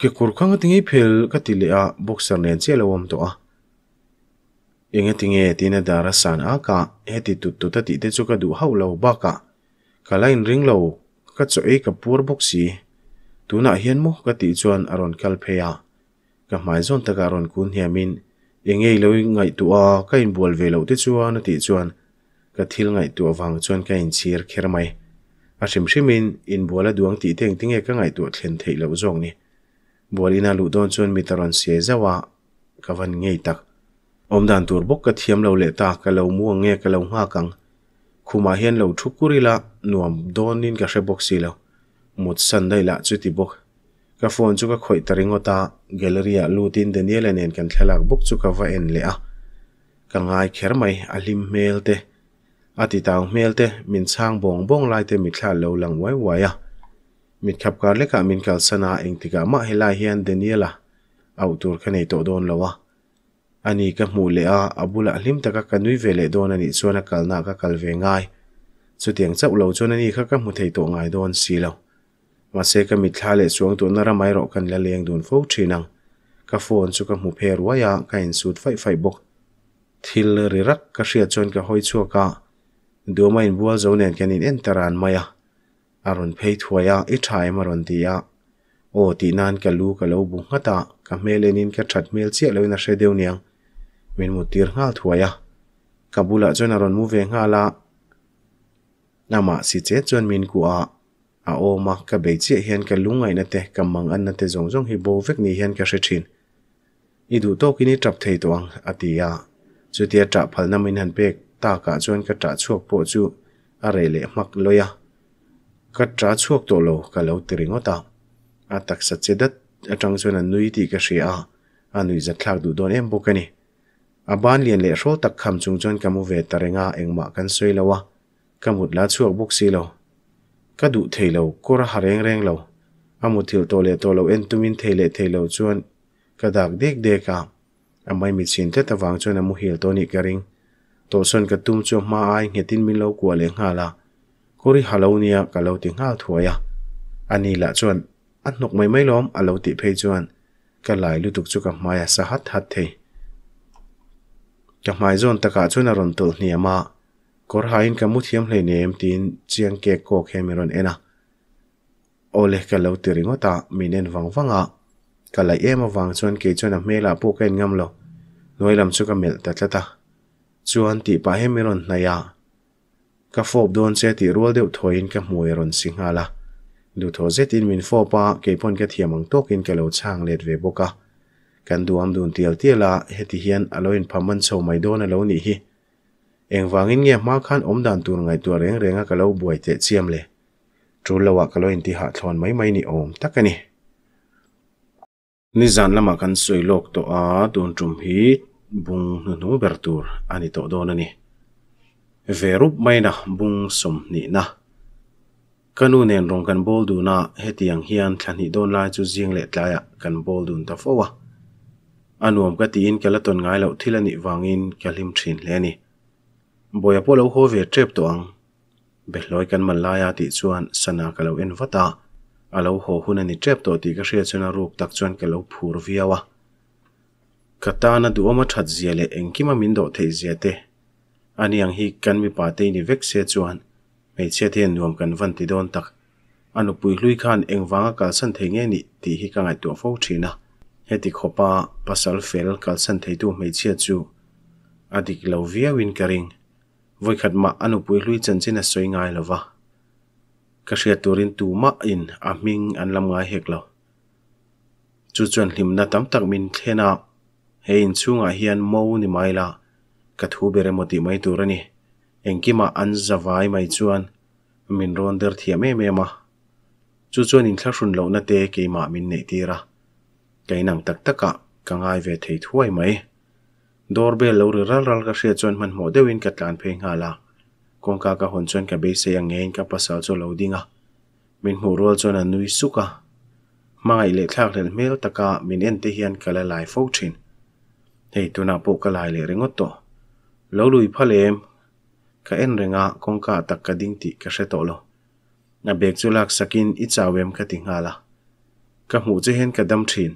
ke kor khang tinge phel ka ti le a boxer nen che lo om to a enga tinge tina dara san a ka he ti tu tu ta ti te chu ka du hau lo ba ka kalain ring lo ka cho e ka pur tu na hian mo ka ti chuan aron kal pheya ka mai zon ta ka ron kun hiamin. Engei lo ngai tu a ka in bual ve lo te chuan ti chuan. Ka thil ngai tu awang chuan ka in chir kher mai. A hrim hrimin, in bola duang ti teng tinge ka ngai tu thlen thei lo zong ni. Bolina lu don chuan mi taron se zawa ka van ngei tak. Om dan tur bok ka thiam lo le ta, ka lo mu nge, ka lo nga kang. Khuma hian lo thukurila nuam donin ka hre bok si lo mut san dai la chu ti bok ka phone chu ka khoi taringota gallery a lutin daniel nen kan thlak bok chu ka va en le a ka ngai kher mai a lim mel te ati taw mel te min chang bong bong lai te mi thla lo lang wai wai a mit khap kar le ka min kal sana eng tika ma helai hian daniela au tur khanei to don lowa ani ka hmu le a abula hlim taka kanui vele don ani chuan a kalna ka kal ve ngai chu tiang chau lo chuan ani kha ka hmu thei to ngai don si lo ma se ka mi thla le chuang tu na ra mai ro kan la leng dun fo thinang ka phone chu ka hmu pher wa ya ka in sut fai fai bok thil ri rak ka hria chuan ka hoi chu ka du ma in bual zo nen kan in en taran maya aron phei thuaya i thai maron tia o ti nan ka lu ka lo bu ngata ka melenin ka that mel chia lo na hre deu niang wen mu tir ngal thua ya. Kabula chon aron mu ve nga la nama si che chon min ku a. A o ma ka be che hian ka lungai na te ka mang an na te zong zong hi bo vek ni hian ka she thin i du to kini trap thei tawang atia chutia tra phal na min han pek ta ka chon ka tra chuak po chu a re le mak loya ka tra chuak to lo ka lo tiringo ta. A tak sa chedat atang chuan an nui ti ka she a. Anui za thlak du don em bo ka ni. Ban lian le ro tak kham chung chuan kamu ve tarenga engma kan soi lawa kamut la chuak bok si lo ka du thei lo kor ha reng reng lo amu thil to le to lo en tumin thei le thei lo chuan ka dak dek de ka amai mi chin te tawang chuan amu hil to ni ka ring to son ka tum chu ma ai ngetin min lo kwa le nga la kori halo nia ka lo ti nga thuaya ani la chuan an nok mai mai lom alo ti phei chuan ka lai lu tuk chu ka maya sa hat hat thei ka mai zon taka chuna ron tul ni ama. Kor hain ka mu thiam hle nem tin chiang ke ko khemeron ena. Ole ka lo ti ringo ta minen wang wanga ka lai em wang chuan ke chuan a mela pu ken ngam lo. Noi lam chu ka mel ta tlata chuan ti pa hemeron na ya. Ka fob don che ti rol deu thoin ka hmuai ron singhala du tho zetin min fopa ke pon ka thiamang tokin ka lo chang let ve boka kan duam dun tial tiala heti hian aloin phaman chho mai don alo ni hi. Eng wangin nge ma khan om dan tur ngai tu reng renga ka lo buai te chiam le. Tru lawa ka lo in ti ha thon mai mai ni om takani ni. Zan lama kan soi lok to a tun tum hi bung nu nu ber tur ani to don ani ve rup mai na, bung som ni na. Kanu nen rong kan bol du na hetiang hian thani don lai chu jing le tlaya kan bol dun ta fowa anuam ka ti in kala ton ngai lo thilani wangin kalim thin le ni. Boya polo ho ve trep to ang. Beloi kan malaya ti chuan sana kalo en vata. Alo ho hun ani trep to ti ka hria chuna ruk tak chuan kalo phur viawa katana du oma that ziale engkima min do thei ziate ani ang hi kan mi pa te ni vek se chuan. Mei che thian nuam kan van ti don tak. Anu pui hlui khan engwanga kal san thei nge ni ti hi ka ngai to fo thina heti khopa, pasal fel kal san thei tu mei che chu. Adik lo via win karing. Voi khat ma anu pui hlui chan chin a soi ngai lova ka hria turin tu ma in, a ming an lam ngai hek lo. Chu chuan hlim na tam tak min thena he in chunga hian mo ni mai la. Ka thu bere moti mai turani engkima an zawai mai chuan. Min ron der thiam em em a chu chuan in thlarun lo na te ke ma min nei tira kainang tak taka kangai ve thei thuai mai doorbell lo ri ral ral ka hria chuan man mo deuin ka tlan phei nga la kong ka ka hon chuan ka be se ang ngein ka pasal chu lo dinga min hmu rol chuan an nui suka mangai le thlak len mel taka min en te hian kala lai fo thin hei tuna po ka lai le ringot to lo lui phalem ka en renga kong ka tak ka ding ti ka hre to lo na bek chu lak sakin i chawem ka ti ngala ka hmu che hen ka dam thin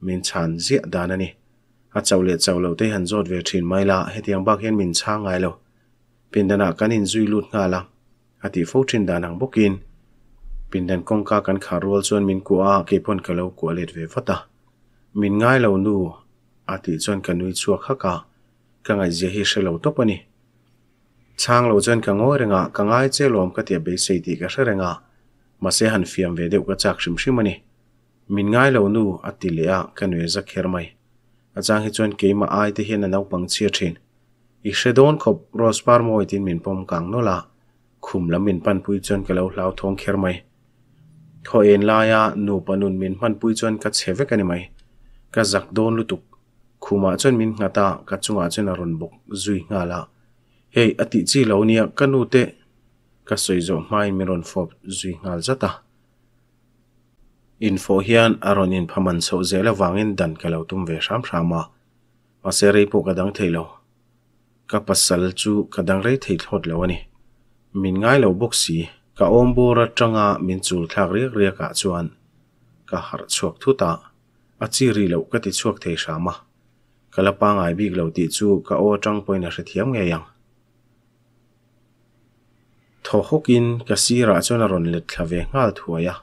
min chan zia dan ani a chawle lâu te han zot ve thin mai la hetiang bak hen min cha ngai lo pindana kan in zui lut ngala ati fo thin dan ang bokin pindan kong ka kan kha rol chuan min ku a ke pon ka lo ku let ve fata min ngai lo nu ati chuan kan nui chuak khaka ka ngai je hi shelo to pani chang lo chuan ka ngoi renga ka ngai che lom ka tia be sei ti ka hre renga ma se han fiam ve deuh ka chak shim shim ani min ngai lo nu ati le a, ka za kher mai. A hi chuan keima ai te hian anau pang chia thin. I shedon khop ros par moi tin min pom kang no la. Khum lam min pan pui chuan ka lo hlau thong kher mai. Kho en la ya, nu panun min man pui chuan ka cheve kani mai. Ka zak don lutuk khuma chuan min ngata ka chunga chuan a ron bok zui nga la. Hei ati chi lo nia kanu te. Ka soizo mai mi ron fop zui ngal zata info hian aron in phaman so zela wangin dan kalau tum ve sham shama ma. Se po kadang thelo ka pasal chu kadang rei thei thot lo ani. Min ngai lo bok si, ka om bora tanga min chul thak riak riak ka chuan. Ka har chuak thu ta, a chi ri lo ka ti chuak thei shama kalapa ngai bik lo ti chu ka o tang point a thiam nge yang. Tho hokin ka sira chona ron let thlave ngal thuaya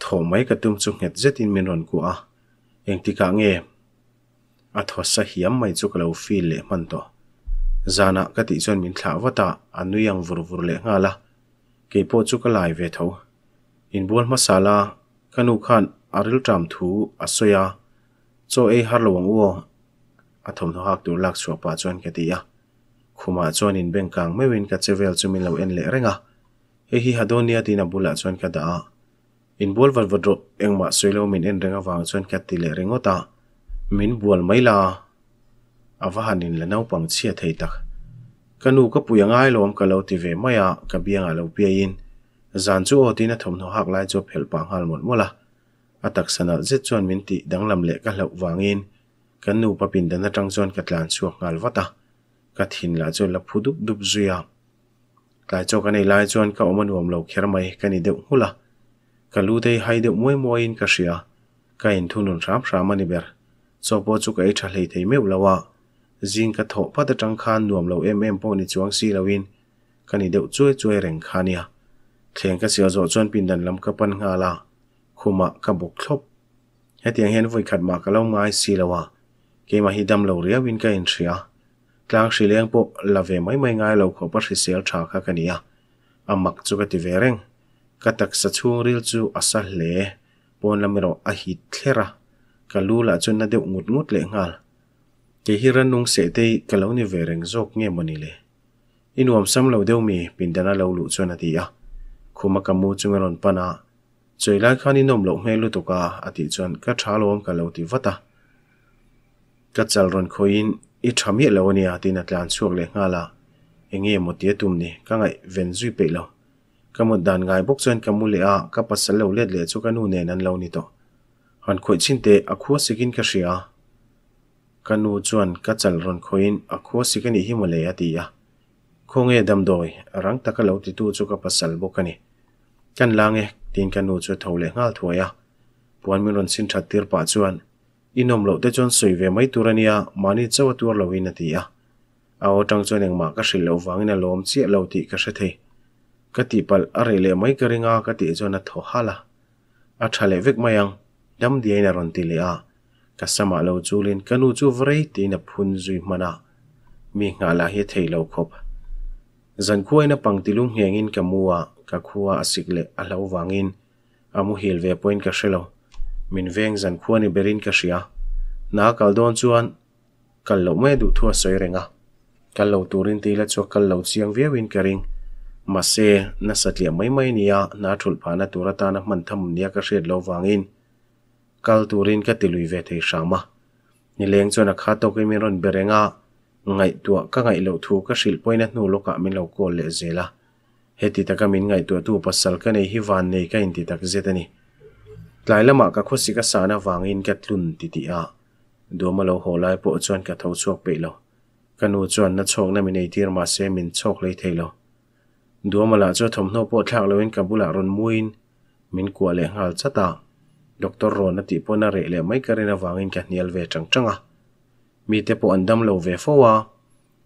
โถมไม่กระตุ้มจุกเห็ดเจ็ดอินเมนอนกูอะเองติกาเงอัทวัสเฮียมไม่จุกเราฟิลเละมันโตจานะกติจนมินข่าวตาอันนุยังวุรวุรเละงาละเกี่ยปจุกลายเวทเออินบัวมาซาลากนุขันอาริลจามทูอัศยาโจเอฮาร์ลวงอัวอัทมทหักดูลักสวาปาจนกติยะคุมาจวนอินเบงกังไม่เว้นกัจเจเวลจุมินเราเอ็นเละเรงอะเฮฮิฮัดโอนียดินาบุลาจนกัดอา in bol van vadro engma soilo min en renga wang chuan ka ti le rengota min bual maila awa hanin la nau pang chia thei tak. Kanu ka puyangai lom ka lo ti ve maya ka bianga lo pia in. Zan chu o tin a thom no hak lai chu phel pang hal mon mola atak sanal zet chuan min ti danglam le ka hlo wangin kanu nu papin dana tang chuan katlan chuak ngal wata ka thin la chu la phudup dup zuya lai chu kan ei lai chuan ka oman wam lo khermai kani deuh hula ka lu dei hai deuh moi moi in ka ria ka in thunun ram ram ani ber cho po chu ka ei tha hlei thei meu lawa zing ka tho pa da tang khan nuam lo em em po ni chuang si lawin kani deuh chuai chuai reng khania thleng ka sia zo chuan pin dan lam ka pan nga la khuma ka buk thlop hetiang hen voi khat ma ka lo ngai si lawa ke ma hi dam lo ria win ka in thria tlang hri leng po la ve mai mai ngai lo kho pa hri sel tha kha kania amak chu ka ti ve reng katak sa chuang ril chu asa hle pon lamiro a hi thlera kalula chu na de ngut ngut le ngal. Ke hiran nung se te ka lo ni ve zok nge mani le. Inuam sam lo deuh mi pindana lo lu chu na ti a khuma kamu chungaron pana choilai khani nom lo hmel lu tuka ati chuan ka thalom ka lo ti vata. Ka chal ron khoin i thami lo ni ati na tlan chuak le ngala enge mo tia tum ka ngai ven zui pe lo ka mo dan ngai bok chuan ka mu le a ka pasal lo let le chu ka nu ne nan lo ni to. Han khoi chin te, a khuwa sikin ka ria ka nu chuan ka chal ron khoin, a khuwa sikani hi mo le ati ya khonge dam doi rang taka lo ti tu chu ka pasal bokani kan lange tin kan nu chu thole ngal thuaya puan mi ron sin that tir pa chuan. Inom lo te chon sui ve mai turania mani chawa tur lo in atia a. O tang chuan eng ma ka hril lo wangin a lom chi lo ti ka hre thei. Ka ti pal a re le mai ka ringa ka ti chuan a tho hala a thale vek mayang dam di na ron ti le a ka sama lo chulin kanu chu vrei ti na phun zui mana mi nga la hi thei lo khop zan khuai na pangtilung hiangin ka muwa ka khuwa asikle a lo wangin amu hil ve point ka hrelo min veng zan khuani berin ka hria na kal don chuan kal lo me du thua soi renga kal lo turin ti la chu kal lo chiang viewin ka ring ma se na satlia mai mai nia na thul phana turata na man tham nia ka hriat lo wangin kal turin ka tilui ve thei shama ni leng chuan a kha to ke mi ron berenga ngai tua ka ngai lo thu ka hril poina hnu loka min lo kol le zela heti taka min ngai tua tu pasal ka nei hi van nei ka in ti tak zetani tlai lama ka khosi ka sana wangin ka tlun ti ti a doma lo holai po chuan ka tho chuak pe lo kanu chuan na chok na min ei tir ma se min chok lei thei lo doma la cho thầm nô po thak lo in ka là ron muin min kwa le ngal chata doctor ro na ti po na re le mai karina wangin ka về ve chang à. mi te po đâm lâu về fo wa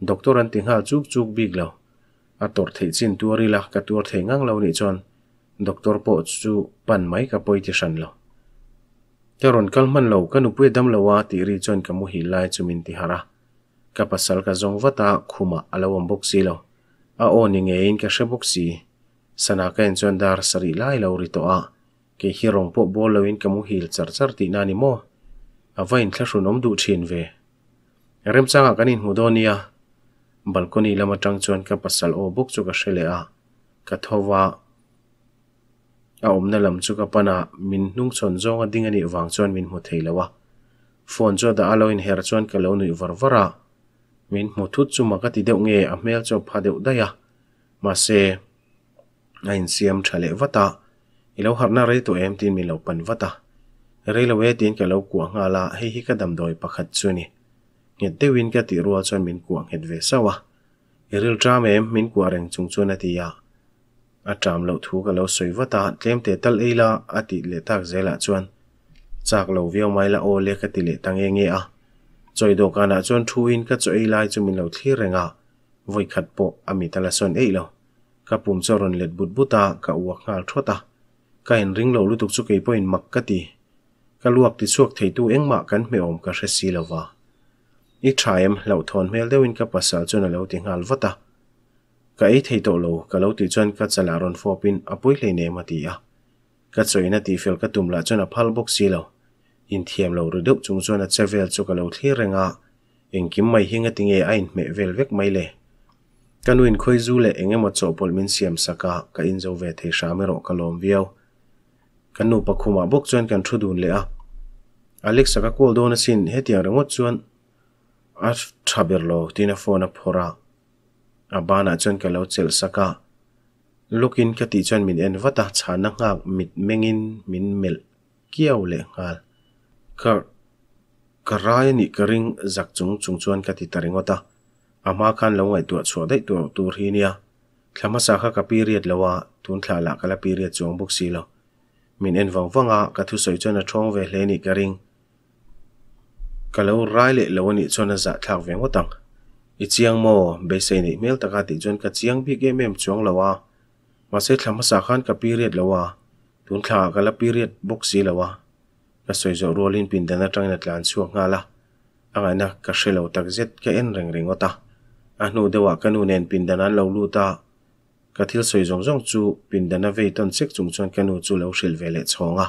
doctor an ti ngal chuk chuk big à a tor thei chin tuari là ka tur thei ngang lâu ni chuan doctor po chu pan mai ka poi ti san lo karon kalman lo ka nu pui dam lo wa ri chon ka mu hi lai chu min ti hara pasal ka zong vata khuma alawam bok si lo a bok si sana ka en chon dar sari lai lo ri to a ke hi rong po bol lo in ka mu hil char char ti na ni mo. A vain thla shu nom du thin ve. Rem changa kanin hudonia balkoni lama tang chuan ka pasal o bok chu ka shele a ka thowa a omna lam chu ka pana min hnung chon zonga ding ani wang chuan min hmu thei lawa. Phone chu da alo in her chuan ka lo nui var vara min hmu thut chu maka ti deuh nge a hmel chu pha deuh daya ma se a in siam thale vata i lo harna rei tu em tin min lo pan vata rei lo e tin ka lo kuwa nga la hei hi ka dam doi pakhat chu ni nge dewin ka ti ruwa chuan min kuwa het ve sawa iril tram em min kuwa reng chung chuan ati ya a tram lo thu ka lo soi vata tlem te tal eila ati le tak zela chuan. Chak lo viau mai la o le ka ti le tang nge a choi do kana chuan thu in ka choi lai chu min lo thli renga voi khat po ami tala son ei lo ka pum choron let but buta ka uak ngal thota ka in ring lo lutuk chu kei point mak ka ti ka luak ti chuak thei tu engma kan me om ka hre si lova i thaim lo thon mel deuin ka pasal chuna lo ti ngal vata ka ei thei to lo ka lo ti chuan ka chala ron fopin apui hle ne ma ti a ka choina ti fel ka tum la chuan a phal box si lo in thiam lo ru deuh chung chuan a chevel chu ka lo thli renga. Eng kim mai hinga tinge a in me vel vek mai le. Kanuin khoi zu le engemaw chaw pol min siam saka ka in zo ve thei sha me ro ka lom viau. Kanu pakhuma bok chuan kan thu dun le a. Alex ka kol dona sin hetiang rangot chuan. A thaber lo tina phone a phora. A bana chuan ka lo chel saka. Lukin ka ti chon min en vata chana ngak mit mengin min mel kiau le ngal. Ka karai ni karing zak chung chung chuan ka ti taringota ama khan lo ngai tu chho dai tu tur hi nia thlama sa kha ka period lawa tun thla la kala period chung buk si lo min en wang wanga ka thu soi chon a thong ve hle ni karing ka lo rai le lo ni chon a za thak veng watang i chiang mo be sei nei mel taka ti jon ka chiang bi ge mem chuang lawa ma se thlama sa khan ka period lawa tun thla ka la period book si lawa ka soi zo rolin pin dana tang na tlan chuak nga la. Anga na ka shelo tak zet ka en reng reng ota a nu dewa kanu nen pindanan lo lu ta. Ka thil soi zong zong chu pindana ve ton sek chung chuan kanu chu lo hril ve le chhonga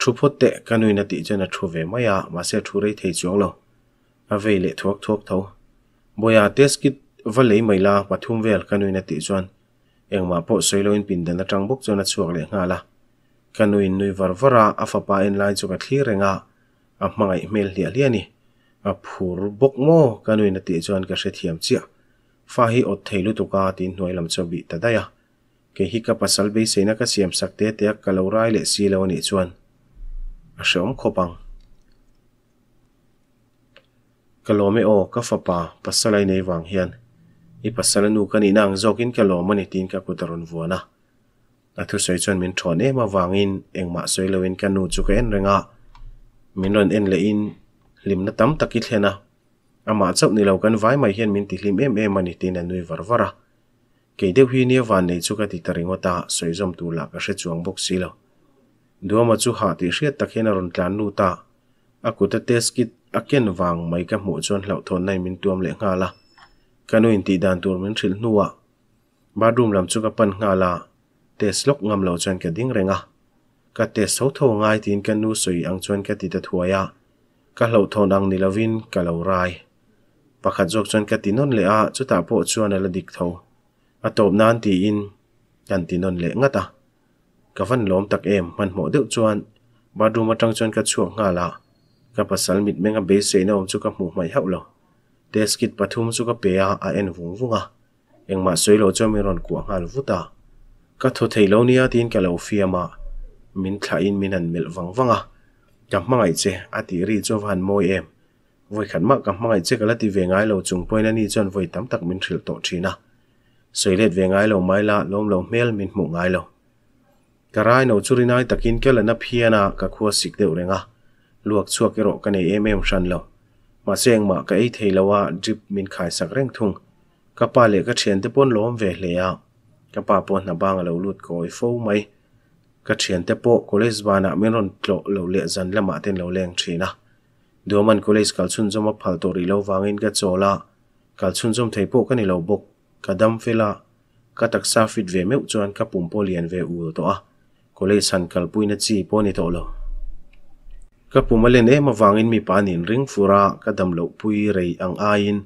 thu phot te kanu na ti chana thu ve maya ma se thu rei thei chuang lo. A ve le thuak thuak tho. Boya test kit va lei mây la pathum vel kanu na ti chuan. Engma po soilo in pindana tang bok chona chuak le nga la kanu nui varvara, a fa pa in lai chu ka thli renga a hmangai mel hlia hlia ni. A phur bok mo kanu in ti chuan ka hre thiam chia. Fa hi ot theilu tuka tin hnuai lam chaw bi ta ke hi ka pasal be seina ka siam sakte te ka lo rai le si lo ni chuan. A shom khopang kalome o ka fapa pasalai nei wang hian. I pasalanu kanina ang zokin kalomani tin ka kutaron vuana a thu soi chon min thon ema wangin engma soi loin kanu chu ka en renga min ron en le in lim na tam taki thlena ama chau ni lo kan vai mai hian min ti hlim em em ani tin an nui var vara ke deuh hi nia van nei chu ka ti taringo ta soi zom tu la ka hre chuang bok si lo duama chu ha ti hriat takhen a ron tlan nu ta. A kuta test kit a wang mai ka mu chon hlau thon nai min tuam le nga la. Kanu in ti dan tur min thil nuwa badroom lam chu ka pan nga la test lok ngam lo chuan ka ding renga. Ka test ho tho ngai tin kan nu soi ang chuan ka ti ta thuaya. Ka hlau thon ang ni lovin, ka lo rai. Pakhat zawk chuan ka ti non le a chutah pawh chuan ala dik tho. A tawp nan ti in, kan ti non le ngata ka van lom tak em, man hmo deuh chuan. Badroom atang chuan ka chuak nga la. Ka pasal mit menga be se na om chu ka hmu mai hau lo. Deskit pathum chu ka pe a a en vung vunga engma soilo chu của ron ku ngal vuta ka thu thei lo nia tin ka lo fiama min thla in min an mel wang wanga kam mangai che ati ri chu van moi em. Voi khan ma kam mangai che kala ti ve ngai lo chung point ani chon voi tam tak min thril to thina soilet ve ngai lo mai la, lom lo mel min mu ngai lo. Karai no churi nai takin kela na phiana ka khua sik deu renga. Luak chuak ero ka nei em em ran lo. Ma seng ma ka ei thei lawa drip min khai sak reng thung. Ka pa le ka thian te pon lom ve le ya ka pa pon nhà bang lo lut koi fo mai. Ka thian te po college bana ah min ron tlo lo le zan lama ah ten lo leng thina ah. duaman college kal chun zoma phal to ri lo wangin ka chola. Kal chun zom thei po ka ni lo bok. Ka dam fela. Ka taksa fit ve meu chuan ka pum po lian ve u to a college san kal puina chi po ni to lo. Ka pumalen e ma mi panin ring fura. Ka dam lo pui rei ang ain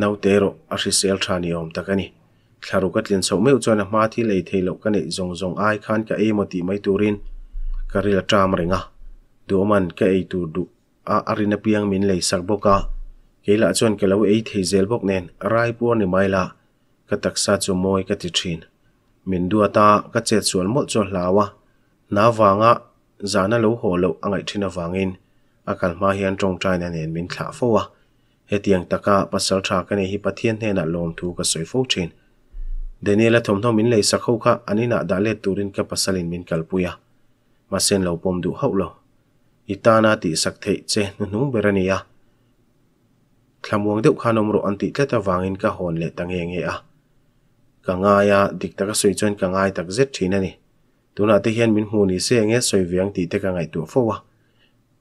nau tero a hrisel thani om takani tharu ka tlin so meu chuan a hma thi lei thei lộ ka nei zong zong ai khan ka e mo ti mai turin ka rila tram ringa mần ka ei tu du a arina piang min lei sak boka keila chuan ke lo ei thei zel bok nen rai pur ni mai la ka taksa chu moi ka ti thin min du ata ka che chual mol chu hlawa na wanga zana lo ho lo angai thina wangin akal ma hian tong trai na nen min thla fowa hetiang taka pasal tha ka ne hi pathian hne na lom thu ka soi phô thin daniela thom thom min lei sakho kha anina da le turin ka pasalin min kalpuya masen lo pom du hau lo itana ti sak thei che nu nu berania thlamwang deuh khanom ro anti tleta wangin ka hon le tange nge a ka nga ya dik taka soi chon ka ngai tak zet thina ni tuna te hian min hu ni se nge soi viang ti te ka ngai tu fowa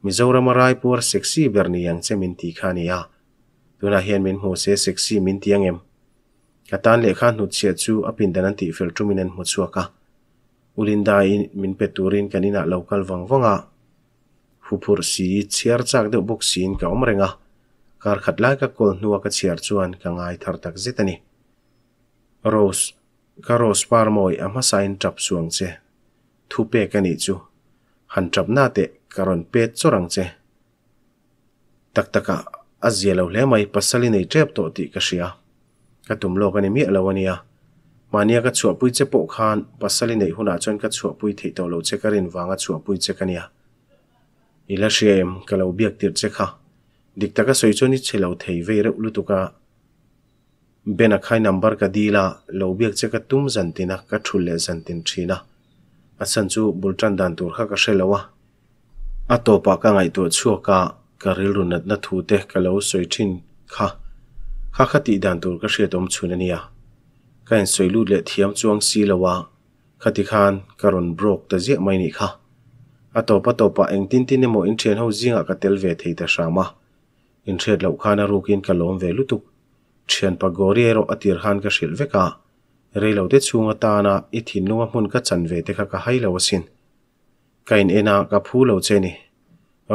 mizoram rai pur sexy berni yang che min ti khani ya tuna hian min hu se sexy min tiang em Latan lekha nut siya chu apindanan ti fel tuminan mutsua ka. Ulindain minpe turin kanina lokal vangvanga. Hupur si chiar chak deo bok siin ka omrenga. Kar khatlai ka kol nuwa ka chiar chuan ka ngai thar tak zitani. Rose, ka Rose parmoi ama sain trap suang che. Thupe kani chu. Han trap na te karon pet chorang che. Taktaka azia lo le mai pasali nei trep to ti ka shia. Ka tum lo ka ni mi alawania mania ka chua pui che po khan pasali nei huna chon ka chua pui thei to lo che karin wanga chua pui che kania ila shem ka lo biak tir che kha. Dik taka soi choni chelo thei ve re ulu tuka bena khai number ka dila lo biak che ka tum zantina ka thul le zantin thina asan chu bultan dan tur kha ka shelawa a. To pa ka ngai to chu ka ka ril runat na thu te ka lo soi thin kha. ข้าขติดันตัวก็เชื่อตมชุนเนียอะกานสวยลูดเละเทียมจวงซีละวะขติคานกรณบรกตะเจียไม่นี่ค่ะอาตอปะตอปะเองตินตินเโมอินเชนเฮาจิงอกะเตลเวเทตาชามะอินเชดเหล่าขานารูกินกะลอมเวลุตุกเชนปะกอรีโรอติรคานกะชิลเวกาเรเหล่าเดชวงตานาอิทินนุมะมุนกะจันเวเตคะกะไฮลาวสินกะอินเอนากะพูเหล่าเจนี่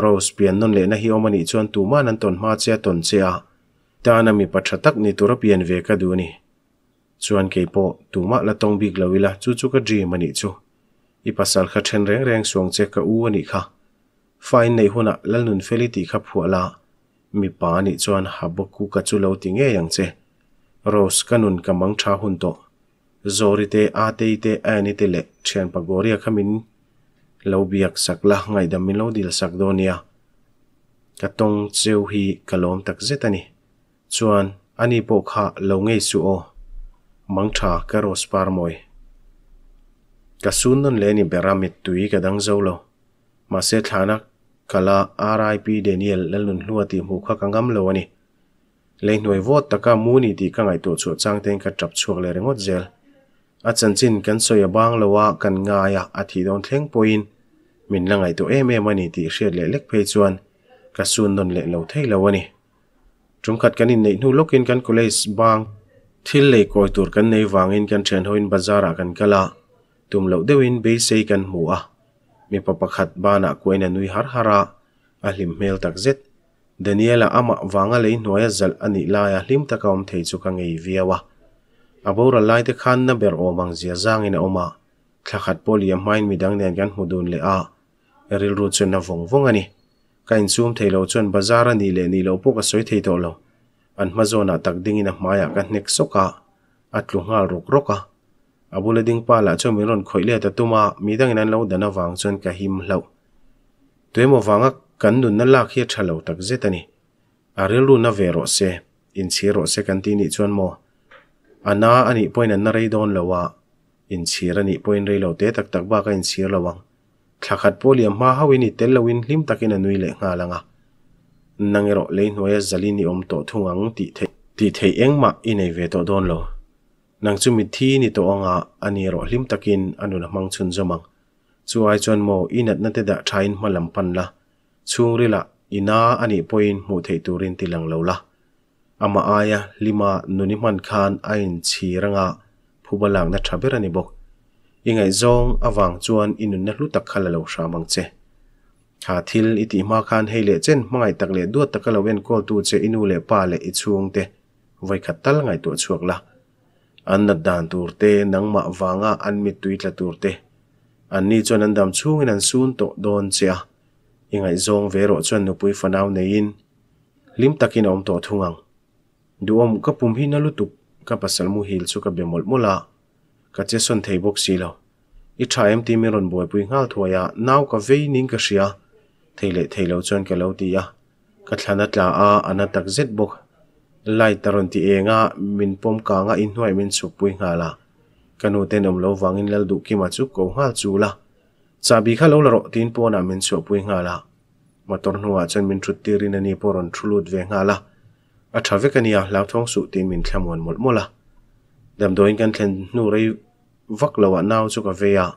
Rose pian non le na hi omani chuan tu manan ton ma นเชีย taana mi pachatak ni turap yan veka duni. Chuan kei po tuma la tong big lawila chu chu ka dri mani chu. Ipasal kha chen reng reng suang che ka u ani kha. Fain nei huna lal nun feli ti kha phua la. Mi pa ni chuan haboku ka chu lo ti nge yang che. Rose kanun ka mang tha hun to. Zori te a te te ani te le chen pagoria khamin lo biak sakla ngai da min lo dil sak donia. Katong cheu hi kalom tak zetani. Chuan, ani po kha lo ngei su o. Mang tha ka ros par moi ka sun non le ni beramit tui ka dang zo lo. Ma se thanak kala RIP Daniel lalun hluati mu kha kangam lo ani. Lein noi vot taka muni ti ka ngai to chu chang ten ka trap chuak le rengot zel. A chan chin kan soya bang lowa kan nga ya, a thi don thleng poin min la ngai to em em ani ti hriat le lek phei chuan. Ka sun don le lo thei lo ani tum khát kan in nei nu lokin kan college bang thil le koi tur kan nei wangin kan then hoin bazara kan kala tum lo dewin be sei kan mu a mi papakhat bana koina nui har hara a hlim hmel tak zet daniela ama wanga le hnuaya zal ani laia hlim takawm thei chu ka ngei viawa abora lai te khan na ber omang zia zangin oma thakhat polia main midang nen kan hmudun le a. Ril ru chun na vong vong ani kain chum theilo chun bazar ani le ni lo poka soi thei to lo an ma zona tak ding ina maya kan nek soka atlu ngal ruk roka abula ding pa la chu miron khoile ta tuma midang nan lo dana wang chun ka him hlo tuemo wanga kan nun na la khia thalo tak zetani aril ru na vero se in chiro se kan ti ni chuan mo ana ani point an na rei don lawa in chira ni point rei lo te tak tak ba ka in chir lawang thakhat polia ma hawini telawin hlim takina nui le nga langa nangero le noya zalini om to thungang ti the ti the engma inei ve to don lo. Nang chu mi thi ni to anga ani ro hlim takin anu na mang chun jomang chu ai chon mo inat na te da thain malam pan la. Chung rila ina ani point mu thei turin tilang lo la. Ama aya lima nuni man khan ain chi ranga phubalang na thaberani bok. Ingai zong awang chuan inun na hlu tak khala lo sha mang che. Kha thil iti ma khan heile chen mangai tak le du tak lo wen kol tu che inu le pa le i chung te. Vai khat tal ngai tu chuak la. An na dan tur te, nang ma wanga an mi tui la tur te. An ni chuan an dam chung in an sun to don che chia ingai zong ve ro chuan nu pui fanau nei in. Lim takin om to thungang. Du om ka pum hi na lutuk ka pasal mu hil chu ka bemol mula ka che son thei bok si lo. I tha em ti mi ron boi pui ngal thuaya naw ka vei ning ka ria theile theilo chon ka lo ti ya. Ka thlana tla a ana tak zet bok. Lai taron ti enga min pom ka nga in hnuai min chu pui ngala kanu ten om lo wangin lal du ki ma chu ko ngal chu la. Chabi kha lo ro tin po na min chu pui ngala motor nuwa chan min thut tirin ani poron thulut ve ngala a lao ania lau thong su tin min thlamon mol mola. Dam doin kan thlen nu rei vak lo wa à, naw chu ka veya à.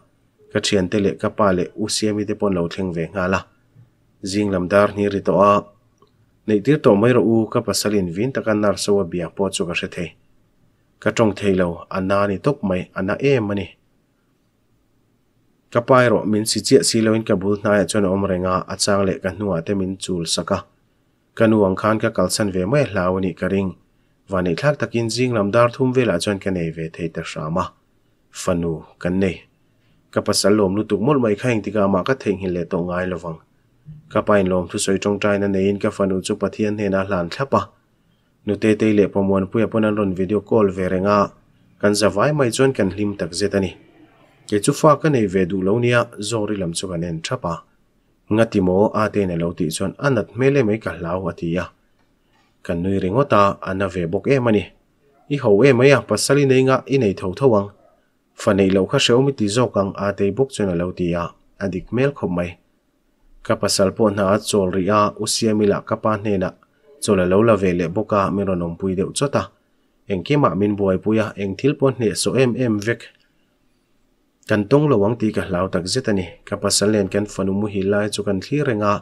ka thian te le ka pa le u siami te pon lo thleng ve nga la à. jing lam dar ni ri to a. Nei tir to mai ro u ka pasalin vin ta kan nar so wa bia po chu ka she the ka tong thei lo ana ni tok mai ana e mani ka pai ro min si chia si lo in ka bul na ya chon om renga achang le ka nuwa te min chul saka. Kanu ang khan ka kalsan ve mai hlawani ka ring. Vani thak takin jing lam dar thum vela chon ka nei ve thei ta shama fanu kan nei kapasal lom lu tuk mol mai khaing tika ma ka theng hin le to ngai lawang kapain lom thu soi tong trai na nein ka fanu chu pathian he na hlan thlapa nu te te le pomon pu aponan ron video call ve renga kan zawai mai chon kan hlim tak zetani ke chu fa ka nei ve du lo nia zori lam chu kan en thapa ngati mo a te ne lo ti chon anat mele mai ka hlaw atia kan nui ringota ana ve bok e mani i ho e mai a pasali nei nga i nei tho thowang fanei lo kha seo mi ti zo kang a te buk chuna lo ti ya adik mel khop mai. Ka pasal po na chol ri a usia mi la ka lâu hne na. Chola lo la vele boka mi ro nom pui ta. chota. Eng ke ma min buai puya eng thil pon hne so em em vek. Kan tong lo wang ti ka hlau tak zetani ka pasal len kan fanu mu hi lai chu kan thli renga.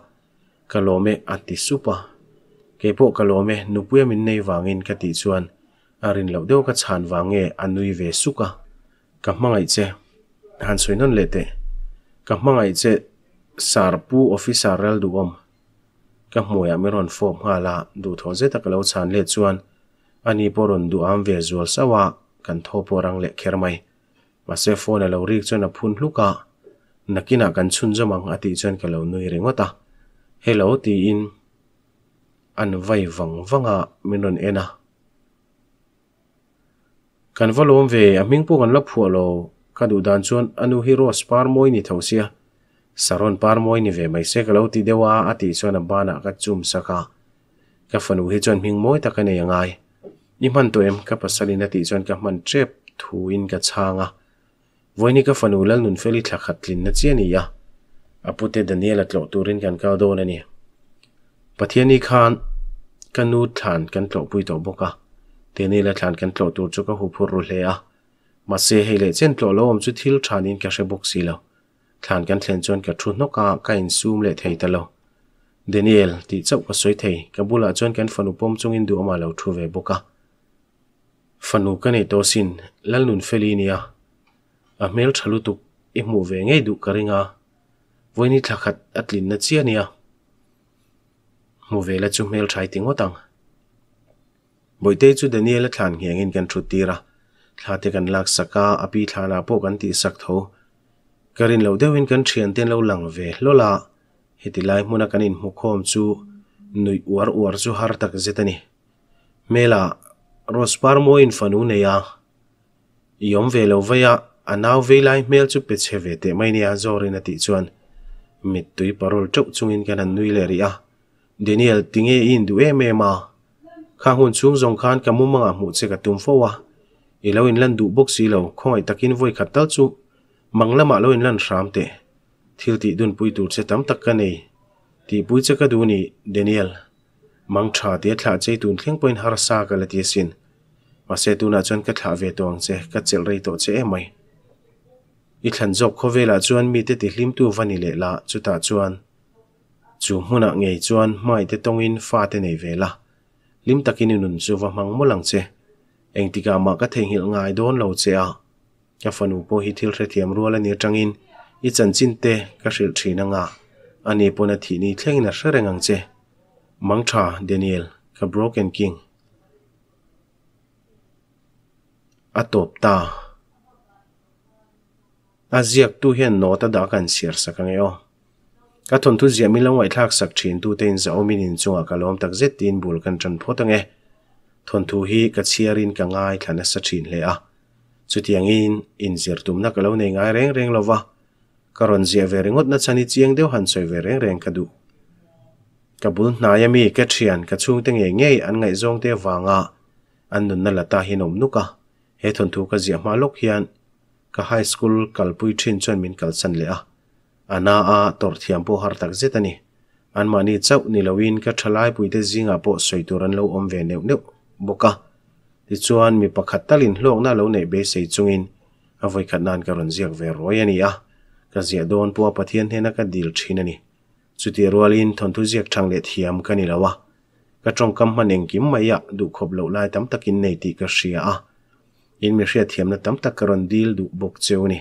Ka lo me ati supa ke po ka lo me, nu puya min nei wangin ka ti chuan. Arin lo deuh ka chan wange anui ve suka ka hmangai che han soinon le te ka hmangai che sarpu officer rel du om ka hmuya miron form hala du tho je tak lo chan le chuan ani poron du am ve zual sawa kan tho porang le khermai ma se phone lo rik chuan a phun hluka nakina kan chun jamang ati chuan ka lo nui ringota hello ti in an vai vang vanga minon ena kan valom ve a ming pu kan la phualo ka du dan chuan anu hero spar moi ni thosia saron par moi ni ve mai se kalo ti dewa ati chuan a bana ka chum saka ka fanu hi chuan ming moi ta ka nei angai ni man to em ka pasalin ati chuan ka man trep thu in ka changa voini ka fanu lal nun feli thakhat lin na chiani ya apute daniel atlo turin kan ka do na ni pathiani khan kanu than kan tlo pui to boka teni la thlan kan tlo tur chu ka hu phur ru hle a. Ma se he le chen tlo lo om chu thil thanin ka she bok si lo. Thlan kan thlen chon ka thu no ka ka in sum le thei ta lo. Daniel, ti chau ka soi thei. Ka bula chon kan fanu pom chung in du ama lo thu ve boka fanu ka ne to sin, lal nun feli nia a mel thalu tuk, i mu ve ngei du ka ringa. Voini thakhat atlin na chia nia mu ve la chu mel thai tingo tang bởi te chu daniel a thlan hiang in kan thu tira. Thla te kan lak saka api thla po kan ti sak tho. Karin lo deuhin kan thian ten lo lang ve lola heti lại muna kan in mu khom chu nui uar uar chu har tak zetani mela rospar mo in fanu ne à, yom ve lo vaya anaw ve lai mel chu pe che ve te mai nia zorin ati chuan. Mit tui parol chok chungin kan an nui le ri a. Daniel tinge in du em em a kha hun chung zong khan kamu manga mu che ka tum fowa i lo in lan du bok si lo khoi takin voi khatal chu. Manglama lo in lan ram te. Thil ti dun pui tur che tam tak ka nei. Ti pui che ka du ni, daniel. Mang tha te thla che tun thleng point har sa ka la ti sin. Ma se tu na chon ka thla ve tong che ka chel rei to che mai. I thlan jok kho vela chuan mi te ti hlim tu vani le la chu ta chuan. Chu hmuna ngei chuan mai te tongin fa te nei vela lim takin nun chu va mang mo lang che eng tika ma ka thei hil ngai don lo che a ka fanu po hi thil thiam rual ani tangin i chan chin te ka hril thina nga ani pona thi ni thleng na hrerengang che mangtha daniel ka broken king atop ta. Aziak tu hian no ta da kan sir sakang yo ka thon thu zia mi lo wai thak sak thin tu ten za omin in chunga ka lom tak zet tin bul kan tran pho e. Thon thu hi ka chiarin ka ngai thana sa thin le a. Chu tiang in in zir tum na ka lo nei ngai reng reng lova ka ron zia ve rengot na chani chiang deu han soi ve reng reng ka du. Ka bul na ya mi ka thian ka chung te nge nge an ngai zong te wanga an nun na lata hi nom nuka. He thon thu ka zia ma lok hian ka high school kalpui thin chon min kal san le a. ana a tor thiam po har tak zetani an mani chau ni nilawin ka thalai puite zinga po soituran lo om ve neu neu. Boka. Ti chuan mi pakhat talin hlok na lo nei be sei chungin. Avoi khat nan ka ron ziak ve roi ani a. Ka zia don po pathian hena ka dil thin ani. Chuti rualin thontu ziak thang le thiam ka ni lawa ka trong kam maneng kim maya du khop lo lai tam takin nei ti ka shia a. In mi shia thiam na tam tak ka ron dil du bok cheu ni.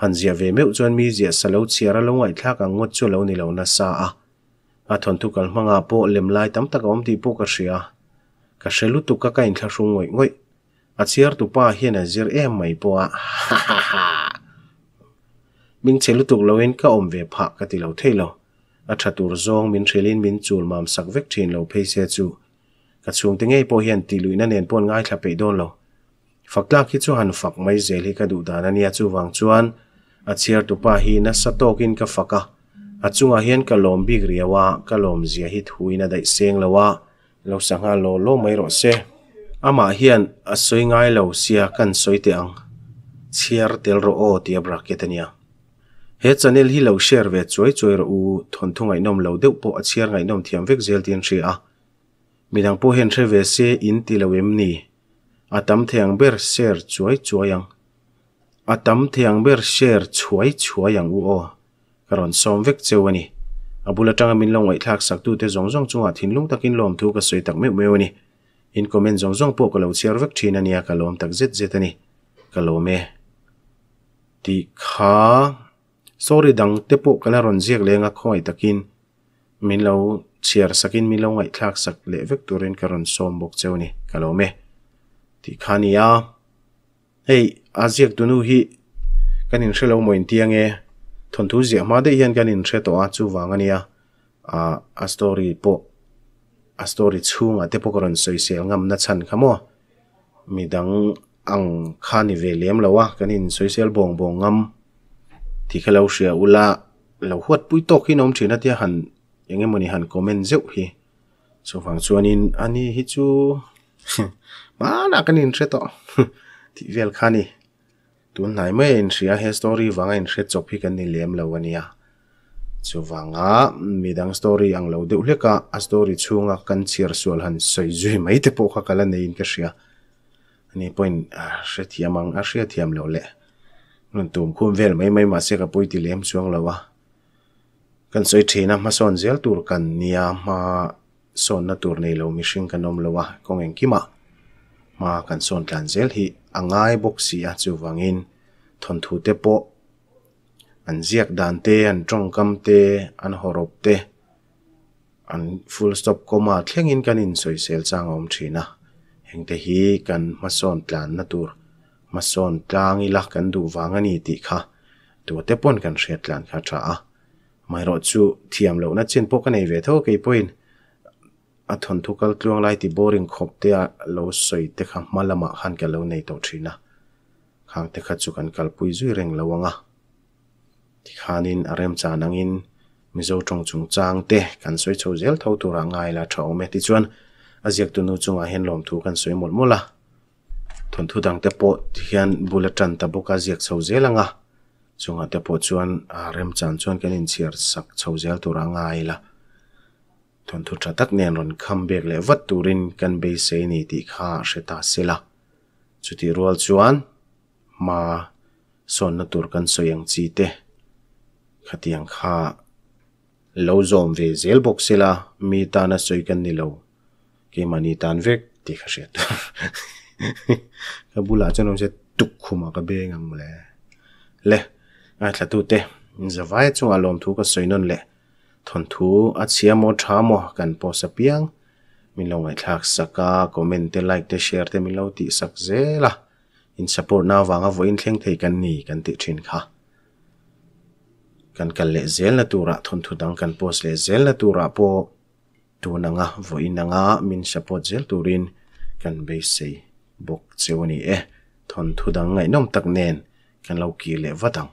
Han zia ve meu chuan mi zia salo chiara lo ngai thla ka ngot chu lo ni lo na sa a. A thon tu kal manga po lem lai tam tak om ti po ka ria ka shelu tu ka kain thla shung ngoi ngoi. A chiar tu pa hian a zir em mai po a. Min chelu tu lo en ka om ve pha ka ti lo thelo a tha tur zong min thelin min chul mam sak vek thin lo phei se chu. Ka chung te ngei po hian ti luina nen pon ngai thla pe don lo. Fakla khi chu han fak mai zel hi ka du dan ania chu wang chuan a chiar tu pa hi na satokin ka faka. A chunga hian ka lom big riawa ka lom zia hi thuina dai seng lawa lo sanga lo lo mai ro se. Ama hian a soi ngai lo sia kan soi te ang. Chiar tel ro o tia bracketania he channel hi lo share ve choi choi ro u, thon thungai nom lo deuh po a chiar ngai nom thiam vek zel tin ri a. Midang po hen thre ve se in ti lo em ni. Atam theng ber share choi choyang atam thiang ber share chuai chua yang u o. Karon som vek chewani abula tanga min long wai thak sak tu te zong zong chunga thin lung takin lom thu ka soi tak me me wani in comment zong zong po ka lo share vek thina nia ka lom tak zet zet ani. Ka lo me. Ti kha. Sorry dang te po kala ron ziak lenga khoi takin min lo chiar sakin min lo ngai thak sak le vek turin karon som bok chewni ka lo me. Ti khania hey aziak tunu hi, kanin hrelo moin tiange thon thu zia ma de hian kanin hre to a chu wangania a. A story po, a story chunga te pokoron soi sel ngam na chan khamo midang ang khani ve lem lawa kanin soi sel bong bong ngam. Ti khalo sia ula lo huat pui to khi nom thina tia han enge moni han comment zeu hi. So phang chuanin ani hi chu. <laughs> Ma na kanin hre to. <laughs> Ti vel khani tun nai mai in ria he story wanga in hret chok phi kan ni lem lo ania chu wanga midang story ang lo de uleka a story chunga kan chir sual han soi zui mai te po kha kala nei in ka ria ani point a hret yamang a hret yam lo le. Nun tum khum vel mai mai ma se ka poi ti lem chuang lo wa. Kan soi thena ma son zel tur kan nia ma son na tur nei lo mi shing kanom lo wa kong eng kima ma kan son tlan zel hi. angai boksi a chu wangin. Thon thu te po. An ziak dan te an trong kam te an horop te. An full stop koma thlengin kan in soi sel chang om thina hengte hi kan mason tlan na tur. Mason tlang i lak kan du wangani ti kha. Tu te pon kan hret tlan kha tha a. Mai ro chu thiam lo na chin po kan ei ve tho ke point athon thukal tlung lai ti boring khop te a lo soi te kha malama han ka lo nei to thina khang te kha chu kan kal pui zui reng lawanga ti khanin arem cha nangin mizo tong chung chang te kan soi chho zel tho tu ra ngai la tho me ti chuan. Aziak tu nu chunga hen lom thu kan soi mol mola thon thu dang te po hian bulatan ta boka ziak chho zelanga chunga te po chuan arem chan chuan kan in chiar sak chho zel tu ra ngai la. thon thu tha tak nen ron kham bek le wat turin kan be se ni ti kha she ta sela chuti rual chuan ma son na tur kan soyang chi te. Khatiang kha lo zom ve zel bok sela mi ta na soi kan ni lo. Ke mani tan vek ti kha she ta. <laughs> Ka bula chan om se tuk khuma ka be ngam le. Le a thla tu te. Zawai chu alom thu ka soinon le. ทนทูอาเสียมอทามอกันพอสเปียงมิลงไอทักสักาคอมเมนต์เตไลค์เตแชร์เตมิลงติสักเซล่ะอินสปอร์ตนาวางอวอินเทงเทกันนี่กันติดชินค่ะกันกันเลเซลละตัวระทนทูดังกันพอสเลเซลละตัวระพอตัวนังอะวอินนังอะมินสปอร์ตเซลตูรินกันเบสเซย์บุกเซวันนี้เอทนทูดังไงน้องตักเนนกันเล่ากี่เลวดัง